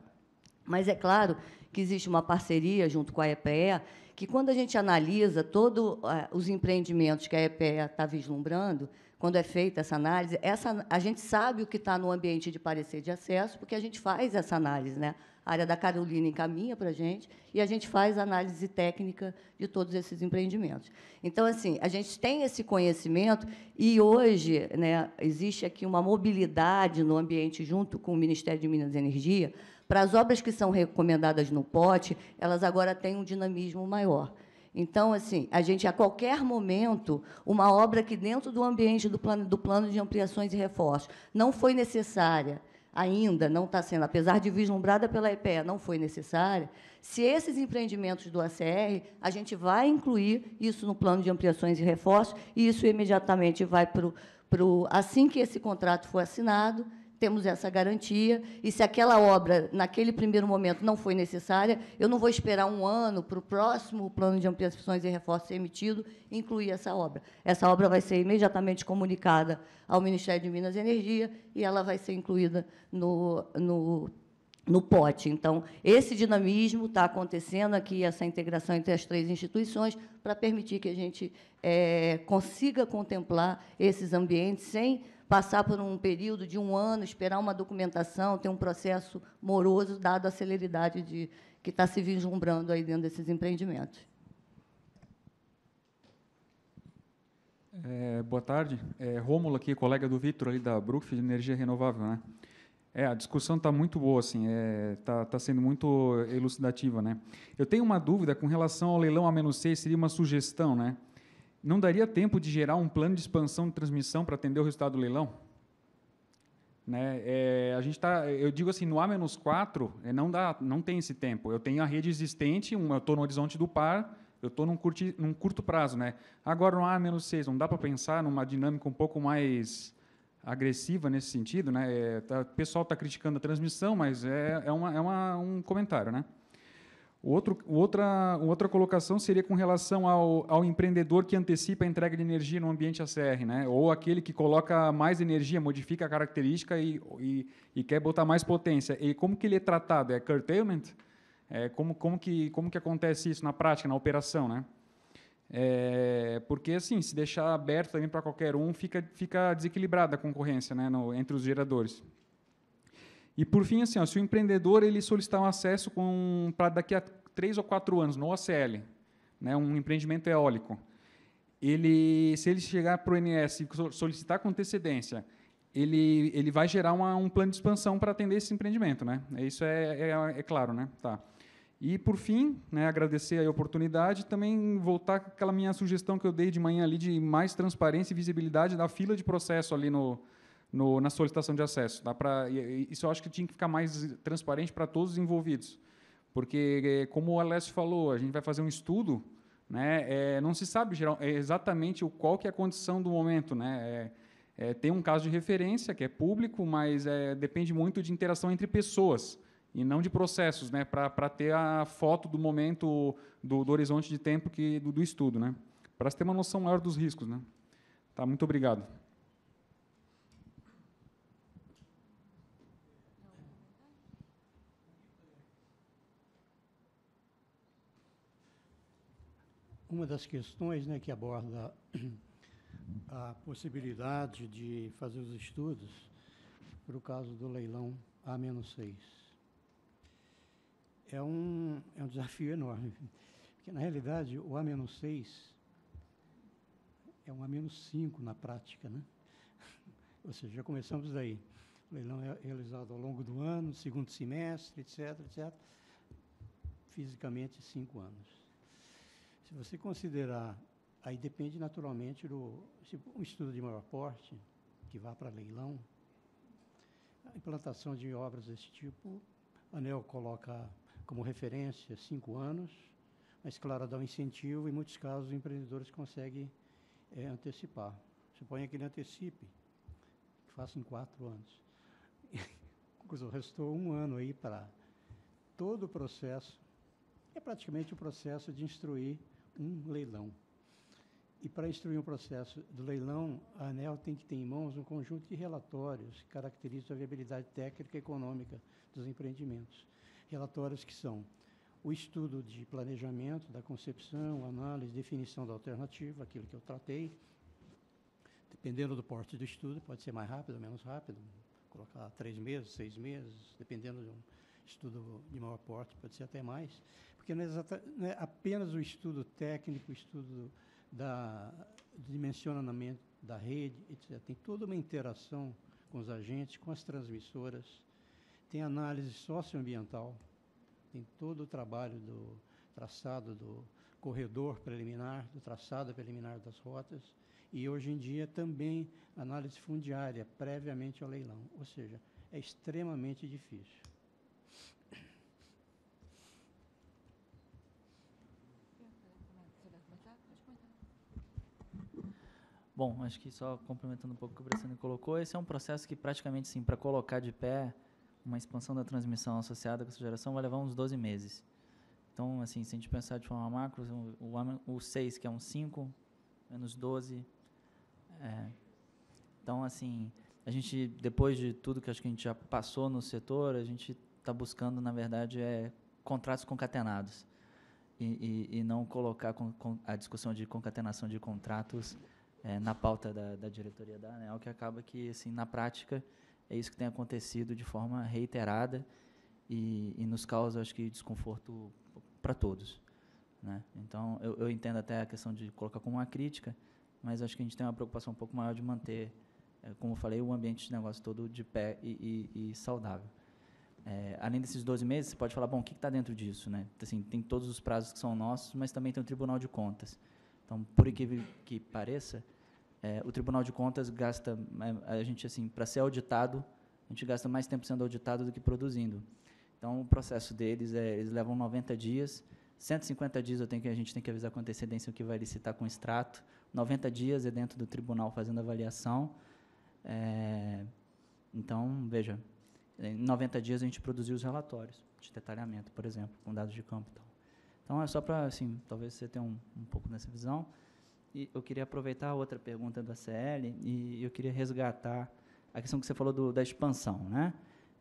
Mas é claro que existe uma parceria junto com a EPE, que quando a gente analisa todos uh, os empreendimentos que a EPE está vislumbrando, quando é feita essa análise, essa, a gente sabe o que está no ambiente de parecer de acesso, porque a gente faz essa análise. Né? A área da Carolina encaminha para a gente e a gente faz a análise técnica de todos esses empreendimentos. Então, assim, a gente tem esse conhecimento e hoje né, existe aqui uma mobilidade no ambiente junto com o Ministério de Minas e Energia para as obras que são recomendadas no pote, elas agora têm um dinamismo maior. Então, assim, a gente, a qualquer momento, uma obra que dentro do ambiente do plano, do plano de ampliações e reforços não foi necessária, ainda não está sendo, apesar de vislumbrada pela EPE, não foi necessária, se esses empreendimentos do ACR, a gente vai incluir isso no plano de ampliações e reforços, e isso imediatamente vai para o. Assim que esse contrato for assinado, temos essa garantia, e se aquela obra, naquele primeiro momento, não foi necessária, eu não vou esperar um ano para o próximo plano de ampliações e reforços ser emitido incluir essa obra. Essa obra vai ser imediatamente comunicada ao Ministério de Minas e Energia e ela vai ser incluída no, no, no pote. Então, esse dinamismo está acontecendo aqui, essa integração entre as três instituições, para permitir que a gente é, consiga contemplar esses ambientes sem passar por um período de um ano, esperar uma documentação, ter um processo moroso, dado a celeridade de, que está se vislumbrando aí dentro desses empreendimentos. É, boa tarde. É, Rômulo aqui, colega do Vitor ali da Brookfield Energia Renovável, né? É, a discussão está muito boa, assim, está é, tá, tá sendo muito elucidativa, né? Eu tenho uma dúvida com relação ao leilão A-6, seria uma sugestão, né? Não daria tempo de gerar um plano de expansão de transmissão para atender o resultado do leilão? Né? É, a gente tá, eu digo assim, no A-4, é, não, dá, não tem esse tempo. Eu tenho a rede existente, um, eu estou no horizonte do par, eu estou num, num curto prazo. Né? Agora, no A-6, não dá para pensar numa dinâmica um pouco mais agressiva nesse sentido? Né? É, tá, o pessoal está criticando a transmissão, mas é, é, uma, é uma, um comentário. Né? Outro, outra, outra colocação seria com relação ao, ao empreendedor que antecipa a entrega de energia no ambiente ACR, né? ou aquele que coloca mais energia, modifica a característica e, e, e quer botar mais potência. E como que ele é tratado? É curtailment? É, como, como, que, como que acontece isso na prática, na operação? Né? É, porque, assim, se deixar aberto também para qualquer um, fica, fica desequilibrada a concorrência né, no, entre os geradores. E por fim, assim, ó, se o empreendedor ele solicitar um acesso para daqui a três ou quatro anos no OCL, né, um empreendimento eólico, ele, se ele chegar para o INS e solicitar com antecedência, ele, ele vai gerar uma, um plano de expansão para atender esse empreendimento, né? Isso é, é, é claro, né? Tá. E por fim, né, agradecer a oportunidade, também voltar com aquela minha sugestão que eu dei de manhã ali de mais transparência e visibilidade da fila de processo ali no, no, na solicitação de acesso. Dá pra, isso eu acho que tinha que ficar mais transparente para todos os envolvidos. Porque, como o Alessio falou, a gente vai fazer um estudo, né, é, não se sabe geral, é exatamente o, qual que é a condição do momento. Né, é, é tem um caso de referência, que é público, mas é, depende muito de interação entre pessoas e não de processos, né, para ter a foto do momento, do, do horizonte de tempo que, do, do estudo. Né, para ter uma noção maior dos riscos. Né. Tá, muito obrigado. Uma das questões né, que aborda a possibilidade de fazer os estudos para o caso do leilão A-6. É um, é um desafio enorme, porque, na realidade, o A-6 é um A-5 na prática. Né? Ou seja, já começamos daí. O leilão é realizado ao longo do ano, segundo semestre, etc., etc. Fisicamente, cinco anos. Se você considerar, aí depende naturalmente do se um estudo de maior porte que vá para leilão, a implantação de obras desse tipo, a ANEL coloca como referência cinco anos, mas claro, dá um incentivo, em muitos casos os empreendedores conseguem é, antecipar. Suponha que ele antecipe, que faça em quatro anos. Restou um ano aí para todo o processo, é praticamente o processo de instruir um leilão. E para instruir um processo do leilão, a ANEL tem que ter em mãos um conjunto de relatórios que caracterizam a viabilidade técnica e econômica dos empreendimentos. Relatórios que são o estudo de planejamento, da concepção, análise, definição da alternativa, aquilo que eu tratei. Dependendo do porte do estudo, pode ser mais rápido ou menos rápido, colocar três meses, seis meses, dependendo de um estudo de maior porte, pode ser até mais porque não é, não é apenas o estudo técnico, o estudo da, do dimensionamento da rede, etc. Tem toda uma interação com os agentes, com as transmissoras, tem análise socioambiental, tem todo o trabalho do traçado do corredor preliminar, do traçado preliminar das rotas, e hoje em dia também análise fundiária previamente ao leilão, ou seja, é extremamente difícil. Bom, acho que só complementando um pouco o que o Bressani colocou, esse é um processo que praticamente, sim, para colocar de pé uma expansão da transmissão associada com essa geração vai levar uns 12 meses. Então, assim, se a gente pensar de forma macro, o, o 6, que é um 5, menos 12. É, então, assim, a gente, depois de tudo que acho que a gente já passou no setor, a gente está buscando, na verdade, é contratos concatenados e, e, e não colocar com, com a discussão de concatenação de contratos é, na pauta da, da, diretoria da ANEL, que acaba que, assim, na prática, é isso que tem acontecido de forma reiterada e, e nos causa, acho que, desconforto para todos. Né? Então, eu, eu, entendo até a questão de colocar como uma crítica, mas acho que a gente tem uma preocupação um pouco maior de manter, é, como eu falei, o ambiente de negócio todo de pé e, e, e saudável. É, além desses 12 meses, você pode falar, bom, o que está dentro disso? Né? Assim, tem todos os prazos que são nossos, mas também tem o Tribunal de Contas. Então, por incrível que pareça, é, o Tribunal de Contas gasta, é, a gente, assim, para ser auditado, a gente gasta mais tempo sendo auditado do que produzindo. Então, o processo deles, é, eles levam 90 dias, 150 dias eu tenho que, a gente tem que avisar com antecedência o que vai licitar com extrato, 90 dias é dentro do tribunal fazendo avaliação. É, então, veja, em 90 dias a gente produziu os relatórios de detalhamento, por exemplo, com dados de campo. Então, então é só para, assim, talvez você tenha um, um pouco dessa visão. E eu queria aproveitar a outra pergunta da CL e eu queria resgatar a questão que você falou do, da expansão, né?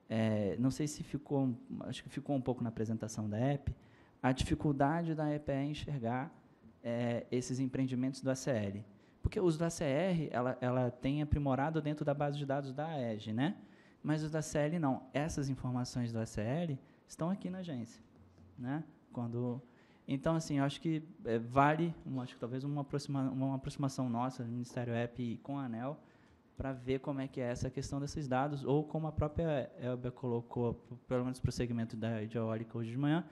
É, não sei se ficou, acho que ficou um pouco na apresentação da app, a dificuldade da EPE enxergar é, esses empreendimentos do ACL. Porque os da CR, ela, ela tem aprimorado dentro da base de dados da AEG, né? Mas os da CL não. Essas informações do ACL estão aqui na agência, né? Quando então, assim, acho que é, vale, acho que talvez uma, aproxima, uma aproximação nossa, do Ministério App com a ANEL, para ver como é que é essa questão desses dados, ou como a própria Elbia colocou, pelo menos para o segmento da eólica hoje de manhã,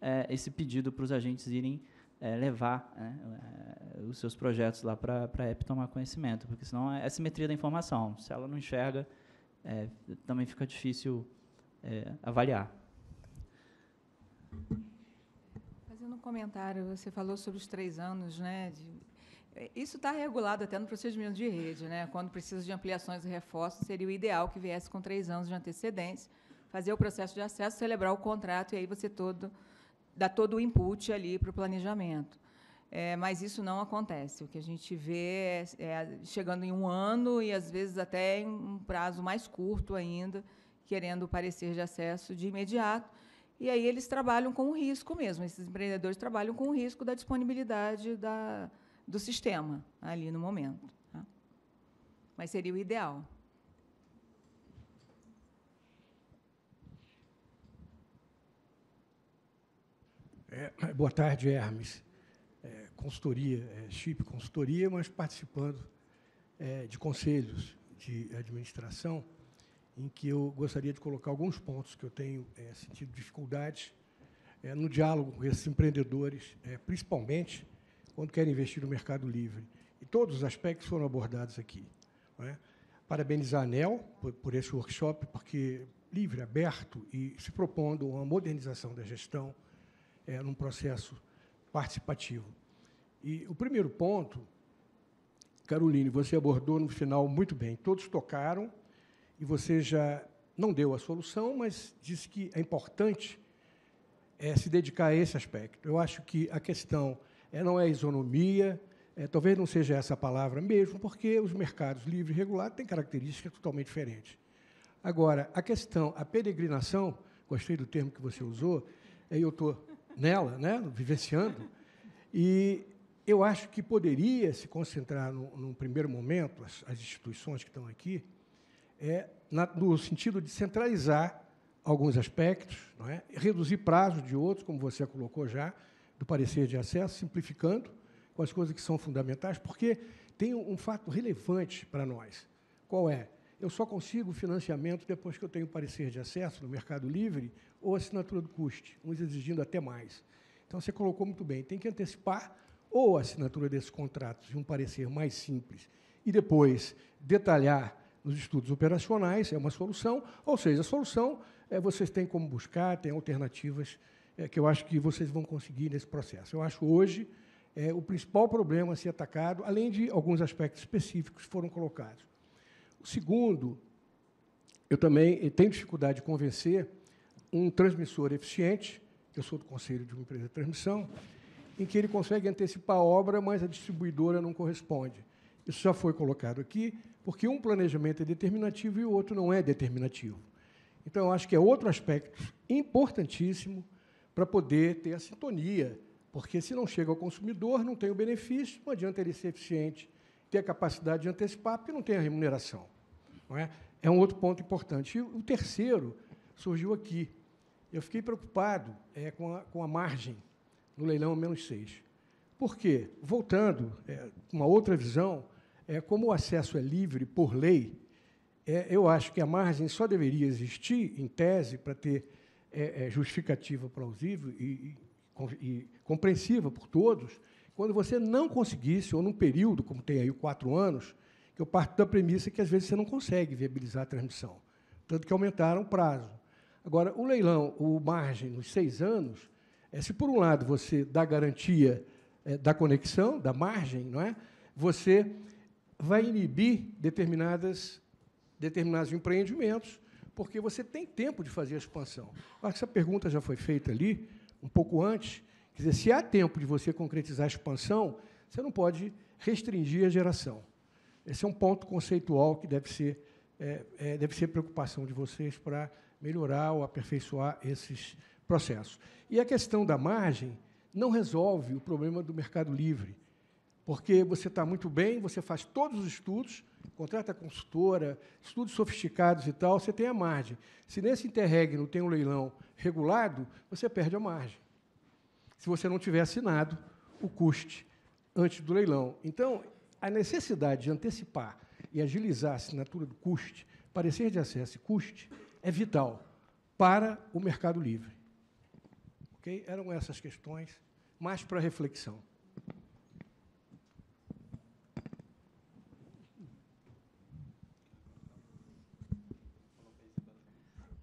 é, esse pedido para os agentes irem é, levar né, é, os seus projetos lá para a app tomar conhecimento, porque senão é a simetria da informação. Se ela não enxerga, é, também fica difícil é, avaliar. Comentário, você falou sobre os três anos, né? De, é, isso está regulado até no procedimento de rede, né? Quando precisa de ampliações e reforços, seria o ideal que viesse com três anos de antecedência, fazer o processo de acesso, celebrar o contrato e aí você todo dá todo o input ali para o planejamento. É, mas isso não acontece. O que a gente vê é, é, chegando em um ano e, às vezes, até em um prazo mais curto ainda, querendo o parecer de acesso de imediato. E aí eles trabalham com o risco mesmo. Esses empreendedores trabalham com o risco da disponibilidade da, do sistema ali no momento. Tá? Mas seria o ideal. É, boa tarde, Hermes. É, consultoria, é, chip consultoria, mas participando é, de conselhos de administração, em que eu gostaria de colocar alguns pontos que eu tenho é, sentido dificuldades é, no diálogo com esses empreendedores, é, principalmente quando querem investir no mercado livre. E todos os aspectos foram abordados aqui. Parabenizar a ANEL por, por esse workshop, porque livre, aberto e se propondo uma modernização da gestão, é, num processo participativo. E o primeiro ponto, Caroline, você abordou no final muito bem. Todos tocaram e você já não deu a solução, mas disse que é importante é, se dedicar a esse aspecto. Eu acho que a questão é, não é isonomia, é, talvez não seja essa a palavra mesmo, porque os mercados livres e regulados têm características totalmente diferentes. Agora, a questão, a peregrinação, gostei do termo que você usou, aí eu estou nela, né, vivenciando. E eu acho que poderia se concentrar, no, num primeiro momento, as, as, instituições que estão aqui, é, na, no sentido de centralizar alguns aspectos, é? reduzir prazos de outros, como você colocou já, do parecer de acesso, simplificando com as coisas que são fundamentais, porque tem um, um fato relevante para nós. Qual é? Eu só consigo financiamento depois que eu tenho parecer de acesso no Mercado Livre ou assinatura do custe, uns exigindo até mais. Então, você colocou muito bem, tem que antecipar ou a assinatura desses contratos de um parecer mais simples e depois detalhar nos estudos operacionais, é uma solução, ou seja, a solução é, vocês têm como buscar, tem alternativas é, que eu acho que vocês vão conseguir nesse processo. Eu acho hoje é, o principal problema a ser atacado, além de alguns aspectos específicos que foram colocados. O segundo, eu também tenho dificuldade de convencer um transmissor eficiente, eu sou do conselho de uma empresa de transmissão, em que ele consegue antecipar a obra, mas a distribuidora não corresponde. Isso já foi colocado aqui, porque um planejamento é determinativo e o outro não é determinativo. Então, eu acho que é outro aspecto importantíssimo para poder ter a sintonia, porque se não chega ao consumidor, não tem o benefício, não adianta ele ser eficiente, ter a capacidade de antecipar, porque não tem a remuneração. Não é? é um outro ponto importante. E o terceiro surgiu aqui. Eu fiquei preocupado é, com, a, com a margem no leilão menos 6. Por quê? Voltando, é, uma outra visão, é, como o acesso é livre por lei, é, eu acho que a margem só deveria existir, em tese, para ter é, é, justificativa plausível e, e, e, compreensiva por todos, quando você não conseguisse, ou num período, como tem aí quatro anos, que eu parto da premissa que às vezes você não consegue viabilizar a transmissão, tanto que aumentaram o prazo. Agora, o leilão, o margem nos seis anos, é se por um lado você dá garantia é, da conexão, da margem, não é? Você vai inibir determinadas determinados empreendimentos, porque você tem tempo de fazer a expansão. Acho que essa pergunta já foi feita ali, um pouco antes. Quer dizer, se há tempo de você concretizar a expansão, você não pode restringir a geração. Esse é um ponto conceitual que deve ser, é, é, deve ser preocupação de vocês para melhorar ou aperfeiçoar esses processos. E a questão da margem não resolve o problema do mercado livre, porque você está muito bem, você faz todos os estudos, contrata consultora, estudos sofisticados e tal, você tem a margem. Se nesse interregno tem um leilão regulado, você perde a margem. Se você não tiver assinado o custe antes do leilão. Então, a necessidade de antecipar e agilizar a assinatura do custe, parecer de acesso e custe, é vital para o mercado livre. Okay? Eram essas questões, mais para reflexão.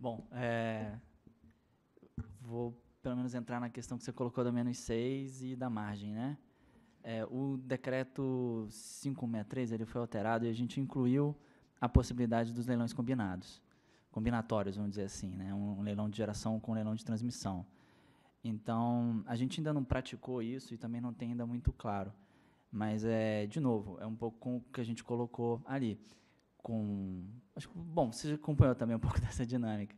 Bom, é, vou pelo menos entrar na questão que você colocou da menos 6 e da margem, né? É, o decreto 563 ele foi alterado e a gente incluiu a possibilidade dos leilões combinados, combinatórios, vamos dizer assim, né? um, um leilão de geração com um leilão de transmissão. Então, a gente ainda não praticou isso e também não tem ainda muito claro. Mas, é, de novo, é um pouco com o que a gente colocou ali com. Acho bom, você acompanhou também um pouco dessa dinâmica.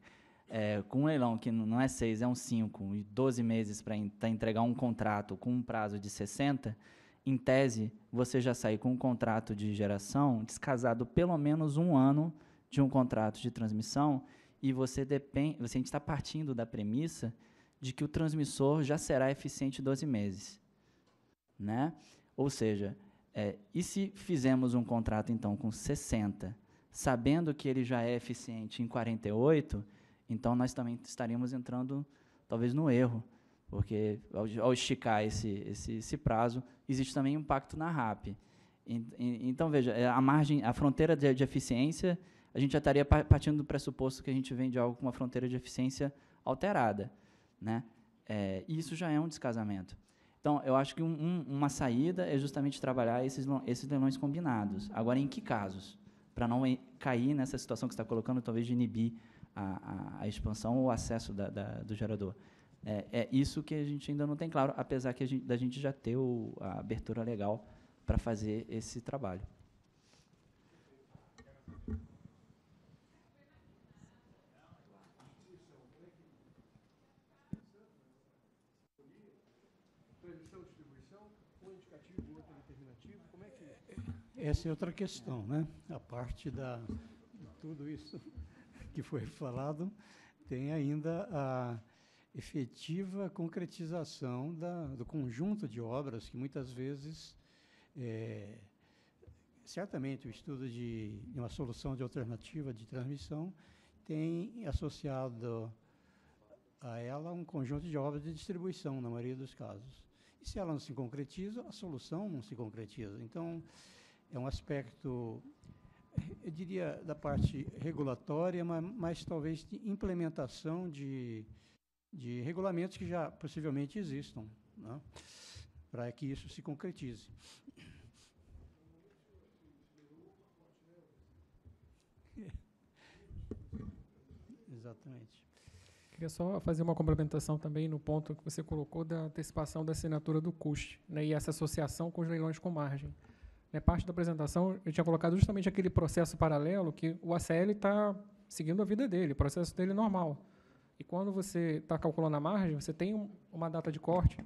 É, com um leilão que não é seis, é um cinco, e 12 meses para entregar um contrato com um prazo de 60, em tese, você já sai com um contrato de geração descasado pelo menos um ano de um contrato de transmissão, e você depende. Você, está partindo da premissa de que o transmissor já será eficiente 12 meses. Né? Ou seja, é, e se fizermos um contrato, então, com 60, sabendo que ele já é eficiente em 48, então nós também estaríamos entrando, talvez, no erro, porque ao, ao esticar esse, esse, esse, prazo, existe também impacto na RAP. E, e, então, veja, é, a margem, a fronteira de, de eficiência, a gente já estaria partindo do pressuposto que a gente vende algo com uma fronteira de eficiência alterada. Né? É, isso já é um descasamento. Então, eu acho que um, um, uma saída é justamente trabalhar esses, esses leilões combinados. Agora, em que casos? Para não cair nessa situação que você está colocando, talvez de inibir a, a, a expansão ou o acesso da, da, do gerador. É, é, isso que a gente ainda não tem claro, apesar que a gente, da gente já ter o, a abertura legal para fazer esse trabalho. Essa é outra questão, né? A parte da de tudo isso que foi falado tem ainda a efetiva concretização da, do conjunto de obras que muitas vezes é, certamente o estudo de, uma solução de alternativa de transmissão tem associado a ela um conjunto de obras de distribuição na maioria dos casos. E se ela não se concretiza, a solução não se concretiza. Então, é um aspecto, eu diria, da parte regulatória, mas, mas talvez de implementação de, de regulamentos que já possivelmente existam, né, para que isso se concretize. Exatamente. Queria só fazer uma complementação também no ponto que você colocou da antecipação da assinatura do custe né, e essa associação com os leilões com margem né, parte da apresentação eu tinha colocado justamente aquele processo paralelo que o ACL está seguindo a vida dele, o processo dele normal. E quando você está calculando a margem, você tem um, uma data de corte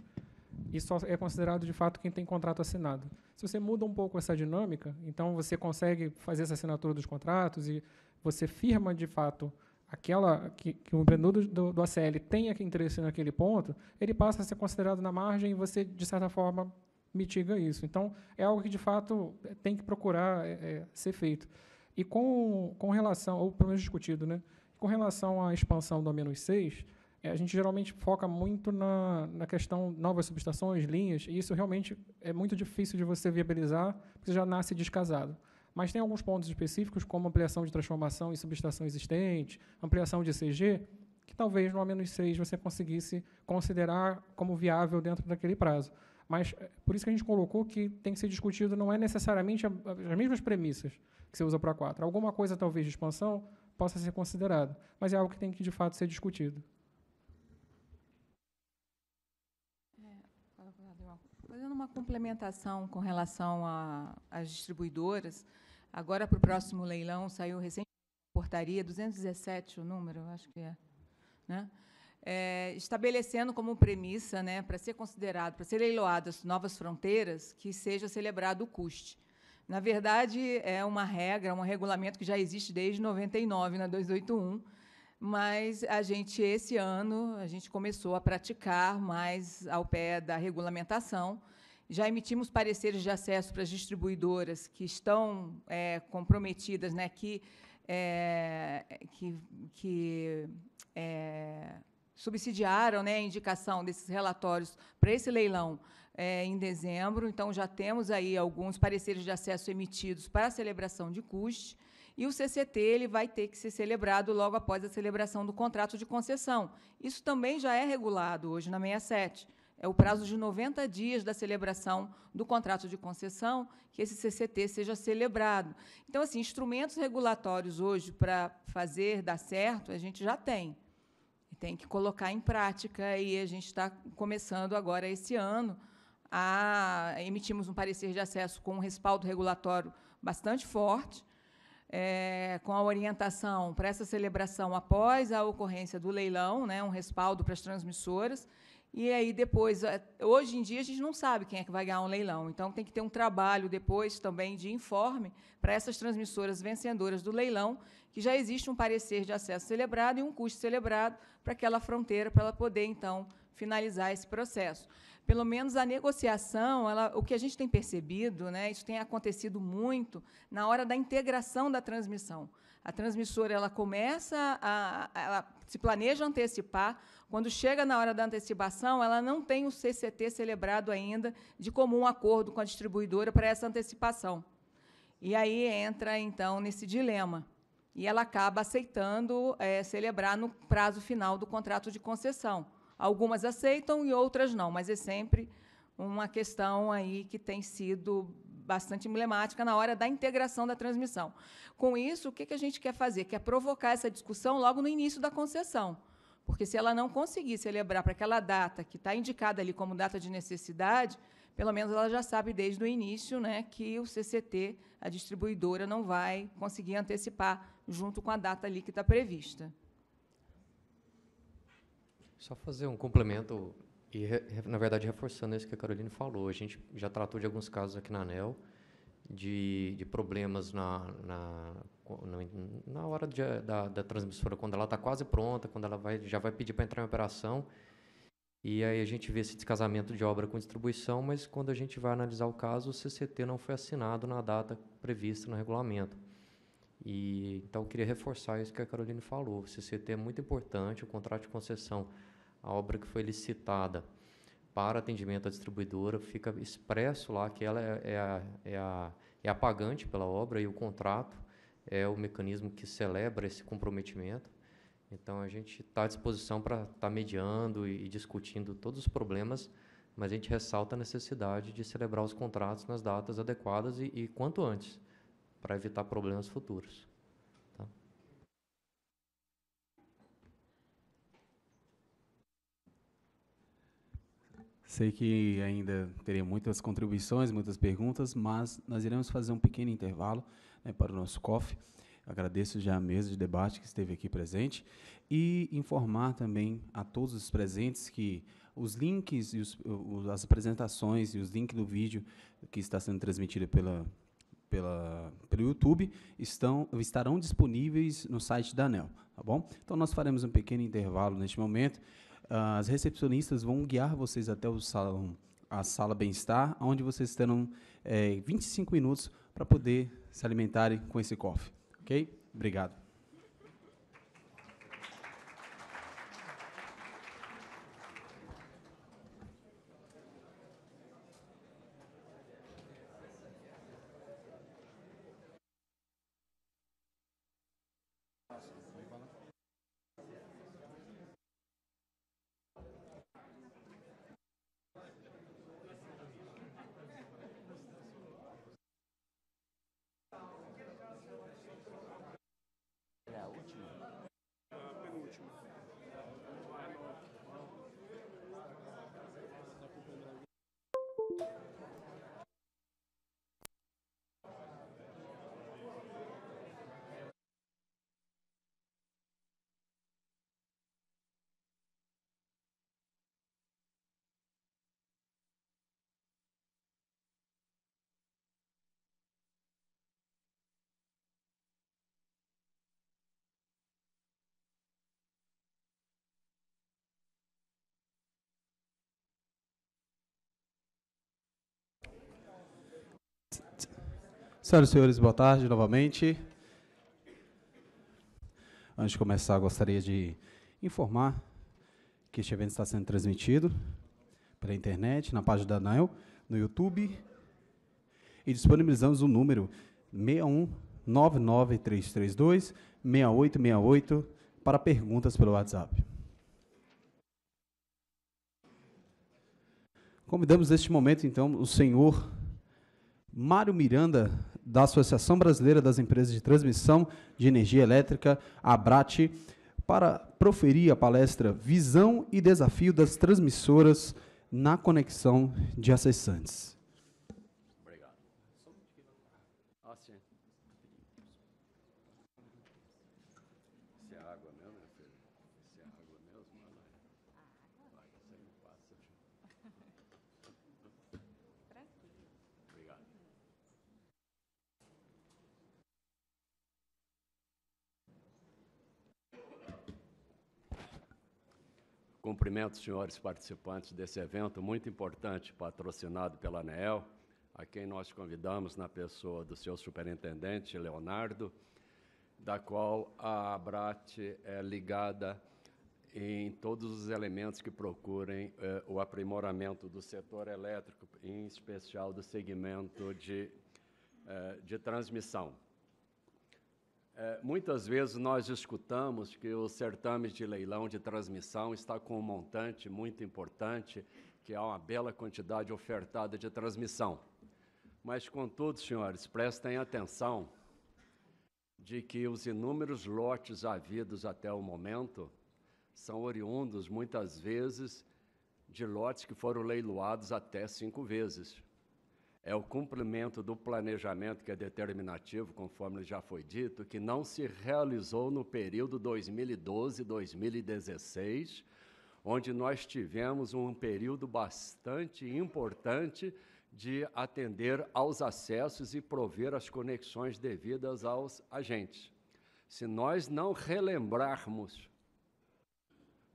e só é considerado de fato quem tem contrato assinado. Se você muda um pouco essa dinâmica, então você consegue fazer essa assinatura dos contratos e você firma de fato aquela que, que o empreendedor do, do ACL tenha interesse naquele ponto, ele passa a ser considerado na margem e você, de certa forma, mitiga isso. Então, é algo que, de fato, tem que procurar é, é, ser feito. E com, com relação, ou pelo menos discutido, né? com relação à expansão do A-6, é, a gente geralmente foca muito na, na questão novas subestações, linhas, e isso realmente é muito difícil de você viabilizar, porque você já nasce descasado. Mas tem alguns pontos específicos, como ampliação de transformação em subestação existente, ampliação de CG, que talvez no A-6 você conseguisse considerar como viável dentro daquele prazo. Mas é, por isso que a gente colocou que tem que ser discutido não é necessariamente as mesmas premissas que você usa para a 4. Alguma coisa, talvez, de expansão possa ser considerada, mas é algo que tem que, de fato, ser discutido. É, fazendo uma complementação com relação às distribuidoras, Agora, para o próximo leilão, saiu recente portaria 217, o número, acho que é, né? É, estabelecendo como premissa, né, para ser considerado, para ser leiloado as novas fronteiras, que seja celebrado o custe. Na verdade, é uma regra, um regulamento que já existe desde 99, na 281, mas a gente esse ano a gente começou a praticar mais ao pé da regulamentação já emitimos pareceres de acesso para as distribuidoras que estão é, comprometidas, né, que, é, que, que é, subsidiaram né, a indicação desses relatórios para esse leilão é, em dezembro. Então, já temos aí alguns pareceres de acesso emitidos para a celebração de custe. E o CCT ele vai ter que ser celebrado logo após a celebração do contrato de concessão. Isso também já é regulado hoje na 67 é o prazo de 90 dias da celebração do contrato de concessão que esse CCT seja celebrado. Então, assim, instrumentos regulatórios hoje para fazer dar certo, a gente já tem. Tem que colocar em prática e a gente está começando agora esse ano a emitimos um parecer de acesso com um respaldo regulatório bastante forte, é, com a orientação para essa celebração após a ocorrência do leilão, né, um respaldo para as transmissoras, e aí depois, é, hoje em dia a gente não sabe quem é que vai ganhar um leilão, então tem que ter um trabalho depois também de informe para essas transmissoras vencedoras do leilão, que já existe um parecer de acesso celebrado e um custo celebrado para aquela fronteira para ela poder então finalizar esse processo. Pelo menos a negociação, ela, o que a gente tem percebido, né, isso tem acontecido muito na hora da integração da transmissão. A transmissora ela começa a, ela se planeja antecipar. Quando chega na hora da antecipação, ela não tem o CCT celebrado ainda de comum acordo com a distribuidora para essa antecipação. E aí entra então nesse dilema. E ela acaba aceitando é, celebrar no prazo final do contrato de concessão. Algumas aceitam e outras não, mas é sempre uma questão aí que tem sido bastante emblemática na hora da integração da transmissão. Com isso, o que a gente quer fazer? Quer provocar essa discussão logo no início da concessão. Porque se ela não conseguir celebrar para aquela data que está indicada ali como data de necessidade, pelo menos ela já sabe desde o início né, que o CCT, a distribuidora, não vai conseguir antecipar junto com a data ali que está prevista. Só fazer um complemento e, na verdade, reforçando isso que a Caroline falou, a gente já tratou de alguns casos aqui na ANEL de, de problemas na, na, na hora de, da, da transmissora, quando ela está quase pronta, quando ela vai, já vai pedir para entrar em operação. E aí a gente vê esse descasamento de obra com distribuição, mas quando a gente vai analisar o caso, o CCT não foi assinado na data prevista no regulamento. E, então, eu queria reforçar isso que a Caroline falou. O CCT é muito importante, o contrato de concessão a obra que foi licitada para atendimento à distribuidora, fica expresso lá que ela é, é, a, é, a, é a pagante pela obra e o contrato é o mecanismo que celebra esse comprometimento. Então, a gente está à disposição para estar tá mediando e, e discutindo todos os problemas, mas a gente ressalta a necessidade de celebrar os contratos nas datas adequadas e, e quanto antes, para evitar problemas futuros. Sei que ainda teria muitas contribuições, muitas perguntas, mas nós iremos fazer um pequeno intervalo né, para o nosso COF. Agradeço já a mesa de debate que esteve aqui presente e informar também a todos os presentes que os links e os, as apresentações e os links do vídeo que está sendo transmitido pela, pela, pelo YouTube estão, estarão disponíveis no site da ANEL, tá bom? Então, nós faremos um pequeno intervalo neste momento. As recepcionistas vão guiar vocês até o salão, a sala bem-estar, onde vocês terão é, 25 minutos para poder se alimentarem com esse cofre. Ok? Obrigado. Senhoras e senhores, boa tarde novamente. Antes de começar, gostaria de informar que este evento está sendo transmitido pela internet, na página da ANEL, no YouTube, e disponibilizamos o número 61993326868 para perguntas pelo WhatsApp. Convidamos neste momento, então, o senhor Mário Miranda, da Associação Brasileira das Empresas de Transmissão de Energia Elétrica, ABRAT, para proferir a palestra Visão e Desafio das Transmissoras na Conexão de Acessantes. Cumprimento os senhores participantes desse evento muito importante, patrocinado pela ANEEL, a quem nós convidamos na pessoa do seu superintendente, Leonardo, da qual a ABRAT é ligada em todos os elementos que procurem eh, o aprimoramento do setor elétrico, em especial do segmento de, eh, de transmissão. É, muitas vezes nós escutamos que o certame de leilão de transmissão está com um montante muito importante, que há uma bela quantidade ofertada de transmissão. Mas, contudo, senhores, prestem atenção de que os inúmeros lotes havidos até o momento são oriundos, muitas vezes, de lotes que foram leiloados até cinco vezes é o cumprimento do planejamento que é determinativo, conforme já foi dito, que não se realizou no período 2012-2016, onde nós tivemos um período bastante importante de atender aos acessos e prover as conexões devidas aos agentes. Se nós não relembrarmos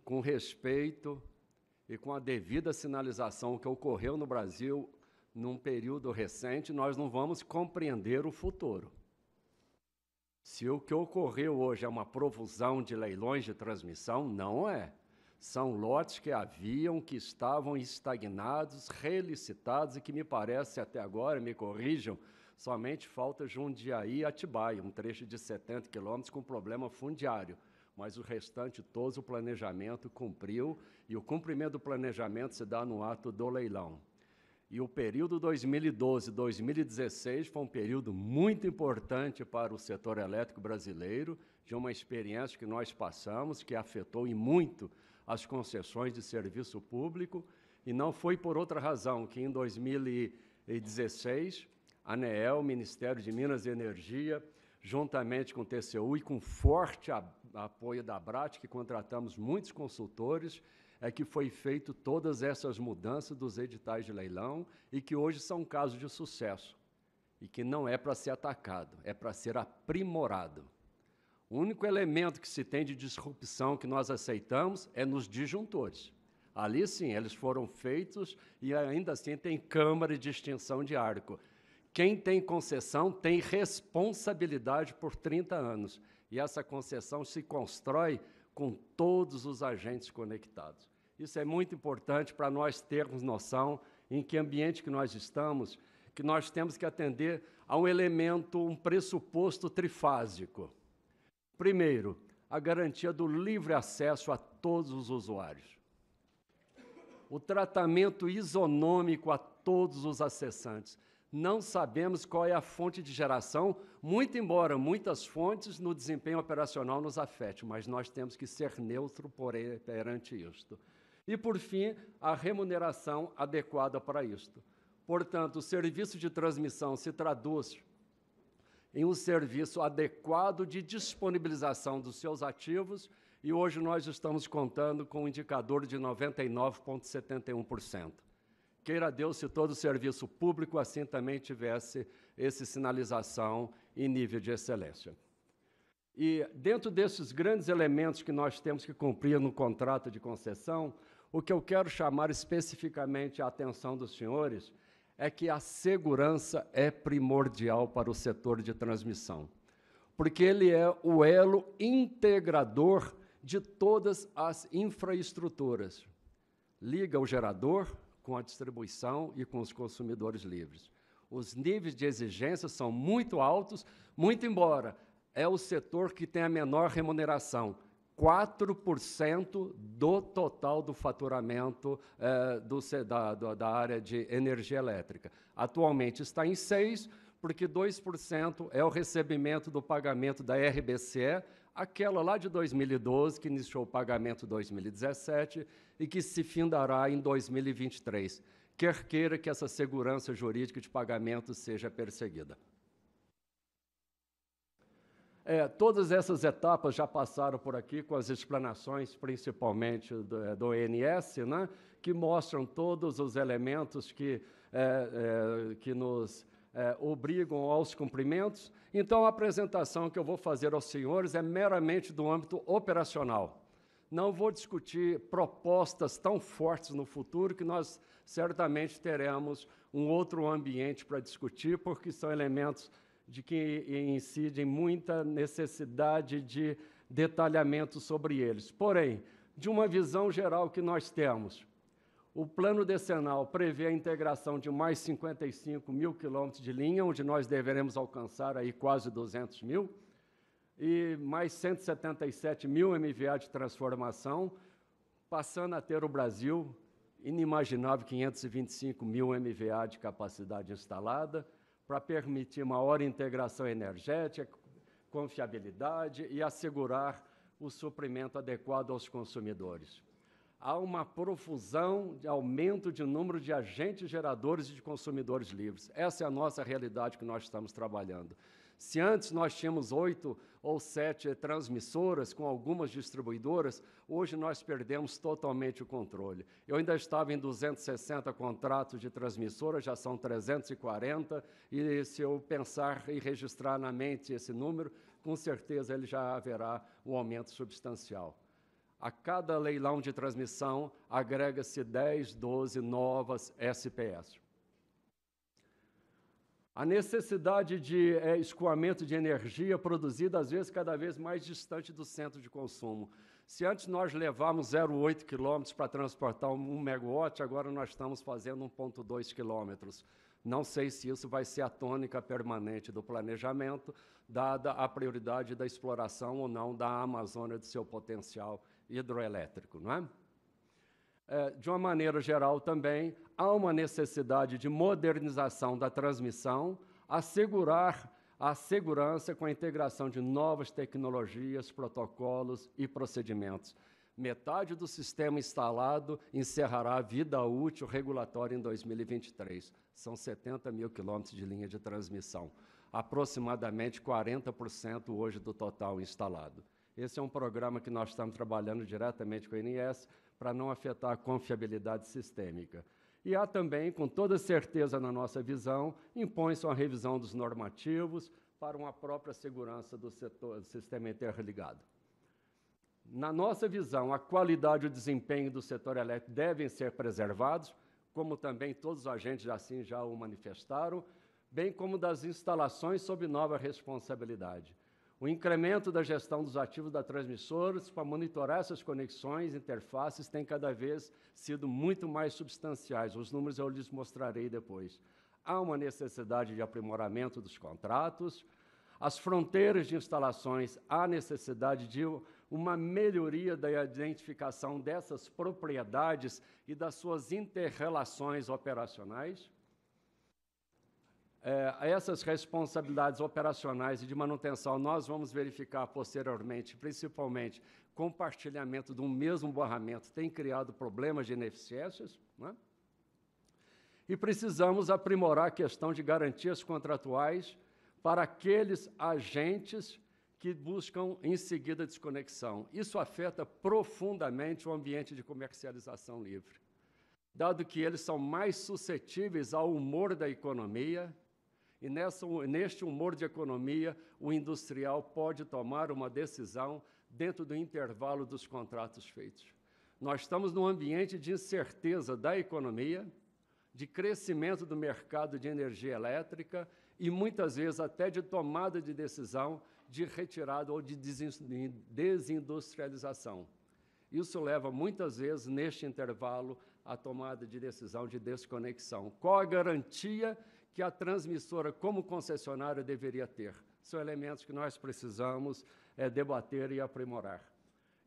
com respeito e com a devida sinalização que ocorreu no Brasil num período recente, nós não vamos compreender o futuro. Se o que ocorreu hoje é uma profusão de leilões de transmissão, não é. São lotes que haviam, que estavam estagnados, relicitados e que me parece até agora, me corrijam, somente falta Jundiaí e Atibaia, um trecho de 70 quilômetros com problema fundiário. Mas o restante, todo o planejamento cumpriu e o cumprimento do planejamento se dá no ato do leilão. E o período 2012-2016 foi um período muito importante para o setor elétrico brasileiro, de uma experiência que nós passamos, que afetou e muito as concessões de serviço público, e não foi por outra razão que em 2016 a ANEEL, Ministério de Minas e Energia, juntamente com o TCU e com forte apoio da Brat, que contratamos muitos consultores, é que foi feito todas essas mudanças dos editais de leilão e que hoje são casos de sucesso e que não é para ser atacado, é para ser aprimorado. O único elemento que se tem de disrupção que nós aceitamos é nos disjuntores. Ali sim, eles foram feitos e ainda assim tem câmara de extinção de arco. Quem tem concessão tem responsabilidade por 30 anos. E essa concessão se constrói com todos os agentes conectados. Isso é muito importante para nós termos noção em que ambiente que nós estamos, que nós temos que atender a um elemento, um pressuposto trifásico. Primeiro, a garantia do livre acesso a todos os usuários. O tratamento isonômico a todos os acessantes não sabemos qual é a fonte de geração, muito embora muitas fontes no desempenho operacional nos afetem, mas nós temos que ser neutro perante isto. E, por fim, a remuneração adequada para isto. Portanto, o serviço de transmissão se traduz em um serviço adequado de disponibilização dos seus ativos, e hoje nós estamos contando com um indicador de 99,71%. Queira Deus se todo serviço público assim também tivesse essa sinalização em nível de excelência. E dentro desses grandes elementos que nós temos que cumprir no contrato de concessão, o que eu quero chamar especificamente a atenção dos senhores é que a segurança é primordial para o setor de transmissão, porque ele é o elo integrador de todas as infraestruturas. Liga o gerador, com a distribuição e com os consumidores livres. Os níveis de exigência são muito altos, muito embora é o setor que tem a menor remuneração. 4% do total do faturamento eh, do, da, da, área de energia elétrica. Atualmente está em 6%, porque 2% é o recebimento do pagamento da RBCE, aquela lá de 2012, que iniciou o pagamento em 2017 e que se findará em 2023, quer queira que essa segurança jurídica de pagamento seja perseguida. É, todas essas etapas já passaram por aqui com as explanações, principalmente do, do ONS, né, que mostram todos os elementos que, é, é, que nos é, obrigam aos cumprimentos. Então, a apresentação que eu vou fazer aos senhores é meramente do âmbito operacional. Não vou discutir propostas tão fortes no futuro que nós certamente teremos um outro ambiente para discutir, porque são elementos de que incidem muita necessidade de detalhamento sobre eles. Porém, de uma visão geral que nós temos, o plano decenal prevê a integração de mais 55 mil quilômetros de linha, onde nós deveremos alcançar aí quase 200 mil, e mais 177 mil MVA de transformação, passando a ter o Brasil inimaginável 525 mil MVA de capacidade instalada, para permitir maior integração energética, confiabilidade e assegurar o suprimento adequado aos consumidores há uma profusão de aumento de número de agentes geradores e de consumidores livres. Essa é a nossa realidade que nós estamos trabalhando. Se antes nós tínhamos oito ou sete transmissoras com algumas distribuidoras, hoje nós perdemos totalmente o controle. Eu ainda estava em 260 contratos de transmissoras, já são 340, e se eu pensar e registrar na mente esse número, com certeza ele já haverá um aumento substancial. A cada leilão de transmissão, agrega-se 10, 12 novas SPS. A necessidade de é, escoamento de energia produzida, às vezes, cada vez mais distante do centro de consumo. Se antes nós levávamos 0,8 quilômetros para transportar um megawatt, agora nós estamos fazendo 1,2 quilômetros. Não sei se isso vai ser a tônica permanente do planejamento, dada a prioridade da exploração ou não da Amazônia de seu potencial hidroelétrico, não é? é? de uma maneira geral, também há uma necessidade de modernização da transmissão, assegurar a segurança com a integração de novas tecnologias, protocolos e procedimentos. Metade do sistema instalado encerrará a vida útil regulatória em 2023. São 70 mil quilômetros de linha de transmissão. aproximadamente 40% hoje do total instalado. Esse é um programa que nós estamos trabalhando diretamente com o INS para não afetar a confiabilidade sistêmica. E há também, com toda certeza na nossa visão, impõe-se uma revisão dos normativos para uma própria segurança do, setor, do sistema interligado. Na nossa visão, a qualidade e o desempenho do setor elétrico devem ser preservados, como também todos os agentes assim já o manifestaram, bem como das instalações sob nova responsabilidade. O incremento da gestão dos ativos da transmissora para monitorar essas conexões, interfaces, tem cada vez sido muito mais substanciais. Os números eu lhes mostrarei depois. Há uma necessidade de aprimoramento dos contratos, as fronteiras de instalações, há necessidade de uma melhoria da identificação dessas propriedades e das suas interrelações operacionais. É, essas responsabilidades operacionais e de manutenção nós vamos verificar posteriormente, principalmente compartilhamento de um mesmo barramento tem criado problemas de ineficiências. Né? E precisamos aprimorar a questão de garantias contratuais para aqueles agentes que buscam em seguida desconexão. Isso afeta profundamente o ambiente de comercialização livre, dado que eles são mais suscetíveis ao humor da economia, e nessa, neste humor de economia, o industrial pode tomar uma decisão dentro do intervalo dos contratos feitos. Nós estamos num ambiente de incerteza da economia, de crescimento do mercado de energia elétrica e muitas vezes até de tomada de decisão de retirada ou de desindustrialização. Isso leva muitas vezes, neste intervalo, à tomada de decisão de desconexão. Qual a garantia que a transmissora, como concessionária, deveria ter? São elementos que nós precisamos é, debater e aprimorar.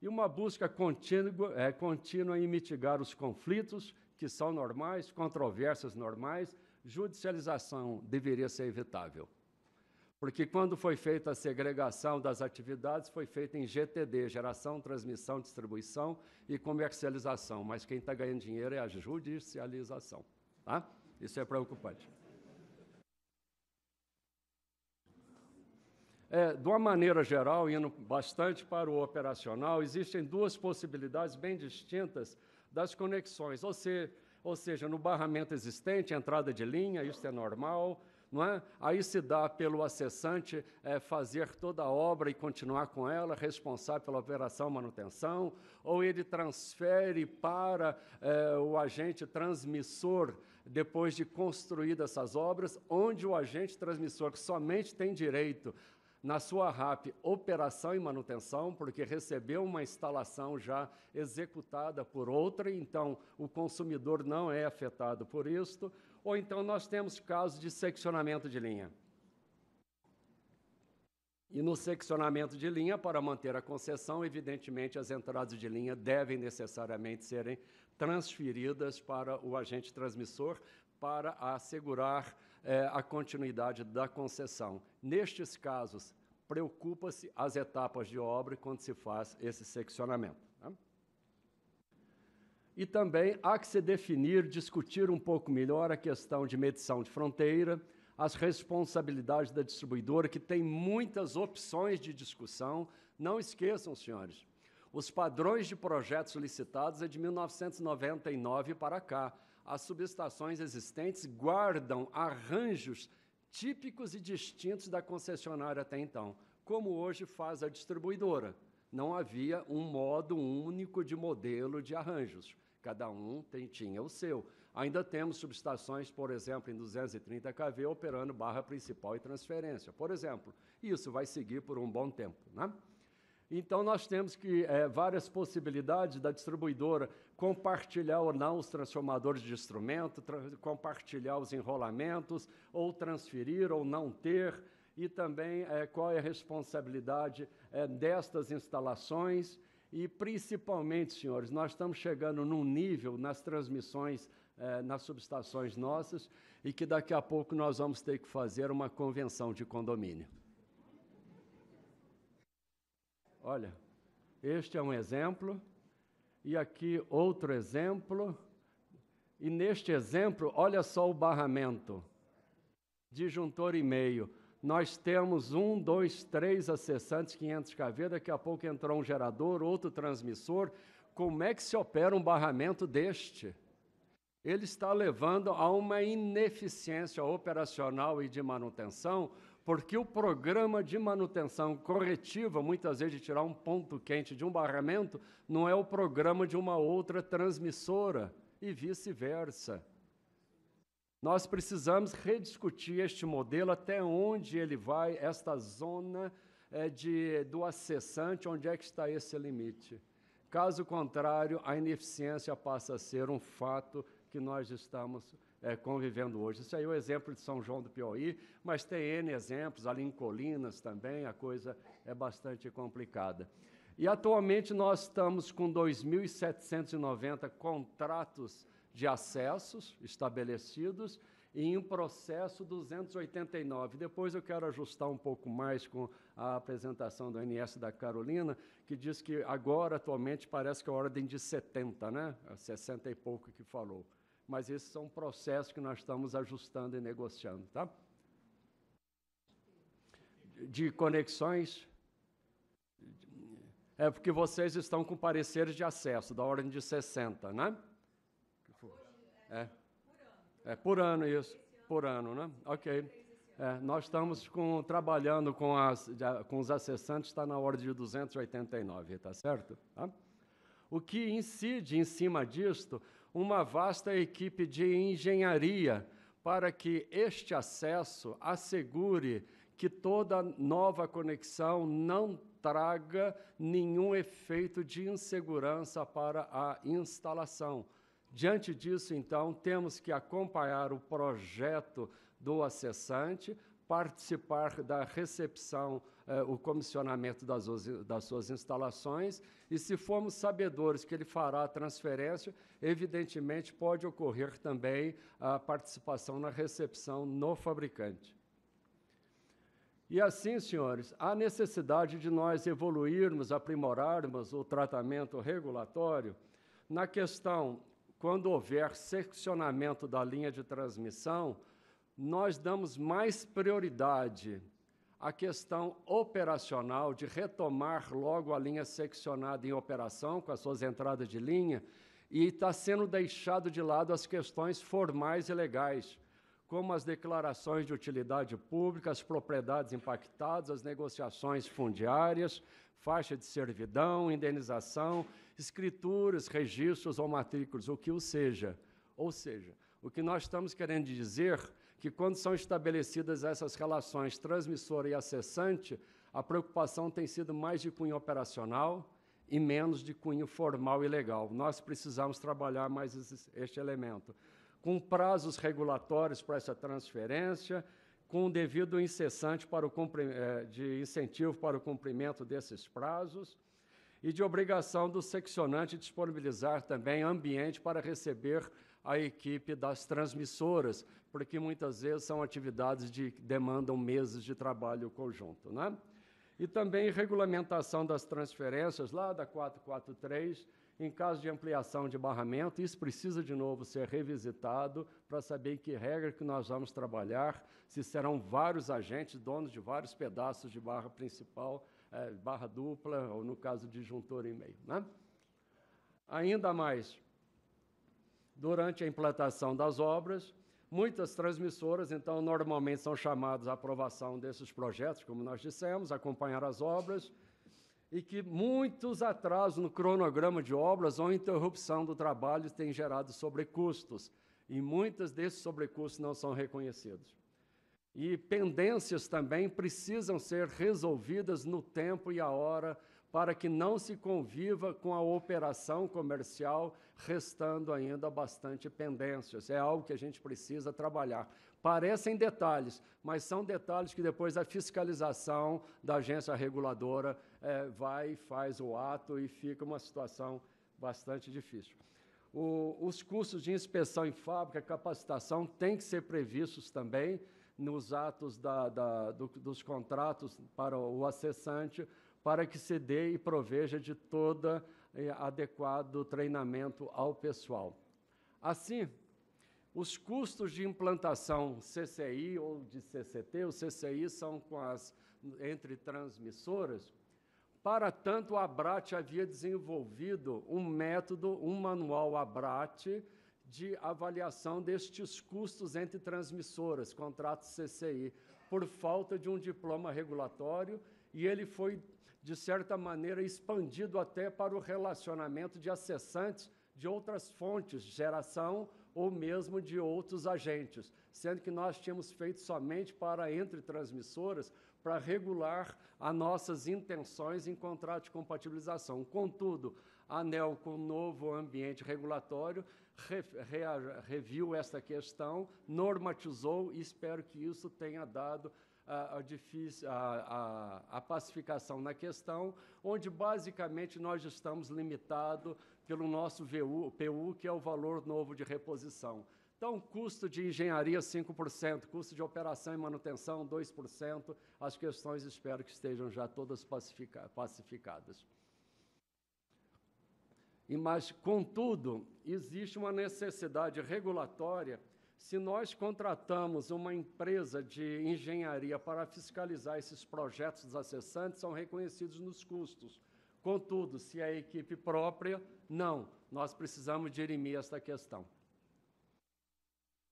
E uma busca contínua, é, contínua em mitigar os conflitos, que são normais, controvérsias normais, judicialização deveria ser evitável. Porque quando foi feita a segregação das atividades, foi feita em GTD, geração, transmissão, distribuição e comercialização. Mas quem está ganhando dinheiro é a judicialização. Tá? Isso é preocupante. É, de uma maneira geral, indo bastante para o operacional, existem duas possibilidades bem distintas das conexões. Ou, se, ou seja, no barramento existente, entrada de linha, isso é normal, não é? Aí se dá pelo acessante é, fazer toda a obra e continuar com ela, responsável pela operação manutenção, ou ele transfere para é, o agente transmissor depois de construídas essas obras, onde o agente transmissor somente tem direito na sua RAP operação e manutenção, porque recebeu uma instalação já executada por outra, então o consumidor não é afetado por isto, ou então nós temos casos de seccionamento de linha. E no seccionamento de linha, para manter a concessão, evidentemente as entradas de linha devem necessariamente serem transferidas para o agente transmissor para assegurar eh, a continuidade da concessão. Nestes casos, preocupa-se as etapas de obra quando se faz esse seccionamento. E também há que se definir, discutir um pouco melhor a questão de medição de fronteira, as responsabilidades da distribuidora, que tem muitas opções de discussão. Não esqueçam, senhores, os padrões de projetos licitados é de 1999 para cá. As subestações existentes guardam arranjos típicos e distintos da concessionária até então, como hoje faz a distribuidora. Não havia um modo único de modelo de arranjos. Cada um tem, tinha o seu. Ainda temos subestações, por exemplo, em 230 kV, operando barra principal e transferência, por exemplo. Isso vai seguir por um bom tempo. Né? Então, nós temos que é, várias possibilidades da distribuidora compartilhar ou não os transformadores de instrumento, compartilhar os enrolamentos, ou transferir ou não ter, e também é, qual é a responsabilidade é, destas instalações e, principalmente, senhores, nós estamos chegando num nível nas transmissões, eh, nas subestações nossas, e que daqui a pouco nós vamos ter que fazer uma convenção de condomínio. Olha, este é um exemplo, e aqui outro exemplo, e neste exemplo, olha só o barramento, disjuntor e meio. nós temos um, dois, três acessantes, 500 kV, daqui a pouco entrou um gerador, outro transmissor. Como é que se opera um barramento deste? Ele está levando a uma ineficiência operacional e de manutenção, porque o programa de manutenção corretiva, muitas vezes de tirar um ponto quente de um barramento, não é o programa de uma outra transmissora, e vice-versa. Nós precisamos rediscutir este modelo, até onde ele vai, esta zona é, de, do acessante, onde é que está esse limite. Caso contrário, a ineficiência passa a ser um fato que nós estamos é, convivendo hoje. Isso aí é o exemplo de São João do Piauí, mas tem N exemplos, ali em Colinas também, a coisa é bastante complicada. E atualmente nós estamos com 2.790 contratos de acessos estabelecidos e em um processo 289. Depois eu quero ajustar um pouco mais com a apresentação do NS da Carolina, que diz que agora, atualmente, parece que é a ordem de 70, né? 60 e pouco que falou. Mas esses são processos que nós estamos ajustando e negociando, tá? De conexões. É porque vocês estão com pareceres de acesso da ordem de 60, né? É. É por ano isso, por ano, né? Ok. É, nós estamos com, trabalhando com, as, com os acessantes, está na ordem de 289, tá certo? Tá? O que incide em cima disto, uma vasta equipe de engenharia para que este acesso assegure que toda nova conexão não traga nenhum efeito de insegurança para a instalação. Diante disso, então, temos que acompanhar o projeto do acessante, participar da recepção, eh, o comissionamento das, das, suas instalações, e se formos sabedores que ele fará a transferência, evidentemente pode ocorrer também a participação na recepção no fabricante. E assim, senhores, há necessidade de nós evoluirmos, aprimorarmos o tratamento regulatório na questão quando houver seccionamento da linha de transmissão, nós damos mais prioridade à questão operacional de retomar logo a linha seccionada em operação, com as suas entradas de linha, e está sendo deixado de lado as questões formais e legais, como as declarações de utilidade pública, as propriedades impactadas, as negociações fundiárias, faixa de servidão, indenização escrituras, registros ou matrículas, o que o seja. Ou seja, o que nós estamos querendo dizer que quando são estabelecidas essas relações transmissora e acessante, a preocupação tem sido mais de cunho operacional e menos de cunho formal e legal. Nós precisamos trabalhar mais este elemento. Com prazos regulatórios para essa transferência, com o devido incessante para o eh, de incentivo para o cumprimento desses prazos, e de obrigação do seccionante disponibilizar também ambiente para receber a equipe das transmissoras, porque muitas vezes são atividades que demandam meses de trabalho conjunto. Né? E também regulamentação das transferências, lá da 443, em caso de ampliação de barramento, isso precisa de novo ser revisitado para saber que regra que nós vamos trabalhar, se serão vários agentes, donos de vários pedaços de barra principal, é, barra dupla, ou no caso disjuntor e meio. Né? Ainda mais, durante a implantação das obras, muitas transmissoras, então, normalmente são chamadas à aprovação desses projetos, como nós dissemos, acompanhar as obras, e que muitos atrasos no cronograma de obras ou interrupção do trabalho têm gerado sobrecustos, e muitos desses sobrecustos não são reconhecidos. E pendências também precisam ser resolvidas no tempo e a hora para que não se conviva com a operação comercial, restando ainda bastante pendências. É algo que a gente precisa trabalhar. Parecem detalhes, mas são detalhes que depois a fiscalização da agência reguladora é, vai, faz o ato e fica uma situação bastante difícil. O, os cursos de inspeção em fábrica, capacitação, têm que ser previstos também, nos atos da, da, do, dos contratos para o acessante, para que se dê e proveja de todo eh, adequado treinamento ao pessoal. Assim, Os custos de implantação CCI ou de CCT, o CCI são com as entre transmissoras. Para tanto, o Abrat havia desenvolvido um método, um manual Abrat de avaliação destes custos entre transmissoras, contratos CCI, por falta de um diploma regulatório, e ele foi, de certa maneira, expandido até para o relacionamento de acessantes de outras fontes de geração ou mesmo de outros agentes, sendo que nós tínhamos feito somente para entre transmissoras para regular as nossas intenções em contrato de compatibilização. Contudo, a ANEL, com o novo ambiente regulatório, re, re, reviu esta questão, normatizou e espero que isso tenha dado a, difícil, a, a, a pacificação na questão, onde basicamente nós estamos limitados pelo nosso VU, PU, que é o valor novo de reposição. Então, custo de engenharia 5%, custo de operação e manutenção 2%, as questões espero que estejam já todas pacifica pacificadas. E mas, contudo, existe uma necessidade regulatória se nós contratamos uma empresa de engenharia para fiscalizar esses projetos dos acessantes, são reconhecidos nos custos. Contudo, se é a equipe própria, não. Nós precisamos dirimir esta questão.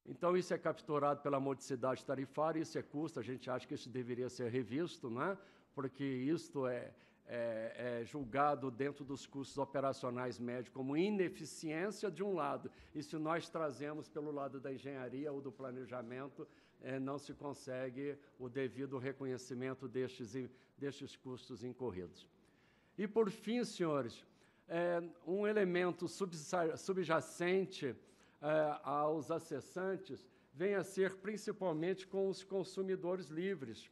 Então, isso é capturado pela modicidade tarifária, isso é custo, a gente acha que isso deveria ser revisto, né? porque isto é, é, é, julgado dentro dos custos operacionais médios como ineficiência de um lado, e se nós trazemos pelo lado da engenharia ou do planejamento, é, não se consegue o devido reconhecimento destes, destes custos incorridos. E, por fim, senhores, é, um elemento subjacente é, aos acessantes vem a ser principalmente com os consumidores livres.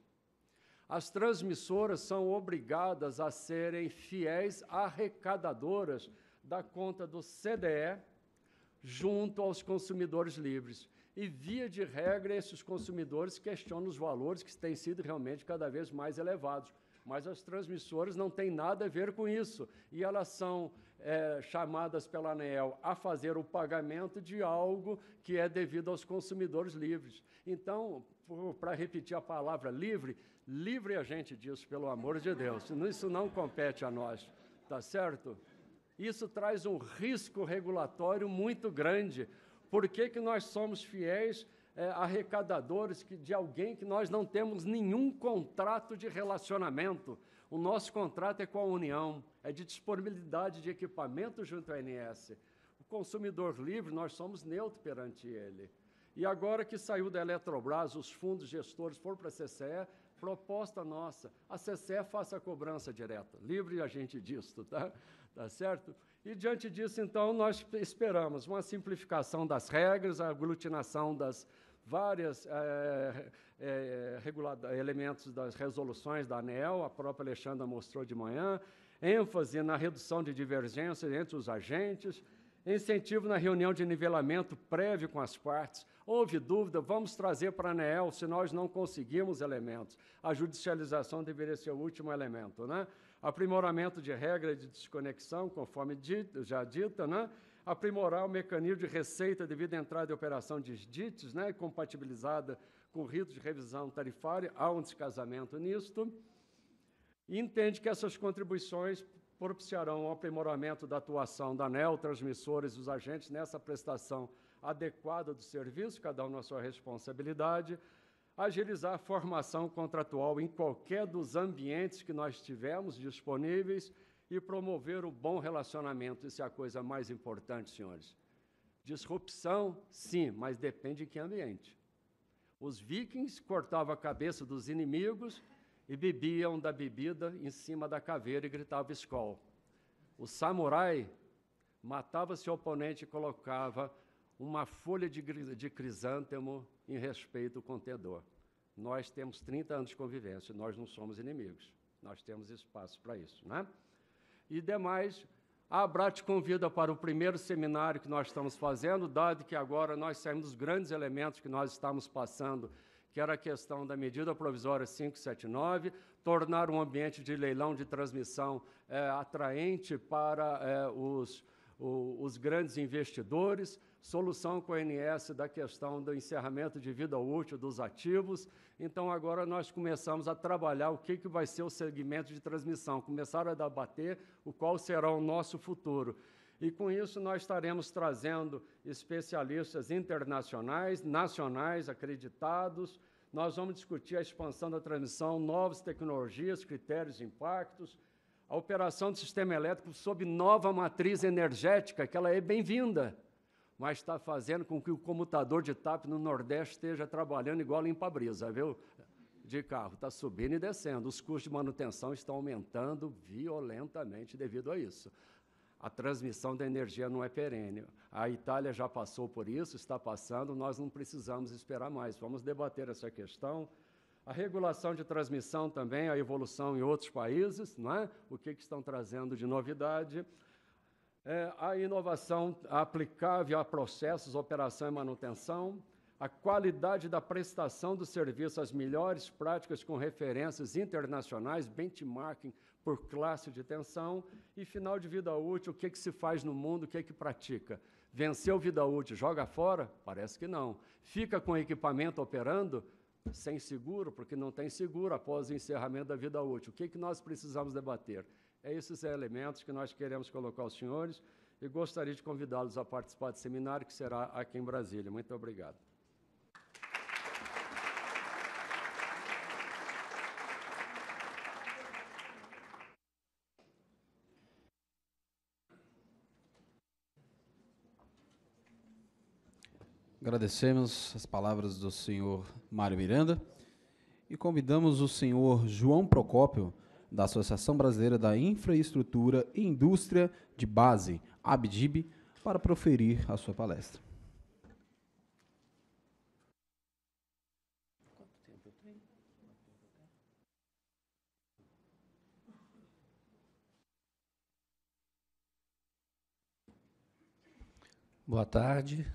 As transmissoras são obrigadas a serem fiéis arrecadadoras da conta do CDE junto aos consumidores livres. E, via de regra, esses consumidores questionam os valores que têm sido realmente cada vez mais elevados. Mas as transmissoras não têm nada a ver com isso. E elas são é, chamadas pela ANEEL a fazer o pagamento de algo que é devido aos consumidores livres. Então, para repetir a palavra livre, livre a gente disso, pelo amor de Deus. Isso não compete a nós, tá certo? Isso traz um risco regulatório muito grande. Por que, que nós somos fiéis é, arrecadadores de alguém que nós não temos nenhum contrato de relacionamento? O nosso contrato é com a União, é de disponibilidade de equipamento junto à ANS. O consumidor livre, nós somos neutros perante ele. E agora que saiu da Eletrobras, os fundos gestores foram para a CCE, proposta nossa, a CCE faça a cobrança direta, livre a gente disso, tá? Tá certo? E diante disso, então, nós esperamos uma simplificação das regras, a aglutinação das várias é, é, elementos das resoluções da ANEL, a própria Alexandra mostrou de manhã, ênfase na redução de divergências entre os agentes, incentivo na reunião de nivelamento prévio com as partes. Houve dúvida, vamos trazer para a ANEEL se nós não conseguimos elementos. A judicialização deveria ser o último elemento. Né? Aprimoramento de regra de desconexão, conforme dito, já dita, né? aprimorar o mecanismo de receita devido à entrada e operação de DITs, né? compatibilizada com o rito de revisão tarifária, há um descasamento nisto. E entende que essas contribuições propiciarão o aprimoramento da atuação da ANEL, transmissores os agentes nessa prestação adequada do serviço, cada um na sua responsabilidade, agilizar a formação contratual em qualquer dos ambientes que nós tivermos disponíveis e promover o bom relacionamento. Isso é a coisa mais importante, senhores. Disrupção, sim, mas depende de que ambiente. Os vikings cortavam a cabeça dos inimigos e bebiam da bebida em cima da caveira e gritavam escol. O samurai matava seu oponente e colocava uma folha de, de crisântemo em respeito ao contendor. Nós temos 30 anos de convivência, nós não somos inimigos. Nós temos espaço para isso, né? E demais, a Abra te convida para o primeiro seminário que nós estamos fazendo, dado que agora nós saímos dos grandes elementos que nós estamos passando que era a questão da medida provisória 579, tornar um ambiente de leilão de transmissão é, atraente para é, os, o, os grandes investidores, solução com a ONS da questão do encerramento de vida útil dos ativos. Então, agora nós começamos a trabalhar o que, que vai ser o segmento de transmissão, começaram a debater o qual será o nosso futuro. E com isso nós estaremos trazendo especialistas internacionais, nacionais, acreditados. Nós vamos discutir a expansão da transmissão, novas tecnologias, critérios e impactos, a operação do sistema elétrico sob nova matriz energética, que ela é bem-vinda, mas está fazendo com que o comutador de TAP no Nordeste esteja trabalhando igual limpa-brisa, viu? De carro, está subindo e descendo. Os custos de manutenção estão aumentando violentamente devido a isso. A transmissão da energia não é perene. A Itália já passou por isso, está passando, nós não precisamos esperar mais. Vamos debater essa questão. A regulação de transmissão também, a evolução em outros países, não é? o que, que estão trazendo de novidade. É, a inovação aplicável a processos, operação e manutenção, a qualidade da prestação do serviço, as melhores práticas com referências internacionais, benchmarking por classe de tensão, e final de vida útil, o que, que se faz no mundo, o que, que pratica? Venceu vida útil, joga fora? Parece que não. Fica com equipamento operando? Sem seguro, porque não tem seguro após o encerramento da vida útil. O que, que nós precisamos debater? É esses elementos que nós queremos colocar aos senhores e gostaria de convidá-los a participar do seminário que será aqui em Brasília. Muito obrigado. Agradecemos as palavras do senhor Mário Miranda e convidamos o senhor João Procópio, da Associação Brasileira da Infraestrutura e Indústria de Base, ABDIB, para proferir a sua palestra. Boa tarde.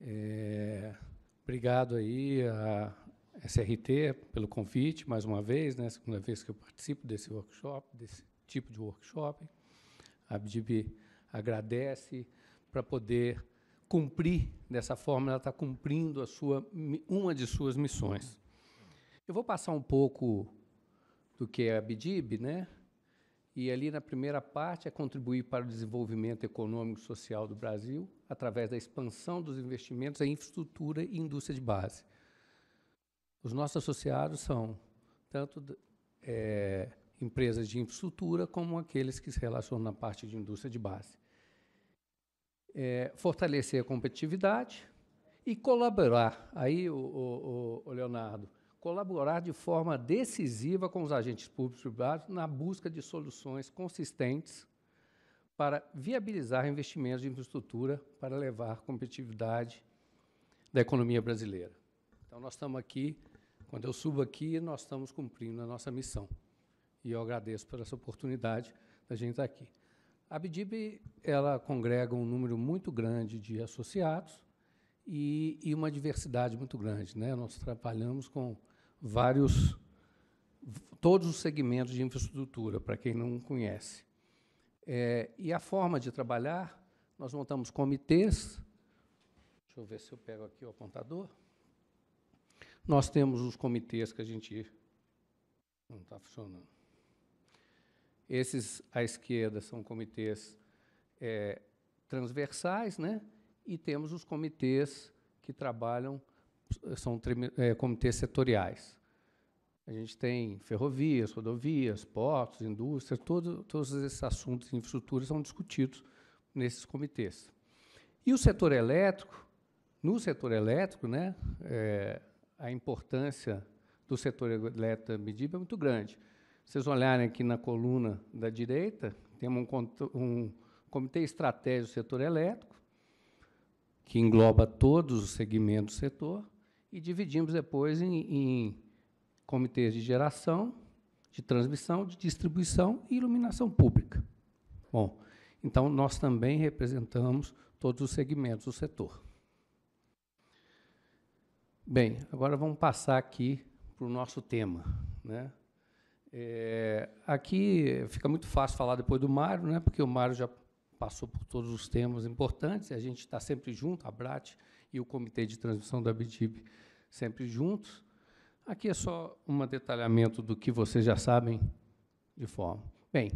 É, obrigado aí a SRT pelo convite, mais uma vez, né, segunda vez que eu participo desse workshop, desse tipo de workshop. A ABDIB agradece para poder cumprir dessa forma, ela está cumprindo a sua, uma de suas missões. Eu vou passar um pouco do que é a ABDIB, né? E ali na primeira parte é contribuir para o desenvolvimento econômico e social do Brasil através da expansão dos investimentos em infraestrutura e indústria de base. Os nossos associados são tanto é, empresas de infraestrutura como aqueles que se relacionam na parte de indústria de base. É, fortalecer a competitividade e colaborar, aí, o, o, o Leonardo, colaborar de forma decisiva com os agentes públicos e privados na busca de soluções consistentes para viabilizar investimentos de infraestrutura para levar competitividade da economia brasileira. Então, nós estamos aqui, quando eu subo aqui, nós estamos cumprindo a nossa missão. E eu agradeço por essa oportunidade da gente estar aqui. A Abdib, ela congrega um número muito grande de associados e, e uma diversidade muito grande. Né? Nós trabalhamos com vários, todos os segmentos de infraestrutura, para quem não conhece. É, e a forma de trabalhar, nós montamos comitês. Deixa eu ver se eu pego aqui o apontador. Nós temos os comitês que a gente. Não está funcionando. Esses à esquerda são comitês é, transversais, né? E temos os comitês que trabalham são é, comitês setoriais. A gente tem ferrovias, rodovias, portos, indústrias, todo, todos esses assuntos de infraestrutura são discutidos nesses comitês. E o setor elétrico, no setor elétrico, né, é, a importância do setor elétrico da é muito grande. Vocês olharem aqui na coluna da direita, temos um, um comitê estratégico do setor elétrico, que engloba todos os segmentos do setor, e dividimos depois em, em comitês de geração, de transmissão, de distribuição e iluminação pública. Bom, então nós também representamos todos os segmentos do setor. Bem, agora vamos passar aqui para o nosso tema. Né? É, aqui fica muito fácil falar depois do Mário, né, porque o Mário já passou por todos os temas importantes, a gente está sempre junto, a BRAT e o Comitê de Transmissão da BDIB sempre juntos. Aqui é só um detalhamento do que vocês já sabem de forma. Bem,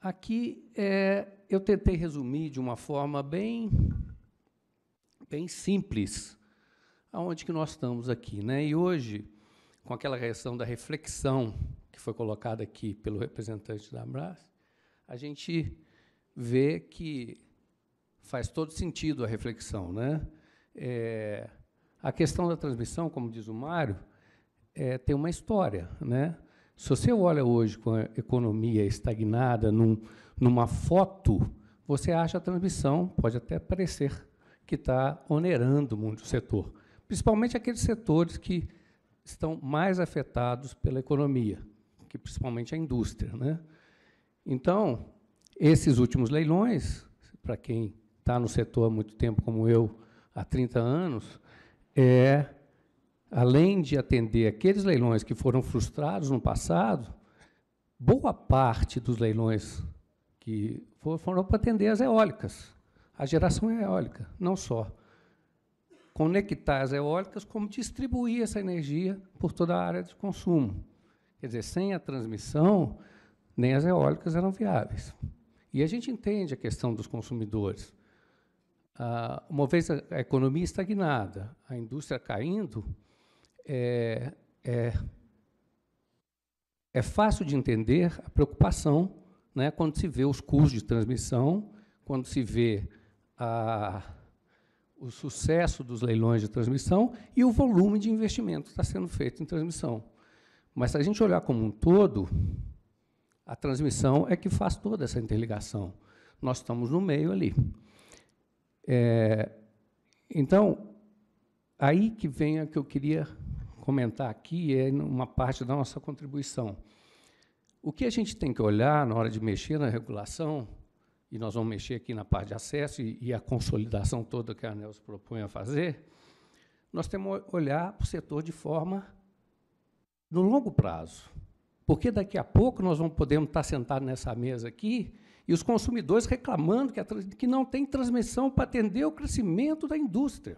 aqui é, eu tentei resumir de uma forma bem, bem simples aonde que nós estamos aqui. Né? E hoje, com aquela reação da reflexão que foi colocada aqui pelo representante da Ambras, a gente vê que faz todo sentido a reflexão. Né? É, a questão da transmissão, como diz o Mário, é, tem uma história. Né? Se você olha hoje com a economia estagnada num, numa foto, você acha a transmissão, pode até parecer que está onerando muito o setor, principalmente aqueles setores que estão mais afetados pela economia, que principalmente a indústria. Né? Então, esses últimos leilões, para quem está no setor há muito tempo, como eu, há 30 anos, é, além de atender aqueles leilões que foram frustrados no passado, boa parte dos leilões que foram para atender as eólicas, a geração eólica, não só conectar as eólicas, como distribuir essa energia por toda a área de consumo. Quer dizer, sem a transmissão, nem as eólicas eram viáveis. E a gente entende a questão dos consumidores. Ah, uma vez a, economia estagnada, a indústria caindo, é, é, é fácil de entender a preocupação né, quando se vê os custos de transmissão, quando se vê a, o sucesso dos leilões de transmissão e o volume de investimento que está sendo feito em transmissão. Mas se a gente olhar como um todo, a transmissão é que faz toda essa interligação. Nós estamos no meio ali. É, então, aí que vem a que eu queria comentar aqui, é uma parte da nossa contribuição. O que a gente tem que olhar na hora de mexer na regulação, e nós vamos mexer aqui na parte de acesso e, e a consolidação toda que a ANEL se propõe a fazer, nós temos que olhar para o setor de forma no longo prazo. Porque daqui a pouco nós vamos poder estar sentados nessa mesa aqui e os consumidores reclamando que, a, que não tem transmissão para atender o crescimento da indústria.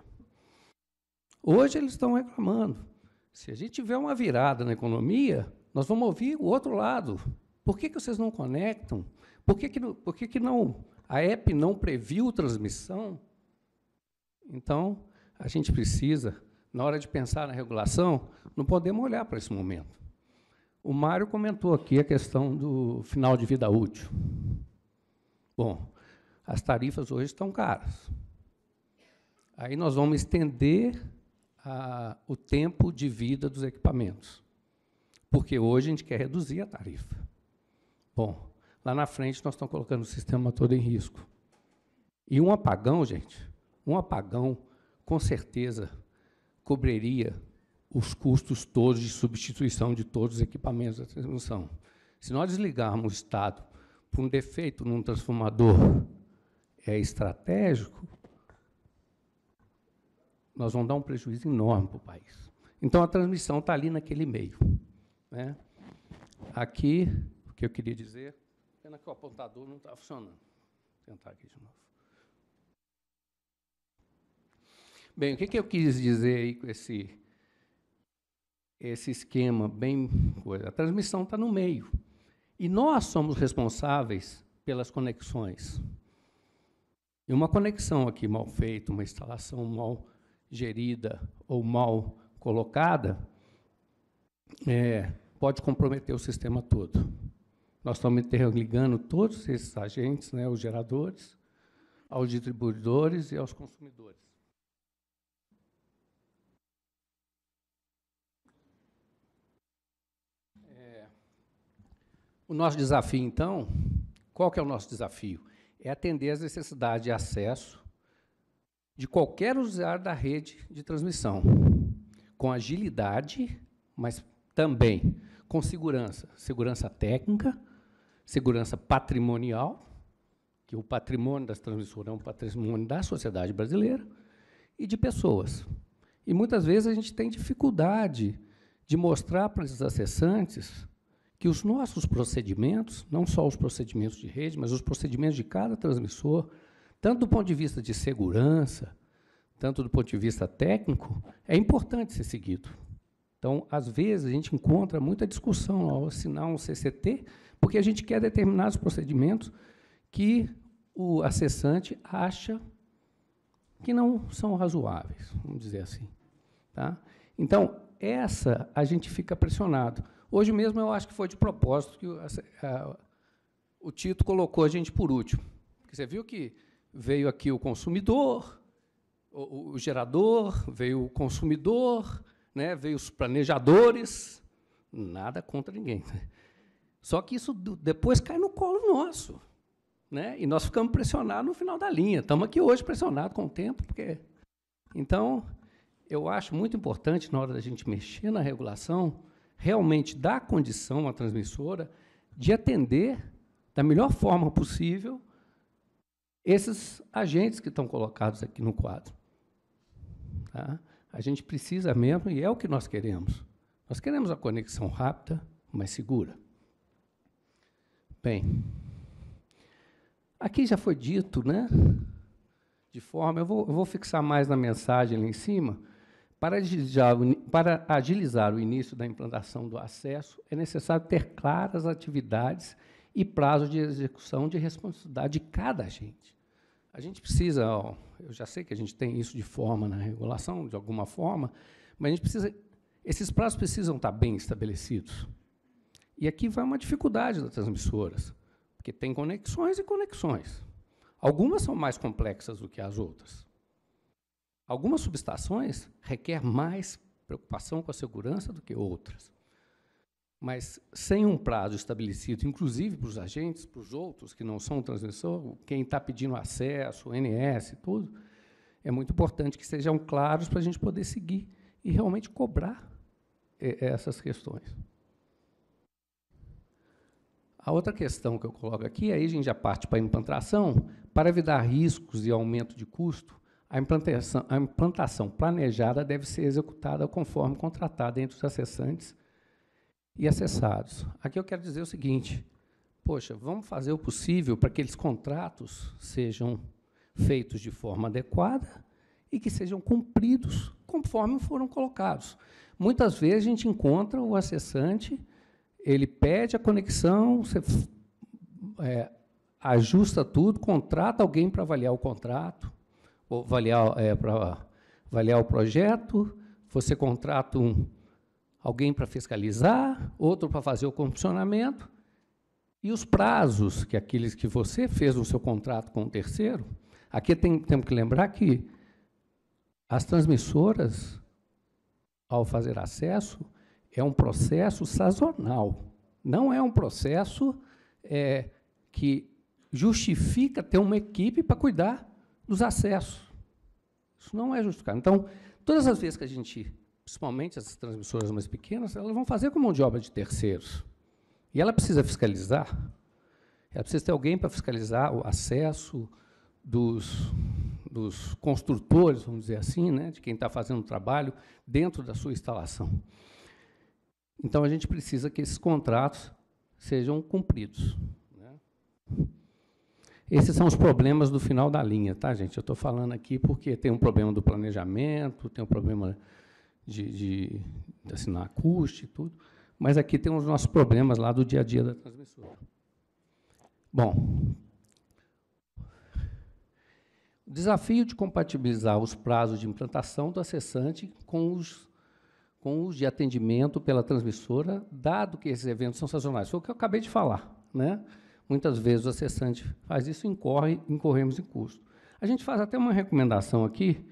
Hoje eles estão reclamando. Se a gente tiver uma virada na economia, nós vamos ouvir o outro lado. Por que, que vocês não conectam? Por que, que, por que, que não, a app não previu transmissão? Então, a gente precisa, na hora de pensar na regulação, não podemos olhar para esse momento. O Mário comentou aqui a questão do final de vida útil. Bom, as tarifas hoje estão caras. Aí nós vamos estender a, o tempo de vida dos equipamentos. Porque hoje a gente quer reduzir a tarifa. Bom, lá na frente nós estamos colocando o sistema todo em risco. E um apagão, gente, um apagão, com certeza, cobriria os custos todos de substituição de todos os equipamentos da transmissão. Se nós desligarmos o Estado por um defeito num transformador é estratégico, nós vamos dar um prejuízo enorme para o país. Então, a transmissão está ali naquele meio. Né? Aqui, o que eu queria dizer, pena que o apontador não está funcionando. Vou tentar aqui de novo. Bem, o que, que eu quis dizer aí com esse, esse esquema bem? A transmissão está no meio. E nós somos responsáveis pelas conexões. E uma conexão aqui mal feita, uma instalação mal gerida ou mal colocada, é, pode comprometer o sistema todo. Nós estamos interligando todos esses agentes, né, os geradores, aos distribuidores e aos consumidores. O nosso desafio, então, qual que é o nosso desafio? É atender às necessidades de acesso de qualquer usuário da rede de transmissão, com agilidade, mas também com segurança, segurança técnica, segurança patrimonial, que o patrimônio das transmissoras é um patrimônio da sociedade brasileira, e de pessoas. E muitas vezes a gente tem dificuldade de mostrar para esses acessantes que os nossos procedimentos, não só os procedimentos de rede, mas os procedimentos de cada transmissor, tanto do ponto de vista de segurança, tanto do ponto de vista técnico, é importante ser seguido. Então, às vezes, a gente encontra muita discussão ao assinar um CCT, porque a gente quer determinados procedimentos que o acessante acha que não são razoáveis, vamos dizer assim. Tá? Então, essa a gente fica pressionado. Hoje mesmo eu acho que foi de propósito que o, a, o Tito colocou a gente por último. Porque você viu que veio aqui o consumidor, o, o gerador, veio o consumidor, né, veio os planejadores, nada contra ninguém. Só que isso depois cai no colo nosso. Né? E nós ficamos pressionados no final da linha. Estamos aqui hoje pressionados com o tempo, porque. Então, eu acho muito importante, na hora da gente mexer na regulação, realmente dar condição à transmissora de atender da melhor forma possível esses agentes que estão colocados aqui no quadro. Tá? A gente precisa mesmo, e é o que nós queremos. Nós queremos a conexão rápida, mas segura. Bem, aqui já foi dito, né? De forma, eu vou, eu vou fixar mais na mensagem ali em cima. Para agilizar, o início da implantação do acesso, é necessário ter claras atividades e prazos de execução de responsabilidade de cada agente. A gente precisa, ó, eu já sei que a gente tem isso de forma na regulação, de alguma forma, mas a gente precisa, esses prazos precisam estar bem estabelecidos. E aqui vai uma dificuldade das transmissoras, porque tem conexões e conexões. Algumas são mais complexas do que as outras. Algumas subestações requer mais preocupação com a segurança do que outras. Mas sem um prazo estabelecido, inclusive para os agentes, para os outros que não são transmissor, quem está pedindo acesso, NS, tudo, é muito importante que sejam claros para a gente poder seguir e realmente cobrar é, essas questões. A outra questão que eu coloco aqui, aí a gente já parte para a implantação, para evitar riscos e aumento de custo, a implantação, a implantação planejada deve ser executada conforme contratada entre os acessantes e acessados. Aqui eu quero dizer o seguinte: poxa, vamos fazer o possível para que aqueles contratos sejam feitos de forma adequada e que sejam cumpridos conforme foram colocados. Muitas vezes a gente encontra o acessante, ele pede a conexão, você é, ajusta tudo, contrata alguém para avaliar o contrato, avaliar, é, para avaliar o projeto, você contrata um, alguém para fiscalizar, outro para fazer o condicionamento, e os prazos, que aqueles que você fez no seu contrato com o terceiro, aqui tem, temos que lembrar que as transmissoras, ao fazer acesso, é um processo sazonal, não é um processo é, que justifica ter uma equipe para cuidar dos acessos. Isso não é justificado. Então, todas as vezes que a gente principalmente as transmissoras mais pequenas, elas vão fazer com mão de obra de terceiros. E ela precisa fiscalizar. Ela precisa ter alguém para fiscalizar o acesso dos, dos construtores, vamos dizer assim, né, de quem está fazendo o trabalho dentro da sua instalação. Então, a gente precisa que esses contratos sejam cumpridos. Né? Esses são os problemas do final da linha, tá, gente? Eu estou falando aqui porque tem um problema do planejamento, tem um problema de, de, de custo e tudo, mas aqui tem os nossos problemas lá do dia a dia da transmissora. Bom, o desafio de compatibilizar os prazos de implantação do acessante com os, com os de atendimento pela transmissora, dado que esses eventos são sazonais. Foi o que eu acabei de falar. Né? Muitas vezes o acessante faz isso e incorre, incorremos em custo. A gente faz até uma recomendação aqui,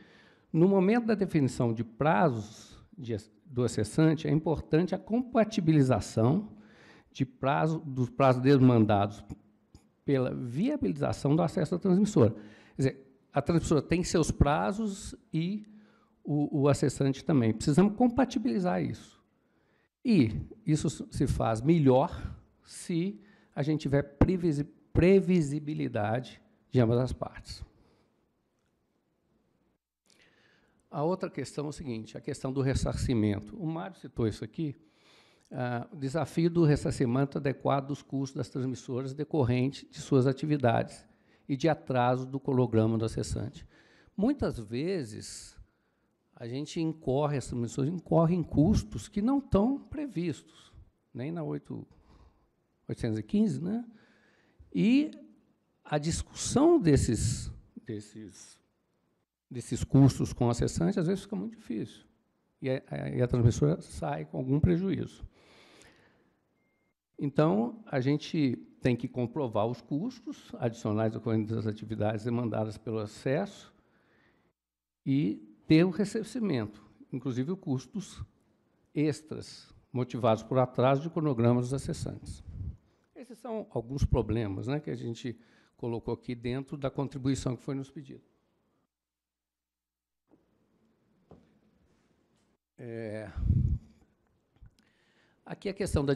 no momento da definição de prazos de, do acessante, é importante a compatibilização de prazo, dos prazos demandados pela viabilização do acesso à transmissora. Quer dizer, a transmissora tem seus prazos e o, o acessante também. Precisamos compatibilizar isso. E isso se faz melhor se a gente tiver previsibilidade de ambas as partes. A outra questão é o seguinte, a questão do ressarcimento. O Mário citou isso aqui. ah, o desafio do ressarcimento adequado dos custos das transmissoras decorrente de suas atividades e de atraso do colograma do acessante. Muitas vezes, a gente incorre, as transmissões incorrem em custos que não estão previstos, nem na 8, 815, né? E a discussão desses, desses, desses custos com o acessante, às vezes, fica muito difícil. E a, e a transmissora sai com algum prejuízo. Então, a gente tem que comprovar os custos adicionais decorrentes das atividades demandadas pelo acesso e ter o recebimento, inclusive custos extras, motivados por atraso de cronogramas dos acessantes. Esses são alguns problemas né, que a gente colocou aqui dentro da contribuição que foi nos pedido. É, Aqui a questão da,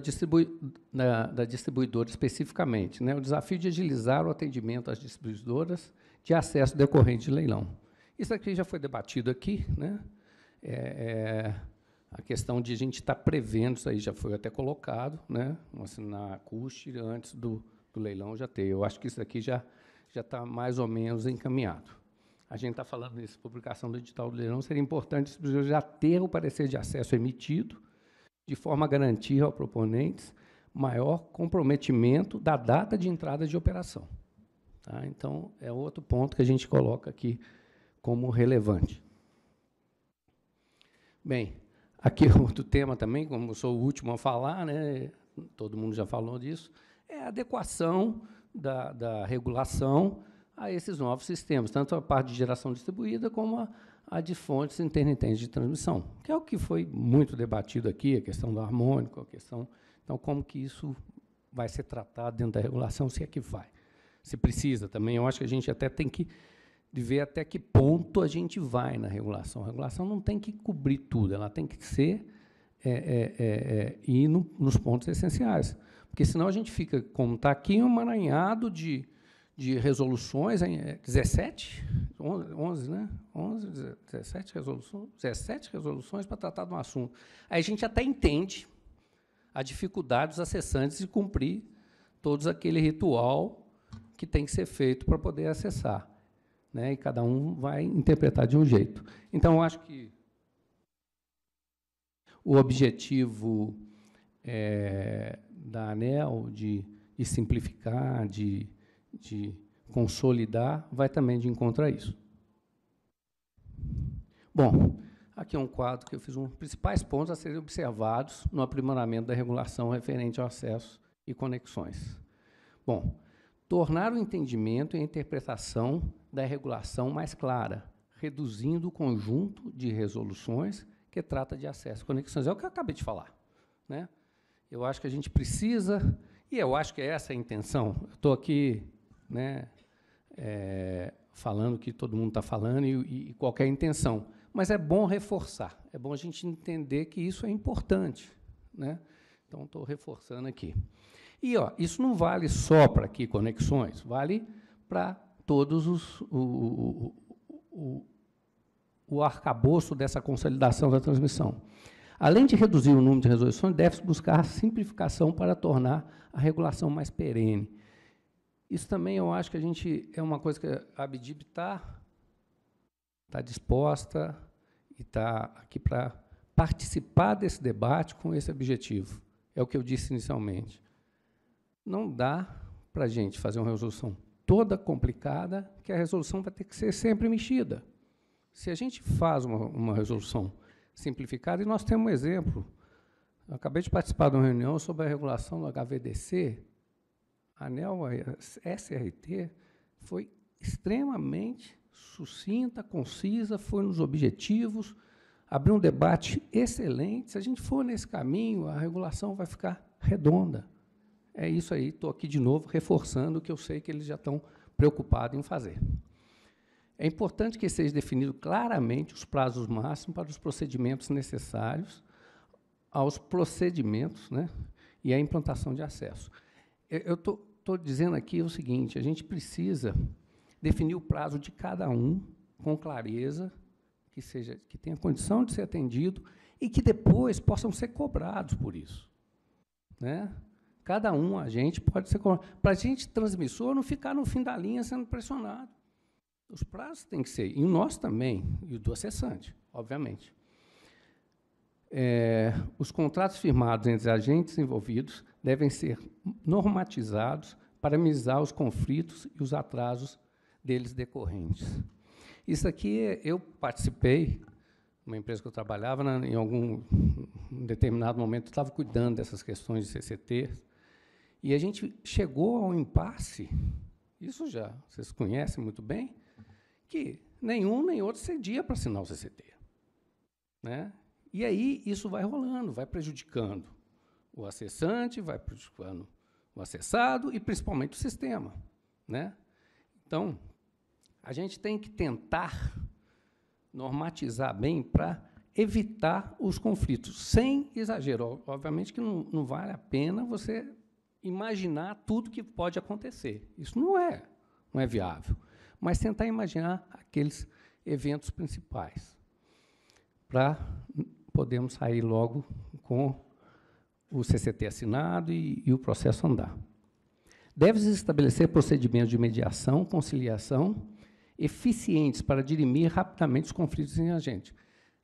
da, da, distribuidora especificamente, né? o desafio de agilizar o atendimento às distribuidoras de acesso decorrente de leilão. Isso aqui já foi debatido aqui, né? É, é, a questão de a gente estar tá prevendo, isso aí já foi até colocado, né? Assim, na CUST, antes do, do leilão já ter. Eu acho que isso aqui já já está mais ou menos encaminhado. A gente está falando nisso, publicação do edital do leilão, seria importante já ter o parecer de acesso emitido, de forma a garantir ao proponentes maior comprometimento da data de entrada de operação. Tá? Então, é outro ponto que a gente coloca aqui como relevante. Bem, aqui outro tema também, como sou o último a falar, né, todo mundo já falou disso, é a adequação da, da regulação a esses novos sistemas, tanto a parte de geração distribuída como a, a de fontes intermitentes de transmissão, que é o que foi muito debatido aqui, a questão do harmônico, a questão. Então, como que isso vai ser tratado dentro da regulação, se é que vai. Se precisa também, eu acho que a gente até tem que ver até que ponto a gente vai na regulação. A regulação não tem que cobrir tudo, ela tem que ser é, é, é, é ir no, nos pontos essenciais. Porque senão a gente fica, como está aqui, um emaranhado de de resoluções, em 17, 11, né? 11, 17 resoluções, 17 resoluções para tratar de um assunto. Aí a gente até entende a dificuldade dos acessantes de cumprir todos aquele ritual que tem que ser feito para poder acessar. Né? E cada um vai interpretar de um jeito. Então, eu acho que o objetivo é, da ANEL de, de simplificar, de de consolidar, vai também de encontro a isso. Bom, aqui é um quadro que eu fiz um principais pontos a serem observados no aprimoramento da regulação referente ao acesso e conexões. Bom, tornar o entendimento e a interpretação da regulação mais clara, reduzindo o conjunto de resoluções que trata de acesso e conexões. É o que eu acabei de falar. Né? Eu acho que a gente precisa, e eu acho que é essa a intenção. Estou aqui né, é, falando que todo mundo está falando e, e, qualquer intenção. Mas é bom reforçar, é bom a gente entender que isso é importante. Né? Então, estou reforçando aqui. E ó, isso não vale só para aqui conexões, vale para todos os o, o, o, o arcabouço dessa consolidação da transmissão. Além de reduzir o número de resoluções, deve-se buscar a simplificação para tornar a regulação mais perene. Isso também eu acho que a gente é uma coisa que a Abdib está tá disposta e está aqui para participar desse debate com esse objetivo. É o que eu disse inicialmente. Não dá para a gente fazer uma resolução toda complicada, que a resolução vai ter que ser sempre mexida. Se a gente faz uma, uma resolução simplificada, e nós temos um exemplo, eu acabei de participar de uma reunião sobre a regulação do HVDC, a ANEL, SRT, foi extremamente sucinta, concisa, foi nos objetivos, abriu um debate excelente. Se a gente for nesse caminho, a regulação vai ficar redonda. É isso aí, estou aqui de novo reforçando o que eu sei que eles já estão preocupados em fazer. É importante que seja definido claramente os prazos máximos para os procedimentos necessários aos procedimentos né, e à implantação de acesso. Eu estou dizendo aqui o seguinte: a gente precisa definir o prazo de cada um com clareza, que seja que tenha condição de ser atendido e que depois possam ser cobrados por isso. Né? Cada um, a gente pode ser. Para a gente, transmissor, não ficar no fim da linha sendo pressionado. Os prazos têm que ser, e nosso também, e o do acessante, obviamente. É, os contratos firmados entre agentes envolvidos devem ser normatizados para minimizar os conflitos e os atrasos deles decorrentes. Isso aqui, eu participei, uma empresa que eu trabalhava, em algum determinado momento, estava cuidando dessas questões de CCT, e a gente chegou ao impasse, isso já vocês conhecem muito bem, que nenhum nem outro cedia para assinar o CCT. Né? E aí isso vai rolando, vai prejudicando o acessante, vai prejudicando o acessado e principalmente o sistema. Né? Então, a gente tem que tentar normatizar bem para evitar os conflitos, sem exagero. Obviamente que não, não vale a pena você imaginar tudo que pode acontecer. Isso não é, não é viável. Mas tentar imaginar aqueles eventos principais para podermos sair logo com o CCT assinado e, e o processo andar. Deve-se estabelecer procedimentos de mediação, conciliação eficientes para dirimir rapidamente os conflitos em agente.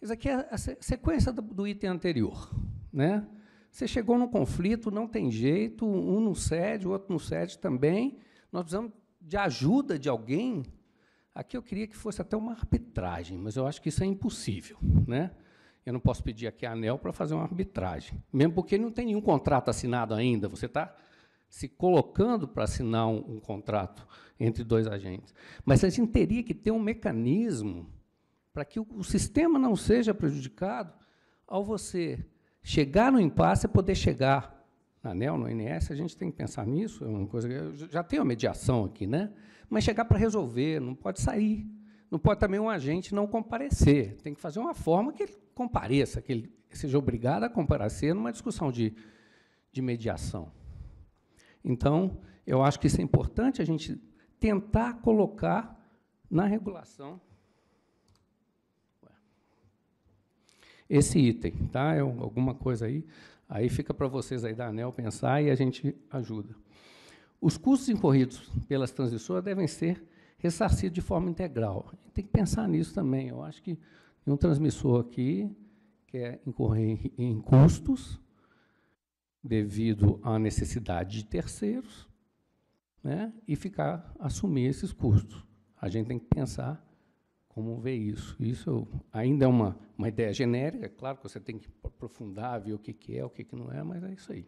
Isso aqui é a sequência do, do item anterior. Né? Você chegou num conflito, não tem jeito, um não cede, o outro não cede também. Nós precisamos de ajuda de alguém. Aqui eu queria que fosse até uma arbitragem, mas eu acho que isso é impossível. Né? Eu não posso pedir aqui a ANEL para fazer uma arbitragem, mesmo porque não tem nenhum contrato assinado ainda. Você está se colocando para assinar um, um, contrato entre dois agentes. Mas a gente teria que ter um mecanismo para que o, o sistema não seja prejudicado ao você chegar no impasse e poder chegar na ANEL, no INS, a gente tem que pensar nisso, é uma coisa que já tem uma mediação aqui, né? Mas chegar para resolver, não pode sair. Não pode também um agente não comparecer. Tem que fazer uma forma que ele compareça, que ele seja obrigado a comparecer numa discussão de, de mediação. Então, eu acho que isso é importante a gente tentar colocar na regulação esse item, tá? É alguma coisa aí. Aí fica para vocês aí da ANEL pensar e a gente ajuda. Os custos incorridos pelas transições devem ser ressarcidos de forma integral. Tem que pensar nisso também. Eu acho que um transmissor aqui quer incorrer em custos devido à necessidade de terceiros, né, e ficar assumir esses custos. A gente tem que pensar como ver isso. Isso ainda é uma, uma ideia genérica, claro que você tem que aprofundar, ver o que, que é, o que, que não é, mas é isso aí.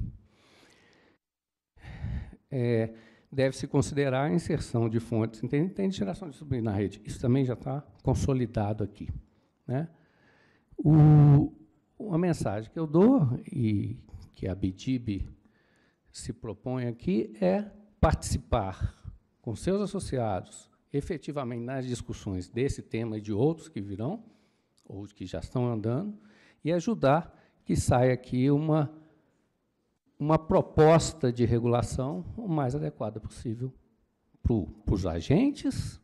É, Deve-se considerar a inserção de fontes. Tem, tem geração de subsídio na rede. Isso também já está consolidado aqui. Né? O, uma mensagem que eu dou, e que a BIDIB se propõe aqui, é participar com seus associados efetivamente nas discussões desse tema e de outros que virão, ou que já estão andando, e ajudar que saia aqui uma, uma proposta de regulação o mais adequada possível para os agentes,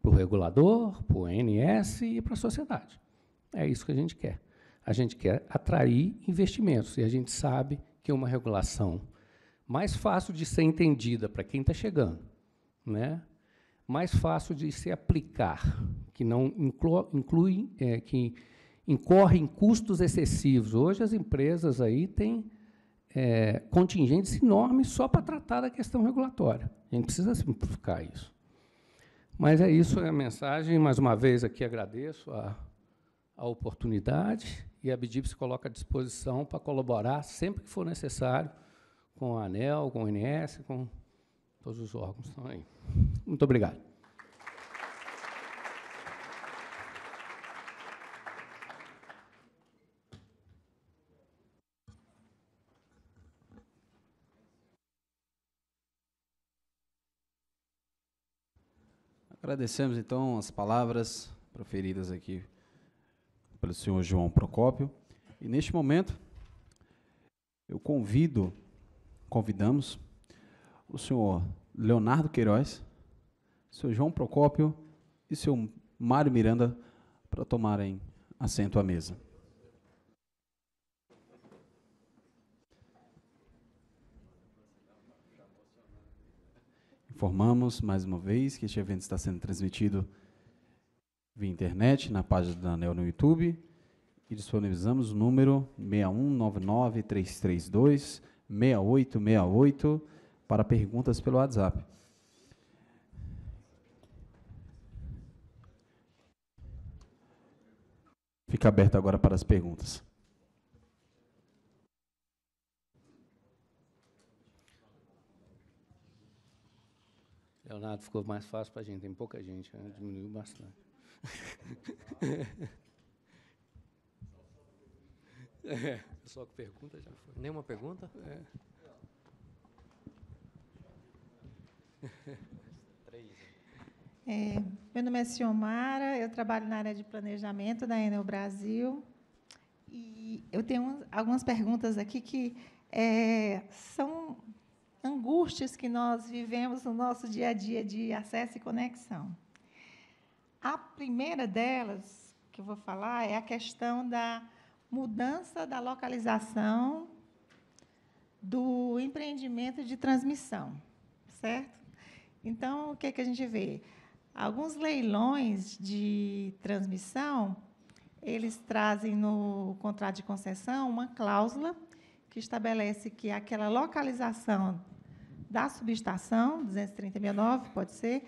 para o regulador, para o ANS e para a sociedade. É isso que a gente quer. A gente quer atrair investimentos, e a gente sabe que uma regulação mais fácil de ser entendida para quem está chegando, né? Mais fácil de se aplicar, que não inclui, é, que incorre em custos excessivos. Hoje as empresas aí têm é, contingentes enormes só para tratar da questão regulatória. A gente precisa simplificar isso. Mas é isso é a mensagem. Mais uma vez aqui agradeço a, a oportunidade e a BDIP se coloca à disposição para colaborar sempre que for necessário com a ANEL, com o INS, com todos os órgãos estão aí. Muito obrigado. Agradecemos, então, as palavras proferidas aqui pelo senhor João Procópio. E, neste momento, eu convido, convidamos o senhor Leonardo Queiroz, o senhor João Procópio e o senhor Mário Miranda para tomarem assento à mesa. Informamos mais uma vez que este evento está sendo transmitido via internet, na página da ANEL no YouTube, e disponibilizamos o número 6199332 6868 para perguntas pelo WhatsApp. Fica aberto agora para as perguntas. Leonardo, ficou mais fácil para a gente, tem pouca gente, né? diminuiu bastante. é, só que pergunta já foi. Nenhuma pergunta? É. É, meu nome é Ciomara, eu trabalho na área de planejamento da Enel Brasil. E eu tenho algumas perguntas aqui que é, são angústias que nós vivemos no nosso dia a dia de acesso e conexão. A primeira delas, que eu vou falar, é a questão da mudança da localização do empreendimento de transmissão, certo? Então, o que, é que a gente vê? Alguns leilões de transmissão, eles trazem no contrato de concessão uma cláusula que estabelece que aquela localização da subestação, 230.009, pode ser,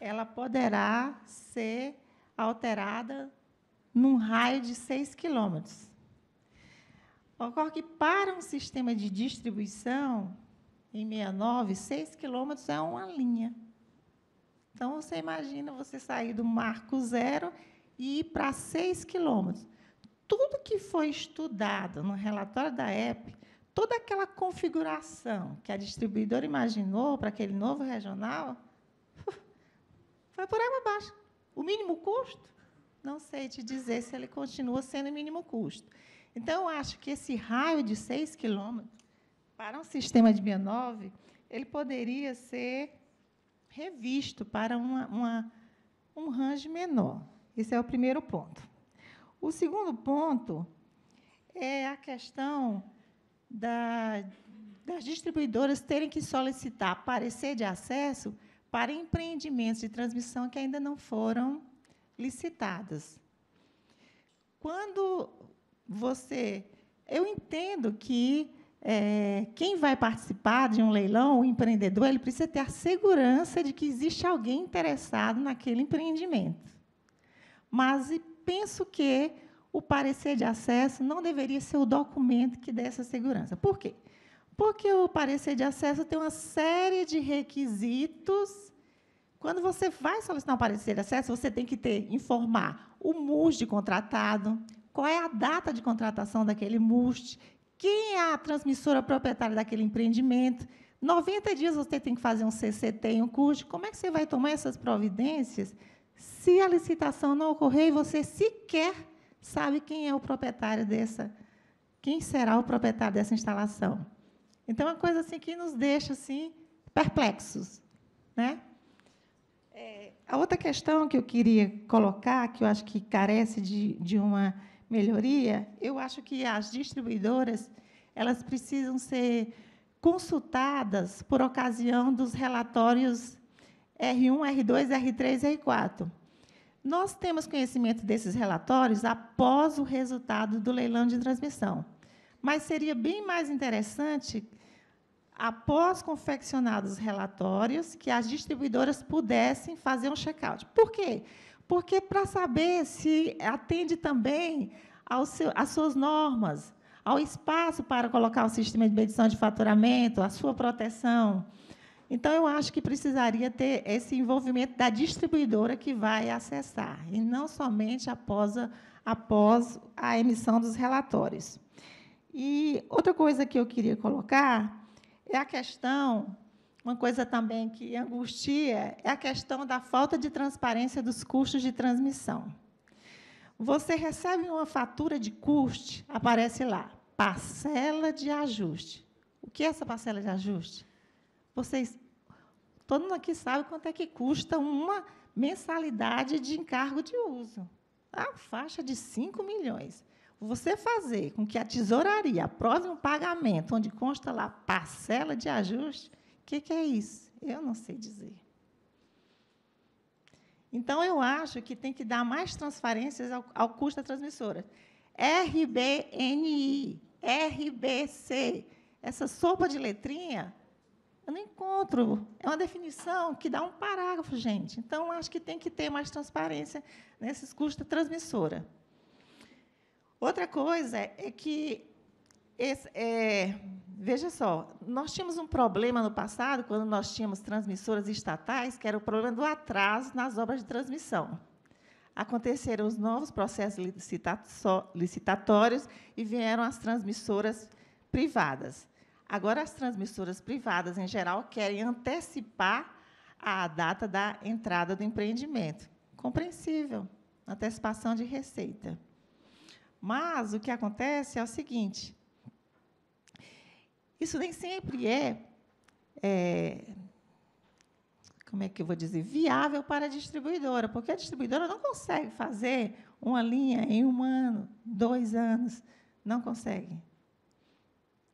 ela poderá ser alterada num raio de 6 quilômetros. Ocorre que, para um sistema de distribuição, em 69, 6 quilômetros é uma linha. Então, você imagina você sair do marco zero e ir para 6 quilômetros. Tudo que foi estudado no relatório da EP, toda aquela configuração que a distribuidora imaginou para aquele novo regional, foi por água abaixo. O mínimo custo, não sei te dizer se ele continua sendo mínimo custo. Então, eu acho que esse raio de 6 quilômetros, para um sistema de 69, ele poderia ser revisto para uma, uma, um range menor. Esse é o primeiro ponto. O segundo ponto é a questão da, das distribuidoras terem que solicitar parecer de acesso para empreendimentos de transmissão que ainda não foram licitadas. Quando você. Eu entendo que é, quem vai participar de um leilão, o empreendedor, ele precisa ter a segurança de que existe alguém interessado naquele empreendimento. Mas penso que o parecer de acesso não deveria ser o documento que dê essa segurança. Por quê? Porque o parecer de acesso tem uma série de requisitos. Quando você vai solicitar um parecer de acesso, você tem que ter informar o MUST contratado, qual é a data de contratação daquele MUST, quem é a transmissora proprietária daquele empreendimento. 90 dias você tem que fazer um CCT um custo. Como é que você vai tomar essas providências se a licitação não ocorrer e você sequer sabe quem é o proprietário dessa, quem será o proprietário dessa instalação? Então, é uma coisa assim que nos deixa assim perplexos, né? É, a outra questão que eu queria colocar, que eu acho que carece de, de uma melhoria, eu acho que as distribuidoras elas precisam ser consultadas por ocasião dos relatórios R1, R2, R3 e R4. Nós temos conhecimento desses relatórios após o resultado do leilão de transmissão. Mas seria bem mais interessante, após confeccionados os relatórios, que as distribuidoras pudessem fazer um check-out. Por quê? Para saber se atende também seu, às suas normas, ao espaço para colocar o sistema de medição de faturamento, a sua proteção. Então, eu acho que precisaria ter esse envolvimento da distribuidora que vai acessar, e não somente após a, após a emissão dos relatórios. E outra coisa que eu queria colocar é a questão uma coisa também que angustia é a questão da falta de transparência dos custos de transmissão. Você recebe uma fatura de custo, aparece lá, parcela de ajuste. O que é essa parcela de ajuste? Vocês, todo mundo aqui sabe quanto é que custa uma mensalidade de encargo de uso. A faixa de 5 milhões. Você fazer com que a tesouraria aprove um pagamento onde consta lá parcela de ajuste, que, que é isso? Eu não sei dizer. Então, eu acho que tem que dar mais transferências ao, ao custo da transmissora. RBNI, RBC, essa sopa de letrinha, eu não encontro. É uma definição que dá um parágrafo, gente. Então, acho que tem que ter mais transparência nesses custos da transmissora. Outra coisa é que, esse, é, veja só, nós tínhamos um problema no passado, quando nós tínhamos transmissoras estatais, que era o problema do atraso nas obras de transmissão. Aconteceram os novos processos licitatórios e vieram as transmissoras privadas. Agora, as transmissoras privadas, em geral, querem antecipar a data da entrada do empreendimento. Compreensível, antecipação de receita. Mas o que acontece é o seguinte: isso nem sempre é, é como é que eu vou dizer, viável para a distribuidora, porque a distribuidora não consegue fazer uma linha em um ano, dois anos, não consegue.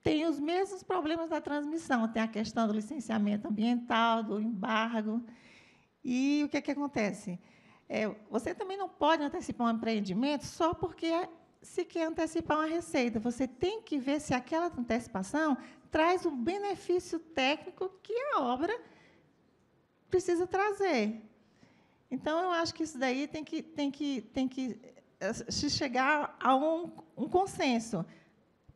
Tem os mesmos problemas da transmissão, tem a questão do licenciamento ambiental, do embargo. E o que, é que acontece? É, você também não pode antecipar um empreendimento só porque se quer antecipar uma receita. Você tem que ver se aquela antecipação traz o benefício técnico que a obra precisa trazer. Então, eu acho que isso daí tem que, tem que, tem que eh, se chegar a um, um consenso.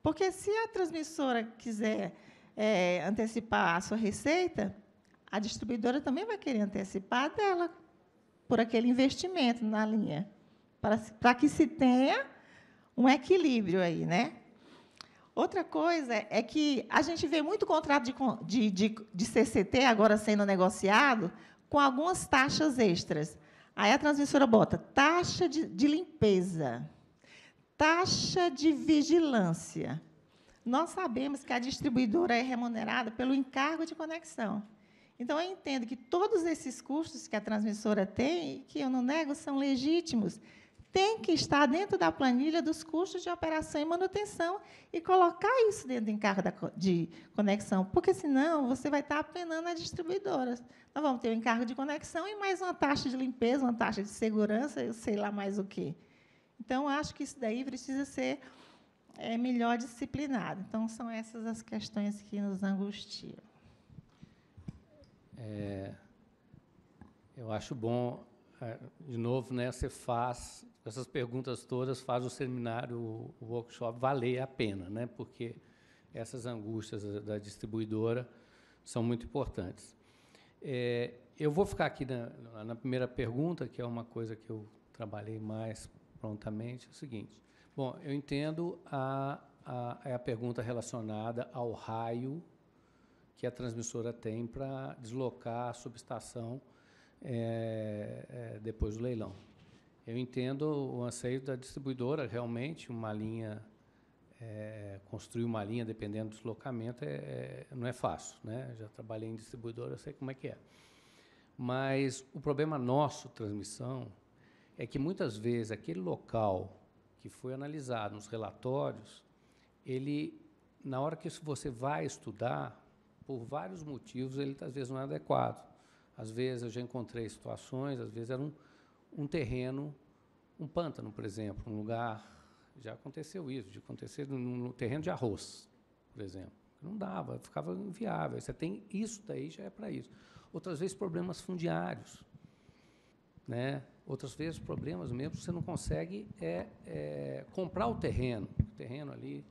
Porque se a transmissora quiser é, antecipar a sua receita, a distribuidora também vai querer antecipar dela por aquele investimento na linha, para, para que se tenha um equilíbrio aí, né? Outra coisa é que a gente vê muito contrato de, de, de, de CCT agora sendo negociado com algumas taxas extras. Aí a transmissora bota taxa de, de limpeza, taxa de vigilância. Nós sabemos que a distribuidora é remunerada pelo encargo de conexão. Então, eu entendo que todos esses custos que a transmissora tem, que eu não nego, são legítimos, tem que estar dentro da planilha dos custos de operação e manutenção e colocar isso dentro do encargo de conexão, porque senão você vai estar apenando a distribuidoras. Nós vamos ter o um encargo de conexão e mais uma taxa de limpeza, uma taxa de segurança, eu sei lá mais o quê. Então, acho que isso daí precisa ser é, melhor disciplinado. Então, são essas as questões que nos angustiam. É, eu acho bom, é, de novo, né, você faz essas perguntas todas faz o seminário, o workshop valer a pena, né? porque essas angústias da distribuidora são muito importantes. É, eu vou ficar aqui na, na, primeira pergunta, que é uma coisa que eu trabalhei mais prontamente, é o seguinte. Bom, eu entendo a, a, é a pergunta relacionada ao raio que a transmissora tem para deslocar a subestação é, é, depois do leilão. Eu entendo o anseio da distribuidora, realmente, uma linha, é, construir uma linha dependendo do deslocamento é, é, não é fácil. Né? Já trabalhei em distribuidora, eu sei como é que é. Mas o problema nosso, transmissão, é que muitas vezes aquele local que foi analisado nos relatórios, ele, na hora que você vai estudar, por vários motivos, ele às vezes não é adequado. Às vezes eu já encontrei situações, às vezes era um, um terreno, um pântano, por exemplo, um lugar. Já aconteceu isso, de acontecer no, no terreno de arroz, por exemplo. Não dava, ficava inviável. Você tem isso daí, já é para isso. Outras vezes, problemas fundiários. Né? Outras vezes, problemas mesmo, você não consegue é, é, comprar o terreno. O terreno ali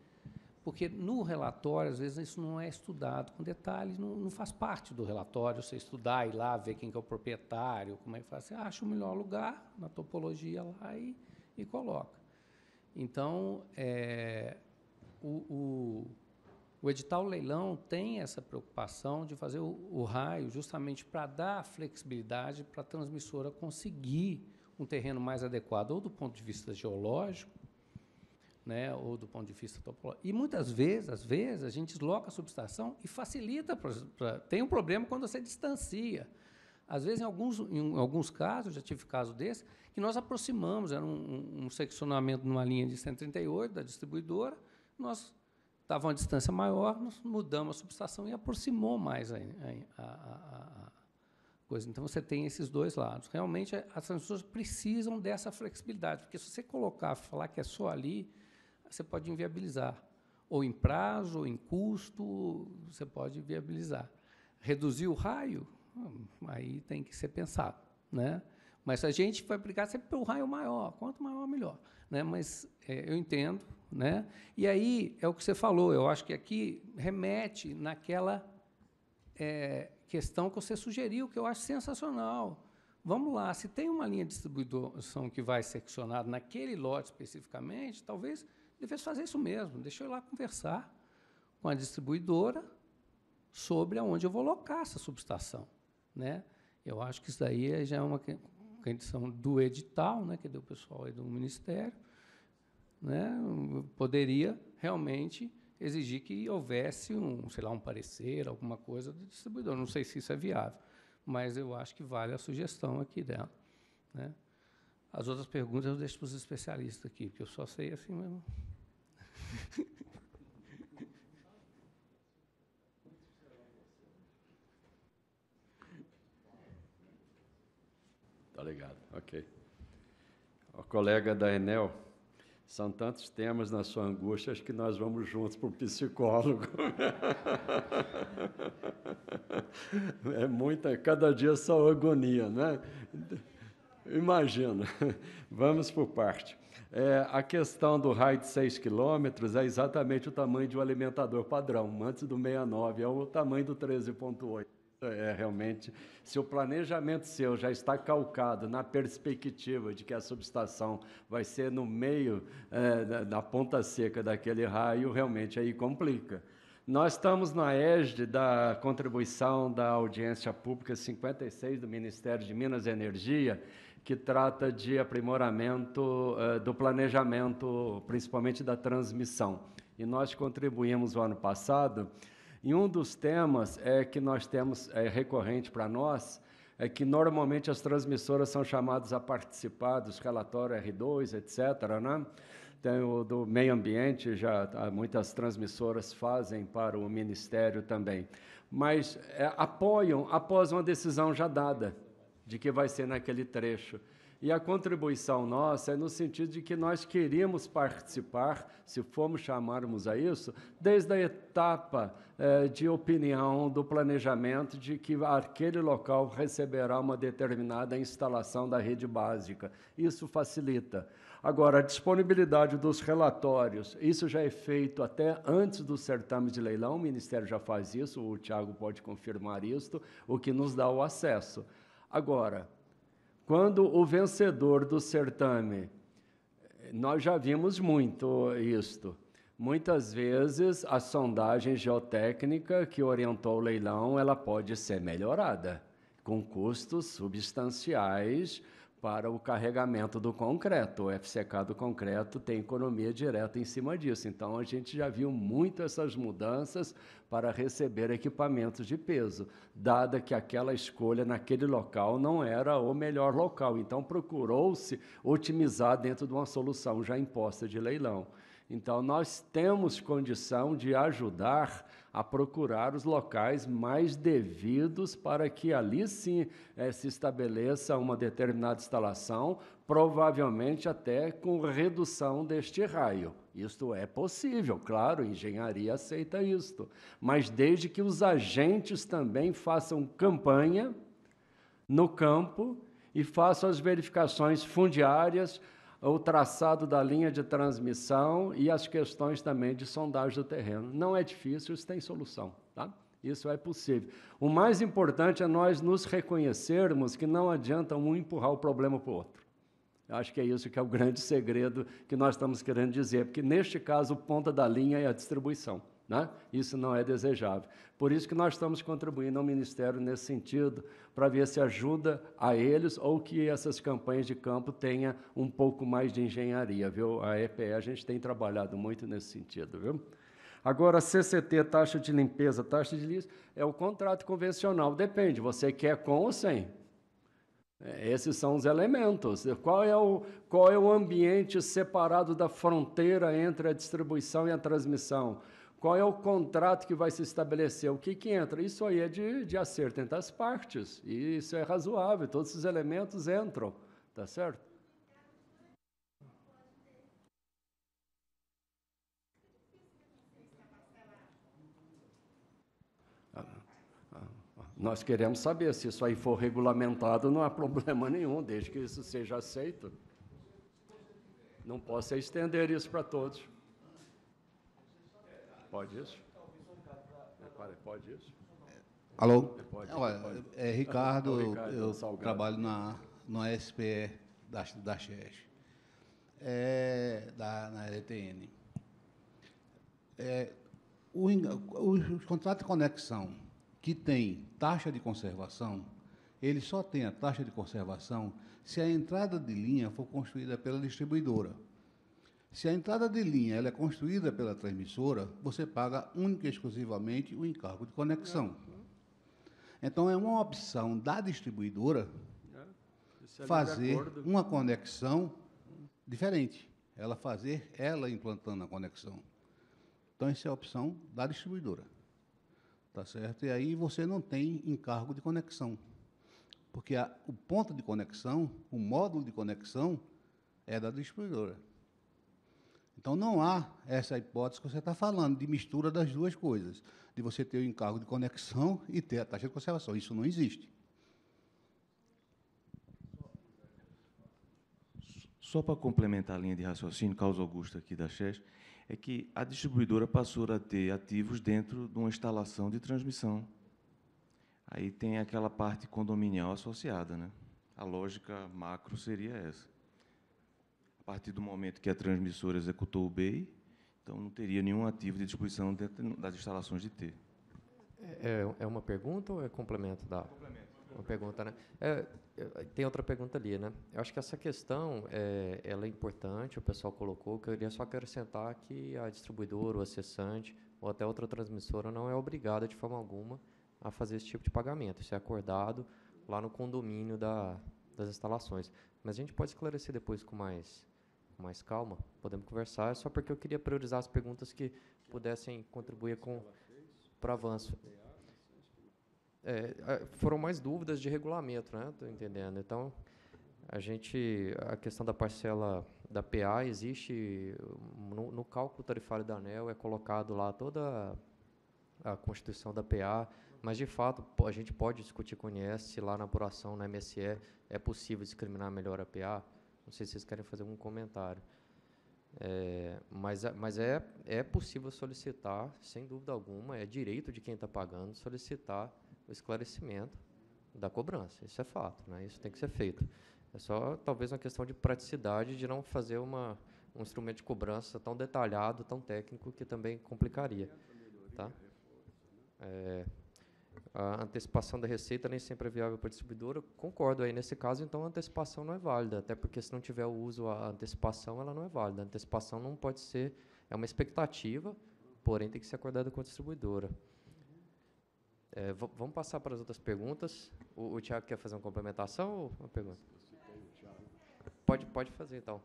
porque no relatório, às vezes, isso não é estudado com detalhes, não, não faz parte do relatório você estudar e lá ver quem que é o proprietário, como é que faz. Você acha o melhor lugar na topologia lá e, e coloca. Então, é, o, o, o, edital leilão tem essa preocupação de fazer o, o raio justamente para dar flexibilidade para a transmissora conseguir um terreno mais adequado, ou do ponto de vista geológico, né, ou do ponto de vista topológico. E muitas vezes, às vezes, a gente desloca a subestação e facilita. Pra, pra, tem um problema quando você distancia. Às vezes, em alguns, em alguns casos, já tive caso desse, que nós aproximamos, era um, um seccionamento numa linha de 138 da distribuidora, nós estava uma distância maior, nós mudamos a subestação e aproximou mais a, a, a, coisa. Então, você tem esses dois lados. Realmente, as transmissoras precisam dessa flexibilidade, porque se você colocar, falar que é só ali, você pode inviabilizar. Ou em prazo, ou em custo, você pode viabilizar. Reduzir o raio, hum, aí tem que ser pensado. Né? Mas a gente vai brigar sempre pelo raio maior. Quanto maior, melhor. Né? Mas é, eu entendo. Né? E aí é o que você falou. Eu acho que aqui remete naquela é, questão que você sugeriu, que eu acho sensacional. Vamos lá, se tem uma linha de distribuição que vai seccionada naquele lote especificamente, talvez devesse fazer isso mesmo. Deixa eu ir lá conversar com a distribuidora sobre aonde eu vou locar essa subestação. Né? Eu acho que isso daí já é uma condição do edital, né, que deu o pessoal aí do Ministério, né, poderia realmente exigir que houvesse um, sei lá, um parecer, alguma coisa do distribuidor. Não sei se isso é viável, mas eu acho que vale a sugestão aqui dela. Né? As outras perguntas eu deixo para os especialistas aqui, porque eu só sei assim mesmo. Tá ligado, ok. O colega da Enel, são tantos temas na sua angústia, acho que nós vamos juntos para o psicólogo. É muita, cada dia só agonia, né? Imagina. Vamos por parte. É, a questão do raio de 6 quilômetros é exatamente o tamanho de um alimentador padrão. Antes do 69, é o tamanho do 13,8. É, realmente, se o planejamento seu já está calcado na perspectiva de que a subestação vai ser no meio é, da, da, ponta seca daquele raio, realmente aí complica. Nós estamos na égide da contribuição da audiência pública 56 do Ministério de Minas e Energia, que trata de aprimoramento uh, do planejamento, principalmente da transmissão. E nós contribuímos o ano passado e um dos temas é que nós temos é, recorrente para nós é que normalmente as transmissoras são chamadas a participar dos relatórios R2, etc. Né? Tem o do meio ambiente, já muitas transmissoras fazem para o Ministério também. Mas é, apoiam após uma decisão já dada de que vai ser naquele trecho. E a contribuição nossa é no sentido de que nós queríamos participar, se formos chamarmos a isso, desde a etapa eh, de opinião do planejamento de que aquele local receberá uma determinada instalação da rede básica. Isso facilita. Agora, a disponibilidade dos relatórios, isso já é feito até antes do certame de leilão, o Ministério já faz isso, o Tiago pode confirmar isto, o que nos dá o acesso. Agora, quando o vencedor do certame, nós já vimos muito isto. Muitas vezes a sondagem geotécnica que orientou o leilão, ela pode ser melhorada com custos substanciais para o carregamento do concreto. O FCK do concreto tem economia direta em cima disso. Então, a gente já viu muito essas mudanças para receber equipamentos de peso, dada que aquela escolha naquele local não era o melhor local. Então, procurou-se otimizar dentro de uma solução já imposta de leilão. Então, nós temos condição de ajudar a procurar os locais mais devidos para que ali sim é, se estabeleça uma determinada instalação, provavelmente até com redução deste raio. Isto é possível, claro, engenharia aceita isto, mas desde que os agentes também façam campanha no campo e façam as verificações fundiárias o traçado da linha de transmissão e as questões também de sondagem do terreno. Não é difícil, isso tem solução. Tá? Isso é possível. O mais importante é nós nos reconhecermos que não adianta um empurrar o problema para o outro. Eu acho que é isso que é o grande segredo que nós estamos querendo dizer, porque neste caso, o ponta da linha é a distribuição. Né? Isso não é desejável. Por isso que nós estamos contribuindo ao Ministério nesse sentido, para ver se ajuda a eles ou que essas campanhas de campo tenham um pouco mais de engenharia. Viu? A EPE, a gente tem trabalhado muito nesse sentido. Viu? Agora, CCT, taxa de limpeza, taxa de lixo, é o contrato convencional. Depende, você quer com ou sem. Esses são os elementos. Qual é o, qual é o ambiente separado da fronteira entre a distribuição e a transmissão? Qual é o contrato que vai se estabelecer? O que, que entra? Isso aí é de, de acerto entre as partes. E isso é razoável, todos esses elementos entram, tá certo? Nós queremos saber se isso aí for regulamentado, não há problema nenhum, desde que isso seja aceito. Não posso estender isso para todos. Pode isso? Pode isso? Alô? Pode, Olha, pode. é Ricardo, Ô, Ricardo, eu Salgado. trabalho na, no SPE da, da XES, é, da, na LTN. É, o os contratos de conexão que tem taxa de conservação, ele só tem a taxa de conservação se a entrada de linha for construída pela distribuidora. Se a entrada de linha ela é construída pela transmissora, você paga única e exclusivamente o encargo de conexão. Então, é uma opção da distribuidora é livre fazer uma conexão diferente. Ela fazer, ela implantando a conexão. Então, essa é a opção da distribuidora. Tá certo? E aí você não tem encargo de conexão. Porque a- o ponto de conexão, o módulo de conexão, é da distribuidora. Então, não há essa hipótese que você está falando, de mistura das duas coisas, de você ter o encargo de conexão e ter a taxa de conservação. Isso não existe. Só para complementar a linha de raciocínio, Carlos Augusto aqui da XES, é que a distribuidora passou a ter ativos dentro de uma instalação de transmissão. Aí tem aquela parte condominial associada. Né? A lógica macro seria essa. A partir do momento que a transmissora executou o BEI, então não teria nenhum ativo de distribuição dentro das instalações de T. É, é uma pergunta ou é complemento da? Uma pergunta, né? É, é, tem outra pergunta ali, né? Eu acho que essa questão é, ela é importante, o pessoal colocou, que eu queria só acrescentar que a distribuidora, o acessante, ou até outra transmissora não é obrigada de forma alguma a fazer esse tipo de pagamento. Isso é acordado lá no condomínio da, das instalações. Mas a gente pode esclarecer depois com mais, com mais calma, podemos conversar, só porque eu queria priorizar as perguntas que pudessem contribuir com para avanço. É, foram mais dúvidas de regulamento, né? Estou entendendo. Então, a gente, a questão da parcela da PA existe no, no cálculo tarifário da ANEL é colocado lá toda a, constituição da PA, mas de fato a gente pode discutir com o INES se lá na apuração na MSE é possível discriminar melhor a PA. Não sei se vocês querem fazer algum comentário. É, mas é- mas é, é possível solicitar, sem dúvida alguma, é direito de quem está pagando solicitar o esclarecimento da cobrança. Isso é fato, né? isso tem que ser feito. É só talvez uma questão de praticidade de não fazer uma, um instrumento de cobrança tão detalhado, tão técnico, que também complicaria. Tá? É, a antecipação da receita nem sempre é viável para a distribuidora. Concordo aí nesse caso, então a antecipação não é válida, até porque se não tiver o uso a antecipação, ela não é válida. A antecipação não pode ser, é uma expectativa, porém tem que ser acordada com a distribuidora. É, va- vamos passar para as outras perguntas. O, o Tiago quer fazer uma complementação ou uma pergunta? Pode, pode fazer então.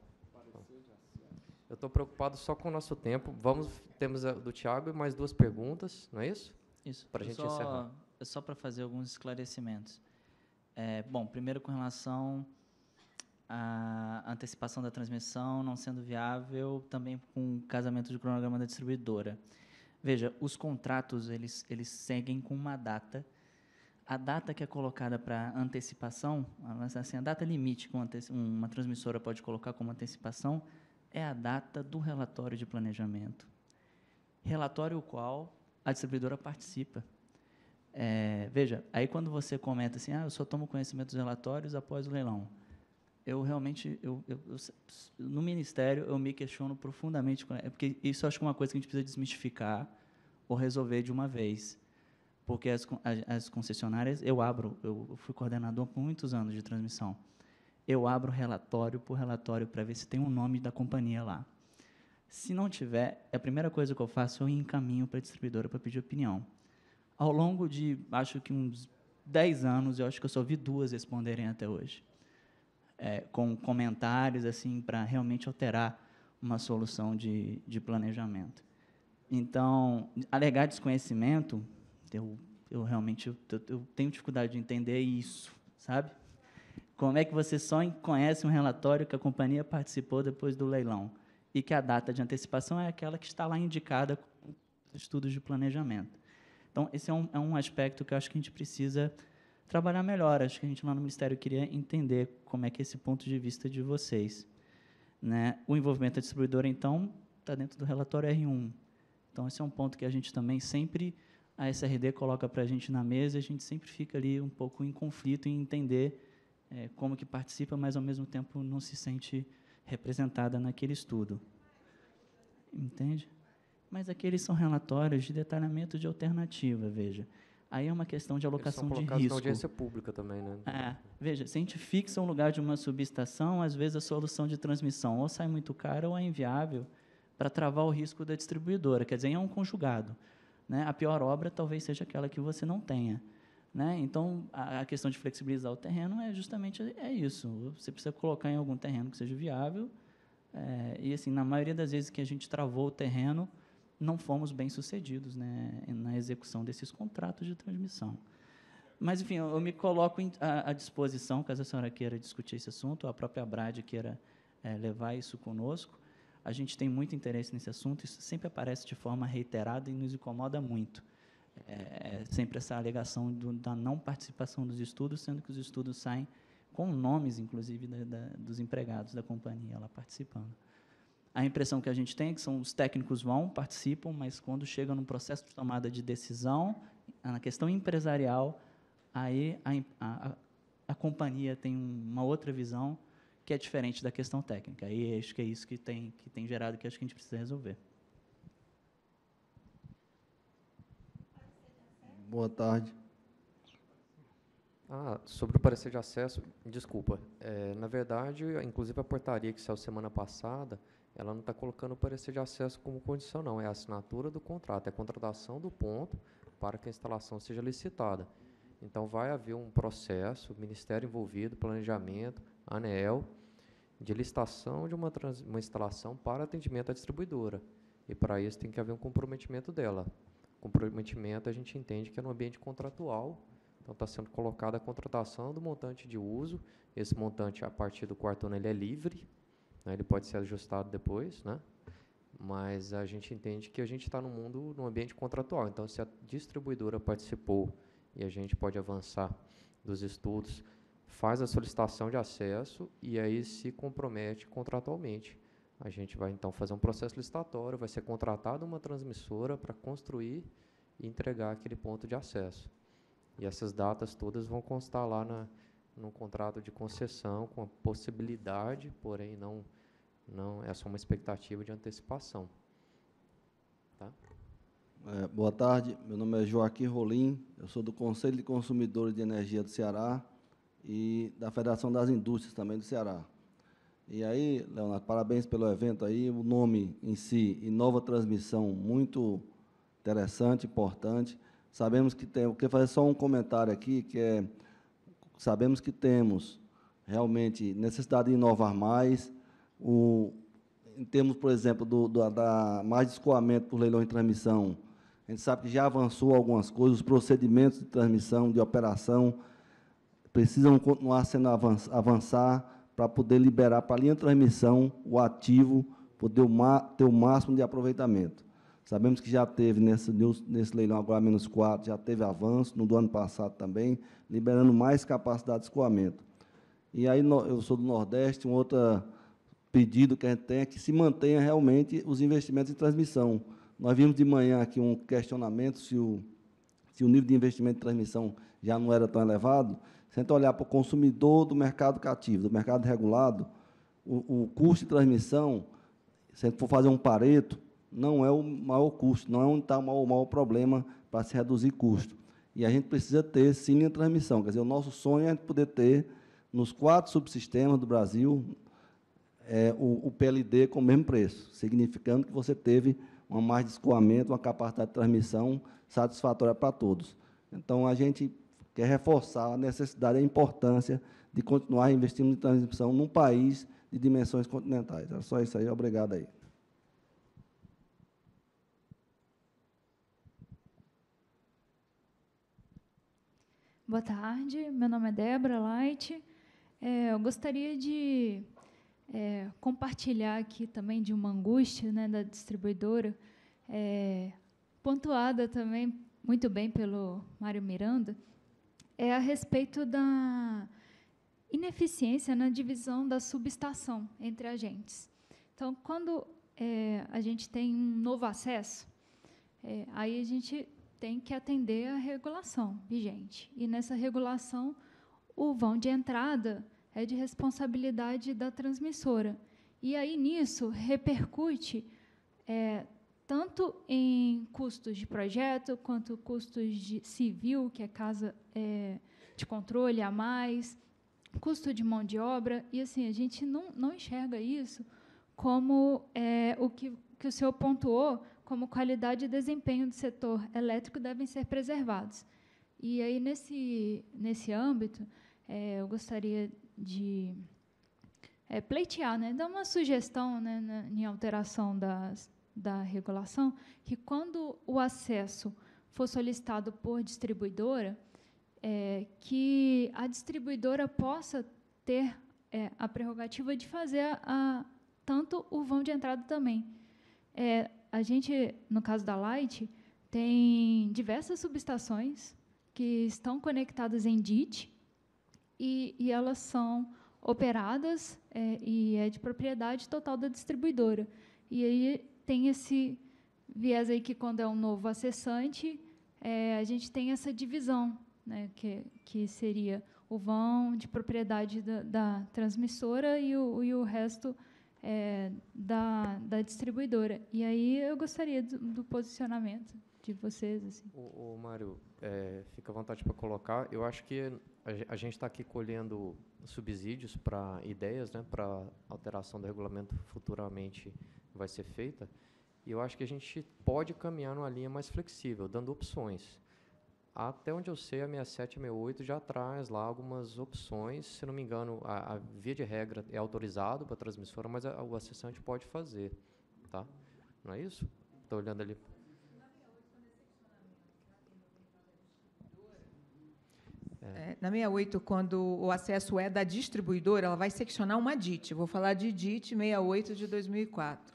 Eu estou preocupado só com o nosso tempo. Vamos, temos a do Tiago e mais duas perguntas, não é isso? Isso. Para a gente só, encerrar. Só para fazer alguns esclarecimentos. É, bom, primeiro com relação à antecipação da transmissão não sendo viável, também com casamento de cronograma da distribuidora. Veja, os contratos eles, eles seguem com uma data. A data que é colocada para antecipação, assim, a data limite que uma, uma transmissora pode colocar como antecipação é a data do relatório de planejamento. Relatório o qual a distribuidora participa. É, veja, aí quando você comenta assim, ah, eu só tomo conhecimento dos relatórios após o leilão. Eu realmente, eu, eu- eu no Ministério, eu me questiono profundamente, é porque isso acho que é uma coisa que a gente precisa desmistificar ou resolver de uma vez. Porque as, as, as concessionárias, eu abro, eu fui coordenador por muitos anos de transmissão. Eu abro relatório por relatório para ver se tem o nome da companhia lá. Se não tiver, a primeira coisa que eu faço, eu encaminho para a distribuidora para pedir opinião. Ao longo de, acho que uns 10 anos, eu acho que eu só vi duas responderem até hoje. É, com comentários, assim, para realmente alterar uma solução de, de planejamento. Então, alegar desconhecimento, eu, eu realmente eu, eu tenho dificuldade de entender isso, sabe? Como é que você só conhece um relatório que a companhia participou depois do leilão e que a data de antecipação é aquela que está lá indicada com estudos de planejamento? Então, esse é um, é um aspecto que eu acho que a gente precisa trabalhar melhor. Acho que a gente lá no Ministério queria entender como é que é esse ponto de vista de vocês. Né? O envolvimento da distribuidora, então, está dentro do relatório R1. Então, esse é um ponto que a gente também sempre, a SRD coloca para a gente na mesa, e a gente sempre fica ali um pouco em conflito em entender é, como que participa, mas, ao mesmo tempo, não se sente representada naquele estudo. Entende? Mas aqueles são relatórios de detalhamento de alternativa, veja. Aí é uma questão de alocação de risco. na audiência pública também, né? É, veja, se a gente fixa um lugar de uma subestação, às vezes a solução de transmissão ou sai muito cara ou é inviável para travar o risco da distribuidora. Quer dizer, é um conjugado. Né? A pior obra talvez seja aquela que você não tenha. Né? Então, a, a questão de flexibilizar o terreno é justamente é isso. Você precisa colocar em algum terreno que seja viável. É, e, assim, na maioria das vezes que a gente travou o terreno, não fomos bem sucedidos né, na execução desses contratos de transmissão. Mas, enfim, eu, eu me coloco em, à, à, disposição, caso a senhora queira discutir esse assunto, a própria Brad queira é, levar isso conosco. A gente tem muito interesse nesse assunto, isso sempre aparece de forma reiterada e nos incomoda muito. É, é sempre essa alegação do, da não participação dos estudos, sendo que os estudos saem com nomes, inclusive, da, da, dos empregados da companhia lá participando. A impressão que a gente tem é que são os técnicos vão, participam, mas quando chega no processo de tomada de decisão, na questão empresarial, aí a, a, a companhia tem uma outra visão que é diferente da questão técnica. E acho que é isso que tem, que tem gerado que acho que a gente precisa resolver. Boa tarde. Ah, sobre o parecer de acesso, desculpa. É, na verdade, inclusive a portaria que saiu semana passada, ela não está colocando o parecer de acesso como condição, não. É a assinatura do contrato, é a contratação do ponto para que a instalação seja licitada. Então, vai haver um processo, Ministério envolvido, planejamento, ANEEL, de licitação de uma, trans, uma instalação para atendimento à distribuidora. E, para isso, tem que haver um comprometimento dela. Comprometimento, a gente entende que é no ambiente contratual, então está sendo colocada a contratação do montante de uso, esse montante, a partir do quarto ano, ele é livre, né? Ele pode ser ajustado depois, né? mas a gente entende que a gente está no mundo, no ambiente contratual. Então, se a distribuidora participou e a gente pode avançar dos estudos, faz a solicitação de acesso e aí se compromete contratualmente. A gente vai então fazer um processo licitatório, vai ser contratada uma transmissora para construir e entregar aquele ponto de acesso. E essas datas todas vão constar lá na, no contrato de concessão, com a possibilidade, porém não não é só uma expectativa de antecipação. Tá? É, boa tarde, meu nome é Joaquim Rolim, eu sou do Conselho de Consumidores de Energia do Ceará e da Federação das Indústrias também do Ceará. E aí, Leonardo, parabéns pelo evento aí, o nome em si, Inova Transmissão, muito interessante, importante. Sabemos que tem, eu queria fazer só um comentário aqui, que é, sabemos que temos realmente necessidade de inovar mais, o, em termos, por exemplo, do, do, da mais de escoamento por leilão em transmissão, a gente sabe que já avançou algumas coisas, os procedimentos de transmissão, de operação, precisam continuar sendo avançar, avançar para poder liberar para a linha de transmissão o ativo, poder ter o máximo de aproveitamento. Sabemos que já teve nesse, nesse leilão agora menos 4, já teve avanço, no do ano passado também, liberando mais capacidade de escoamento. E aí eu sou do Nordeste, uma outra pedido que a gente tem é que se mantenha realmente os investimentos em transmissão. Nós vimos de manhã aqui um questionamento se o, se o nível de investimento em transmissão já não era tão elevado. Se a gente olhar para o consumidor do mercado cativo, do mercado regulado, o, o custo de transmissão, se a gente for fazer um pareto, não é o maior custo, não é onde está o maior, o maior problema para se reduzir custo. E a gente precisa ter, sim, a transmissão. Quer dizer, o nosso sonho é poder ter, nos quatro subsistemas do Brasil, é, o, o, PLD com o mesmo preço, significando que você teve uma margem de escoamento, uma capacidade de transmissão satisfatória para todos. Então, a gente quer reforçar a necessidade e a importância de continuar investindo em transmissão num país de dimensões continentais. É só isso aí, obrigado aí. Boa tarde, meu nome é Débora Light. É, eu gostaria de é, compartilhar aqui também de uma angústia né, da distribuidora, é, pontuada também muito bem pelo Mário Miranda, é a respeito da ineficiência na divisão da subestação entre agentes. Então, quando é, a gente tem um novo acesso, é, aí a gente tem que atender à regulação vigente. E nessa regulação, o vão de entrada é de responsabilidade da transmissora. E aí nisso repercute é, tanto em custos de projeto quanto custos de civil, que é casa é, de controle a mais, custo de mão de obra e assim a gente não, não enxerga isso como é, o que, que o senhor pontuou como qualidade e desempenho do setor elétrico devem ser preservados. E aí nesse nesse âmbito é, eu gostaria de é, pleitear, né, dar uma sugestão né, na, em alteração das, da regulação, que quando o acesso for solicitado por distribuidora, é, que a distribuidora possa ter é, a prerrogativa de fazer a, tanto o vão de entrada também. É, a gente, no caso da Light, tem diversas subestações que estão conectadas em DIT, e, e elas são operadas é, e é de propriedade total da distribuidora. E aí tem esse viés aí que quando é um novo acessante, é, a gente tem essa divisão, né, que, que seria o vão de propriedade da, da transmissora e o, e o resto é, da, da distribuidora. E aí eu gostaria do, do posicionamento de vocês. Assim. O, o Mário, é, fica à vontade para colocar. Eu acho que a gente está aqui colhendo subsídios para ideias, né, para alteração do regulamento futuramente vai ser feita. E eu acho que a gente pode caminhar numa linha mais flexível, dando opções. Até onde eu sei, a 67 e 68 já traz lá algumas opções. Se não me engano, a, a via de regra é autorizado para a transmissora, mas a, o acessante pode fazer. Tá? Não é isso? Estou olhando ali. É, na 68, quando o acesso é da distribuidora, ela vai seccionar uma DIT. vou falar de DIT 68 de 2004.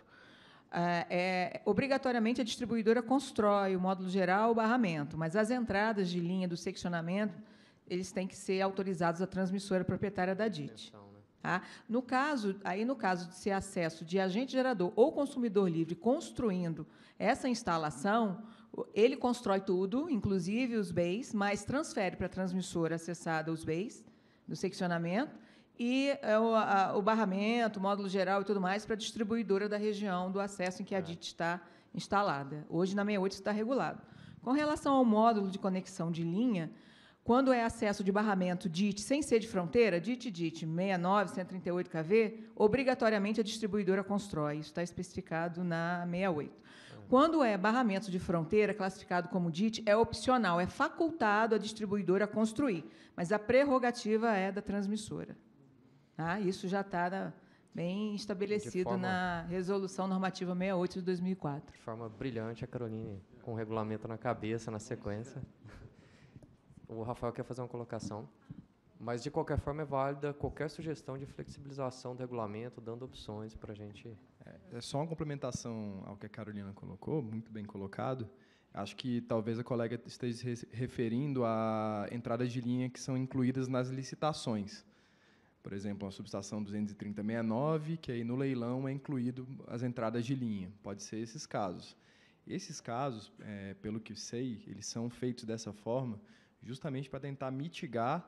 É, é, obrigatoriamente, a distribuidora constrói o módulo geral, o barramento, mas as entradas de linha do seccionamento eles têm que ser autorizados à transmissora proprietária da DIT. Né? Tá? No caso, aí no caso de ser acesso de agente gerador ou consumidor livre construindo essa instalação, ele constrói tudo, inclusive os bays, mas transfere para a transmissora acessada os bays do seccionamento e é, o, a, o barramento, o módulo geral e tudo mais para a distribuidora da região do acesso em que a DIT está instalada. Hoje, na 68, está regulado. Com relação ao módulo de conexão de linha, quando é acesso de barramento DIT sem ser de fronteira, DIT DIT 69, 138 kV, obrigatoriamente a distribuidora constrói. Isso está especificado na 68. Quando é barramento de fronteira, classificado como DIT, é opcional, é facultado a distribuidora construir, mas a prerrogativa é da transmissora. Tá? Isso já está bem estabelecido forma, na Resolução Normativa 68 de 2004. De forma brilhante, a Caroline, com o regulamento na cabeça, na sequência. O Rafael quer fazer uma colocação. Mas, de qualquer forma, é válida qualquer sugestão de flexibilização do regulamento, dando opções para a gente. É, é só uma complementação ao que a Carolina colocou, muito bem colocado. Acho que talvez a colega esteja se referindo a entradas de linha que são incluídas nas licitações. Por exemplo, uma subestação 23069, que aí no leilão é incluído as entradas de linha. Pode ser esses casos. Esses casos, é, pelo que sei, eles são feitos dessa forma justamente para tentar mitigar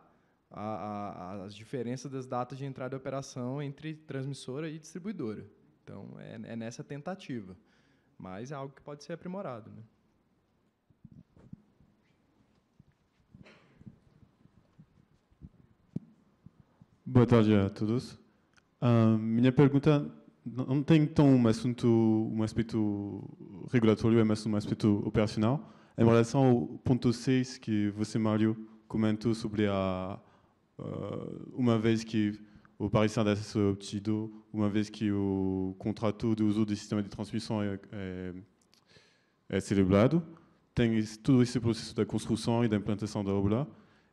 a, a, as diferenças das datas de entrada e operação entre transmissora e distribuidora. Então, é, é nessa tentativa. Mas é algo que pode ser aprimorado. Né? Boa tarde a todos. Uh, minha pergunta não tem tão um assunto, um aspecto regulatório, é mais um aspecto operacional. Em relação ao ponto 6 que você, Mário, comentou sobre a uh, uma vez que o parecer de acesso obtido, uma vez que o contrato de uso do sistema de transmissão é, é, celebrado, tem todo esse processo da construção e da implantação da obra,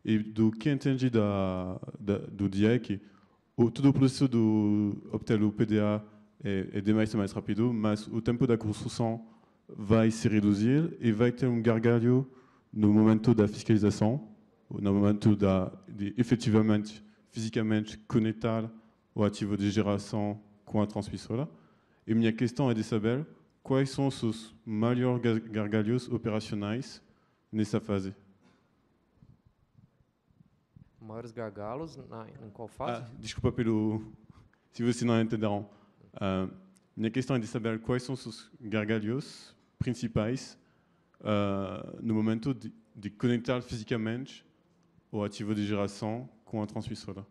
E do que entendi da, da, do DIEC, o, todo o processo do obter PDA é demais mais rápido, mas o tempo da construção vai se reduzir e vai ter um gargalho no momento da fiscalização, no momento da, de efetivamente, fisicamente, conectar o ativo de geração com a transmissora. E minha questão é de saber quais são os maiores gargalhos operacionais nessa fase. Maiores gargalos na, em qual fase? Ah, desculpa pelo... Se vocês não entenderam. Uh, minha questão é de saber quais são os gargalhos principais uh, no momento de, de, conectar fisicamente o ativo de geração com a transmissora.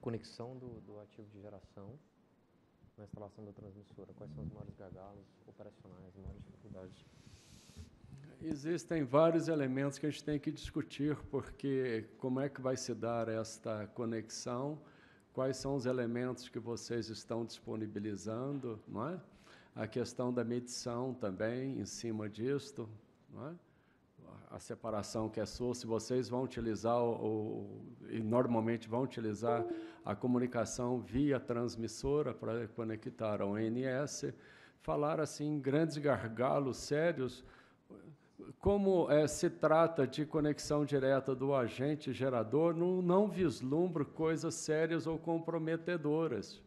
Conexão do, do ativo de geração na instalação da transmissora. Quais são os maiores gargalos operacionais, as maiores dificuldades? Existem vários elementos que a gente tem que discutir, porque como é que vai se dar esta conexão, quais são os elementos que vocês estão disponibilizando, não é? a questão da medição também em cima disto, é? A separação que é sua, se vocês vão utilizar, o, o, e normalmente vão utilizar a comunicação via transmissora para conectar ao NS, falar assim grandes gargalos sérios, como é, se trata de conexão direta do agente gerador, não, não vislumbro coisas sérias ou comprometedoras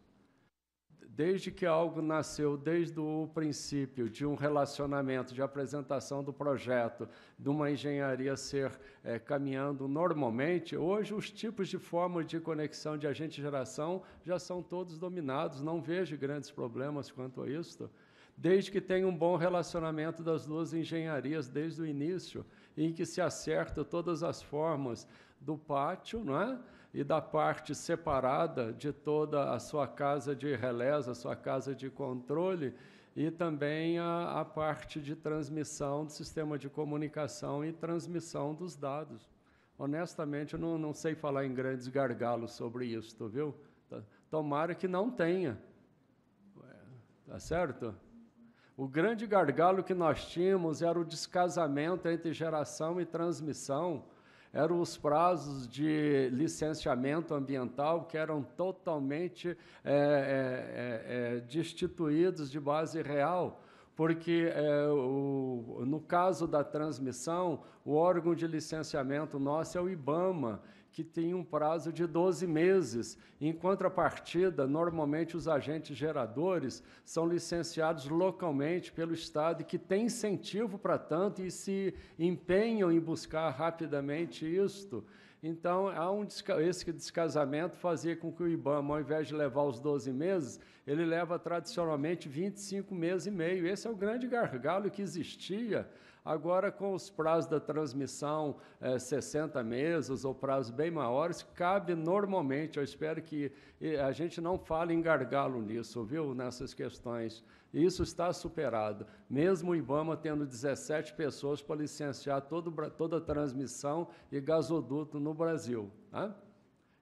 desde que algo nasceu desde o princípio de um relacionamento, de apresentação do projeto, de uma engenharia ser é, caminhando normalmente, hoje os tipos de forma de conexão de agente geração já são todos dominados, não vejo grandes problemas quanto a isso, desde que tenha um bom relacionamento das duas engenharias desde o início, em que se acerta todas as formas do pátio, não é? E da parte separada de toda a sua casa de relés, a sua casa de controle, e também a, a, parte de transmissão do sistema de comunicação e transmissão dos dados. Honestamente, eu não, não sei falar em grandes gargalos sobre isso, viu? Tomara que não tenha. Tá certo? O grande gargalo que nós tínhamos era o descasamento entre geração e transmissão eram os prazos de licenciamento ambiental que eram totalmente é, é, é, destituídos de base real, porque o, no caso da transmissão, o órgão de licenciamento nosso é o IBAMA, que tem um prazo de 12 meses. Em contrapartida, normalmente os agentes geradores são licenciados localmente pelo Estado, que tem incentivo para tanto e se empenham em buscar rapidamente isto. Então, há um, esse descasamento fazia com que o IBAMA, ao invés de levar os 12 meses, ele leva tradicionalmente 25 meses e meio. Esse é o grande gargalo que existia Agora, com os prazos da transmissão, é, 60 meses ou prazos bem maiores, cabe normalmente, eu espero que a gente não fale em gargalo nisso, viu, nessas questões. Isso está superado. Mesmo o IBAMA tendo 17 pessoas para licenciar todo, toda a transmissão e gasoduto no Brasil. Tá?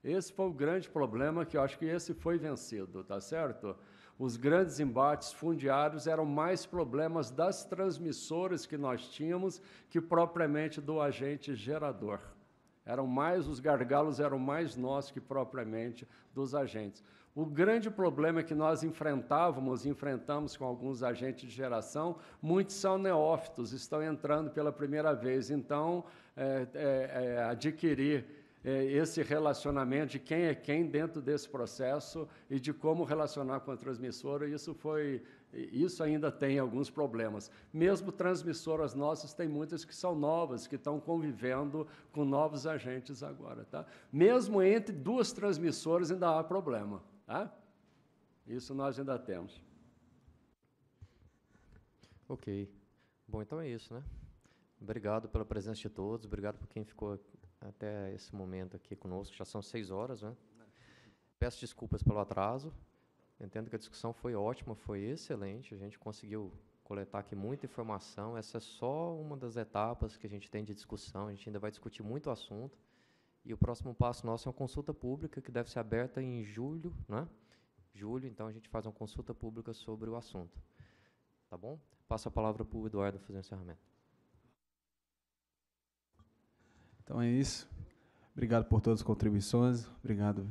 Esse foi o grande problema que eu acho que esse foi vencido, tá certo? Os grandes embates fundiários eram mais problemas das transmissoras que nós tínhamos que propriamente do agente gerador. Eram mais, os gargalos eram mais nós que propriamente dos agentes. O grande problema que nós enfrentávamos, enfrentamos com alguns agentes de geração, muitos são neófitos, estão entrando pela primeira vez. Então, é, é, é, adquirir esse relacionamento de quem é quem dentro desse processo e de como relacionar com a transmissora, isso foi isso ainda tem alguns problemas. Mesmo transmissoras nossas, tem muitas que são novas, que estão convivendo com novos agentes agora. Tá? Mesmo entre duas transmissoras ainda há problema. Tá? Isso nós ainda temos. Ok. Bom, então é isso, né? Obrigado pela presença de todos, obrigado por quem ficou até esse momento aqui conosco. Já são seis horas, né? Peço desculpas pelo atraso. Entendo que a discussão foi ótima, foi excelente. A gente conseguiu coletar aqui muita informação. Essa é só uma das etapas que a gente tem de discussão. A gente ainda vai discutir muito o assunto. E o próximo passo nosso é uma consulta pública que deve ser aberta em julho, né? Julho, então a gente faz uma consulta pública sobre o assunto. Tá bom? Passo a palavra para o Eduardo fazer o encerramento. Então é isso. Obrigado por todas as contribuições. Obrigado.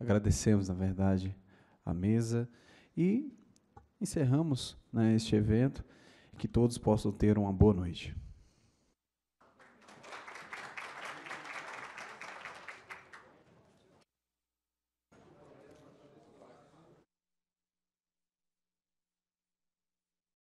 Agradecemos, na verdade, a mesa. E encerramos né, este evento. Que todos possam ter uma boa noite.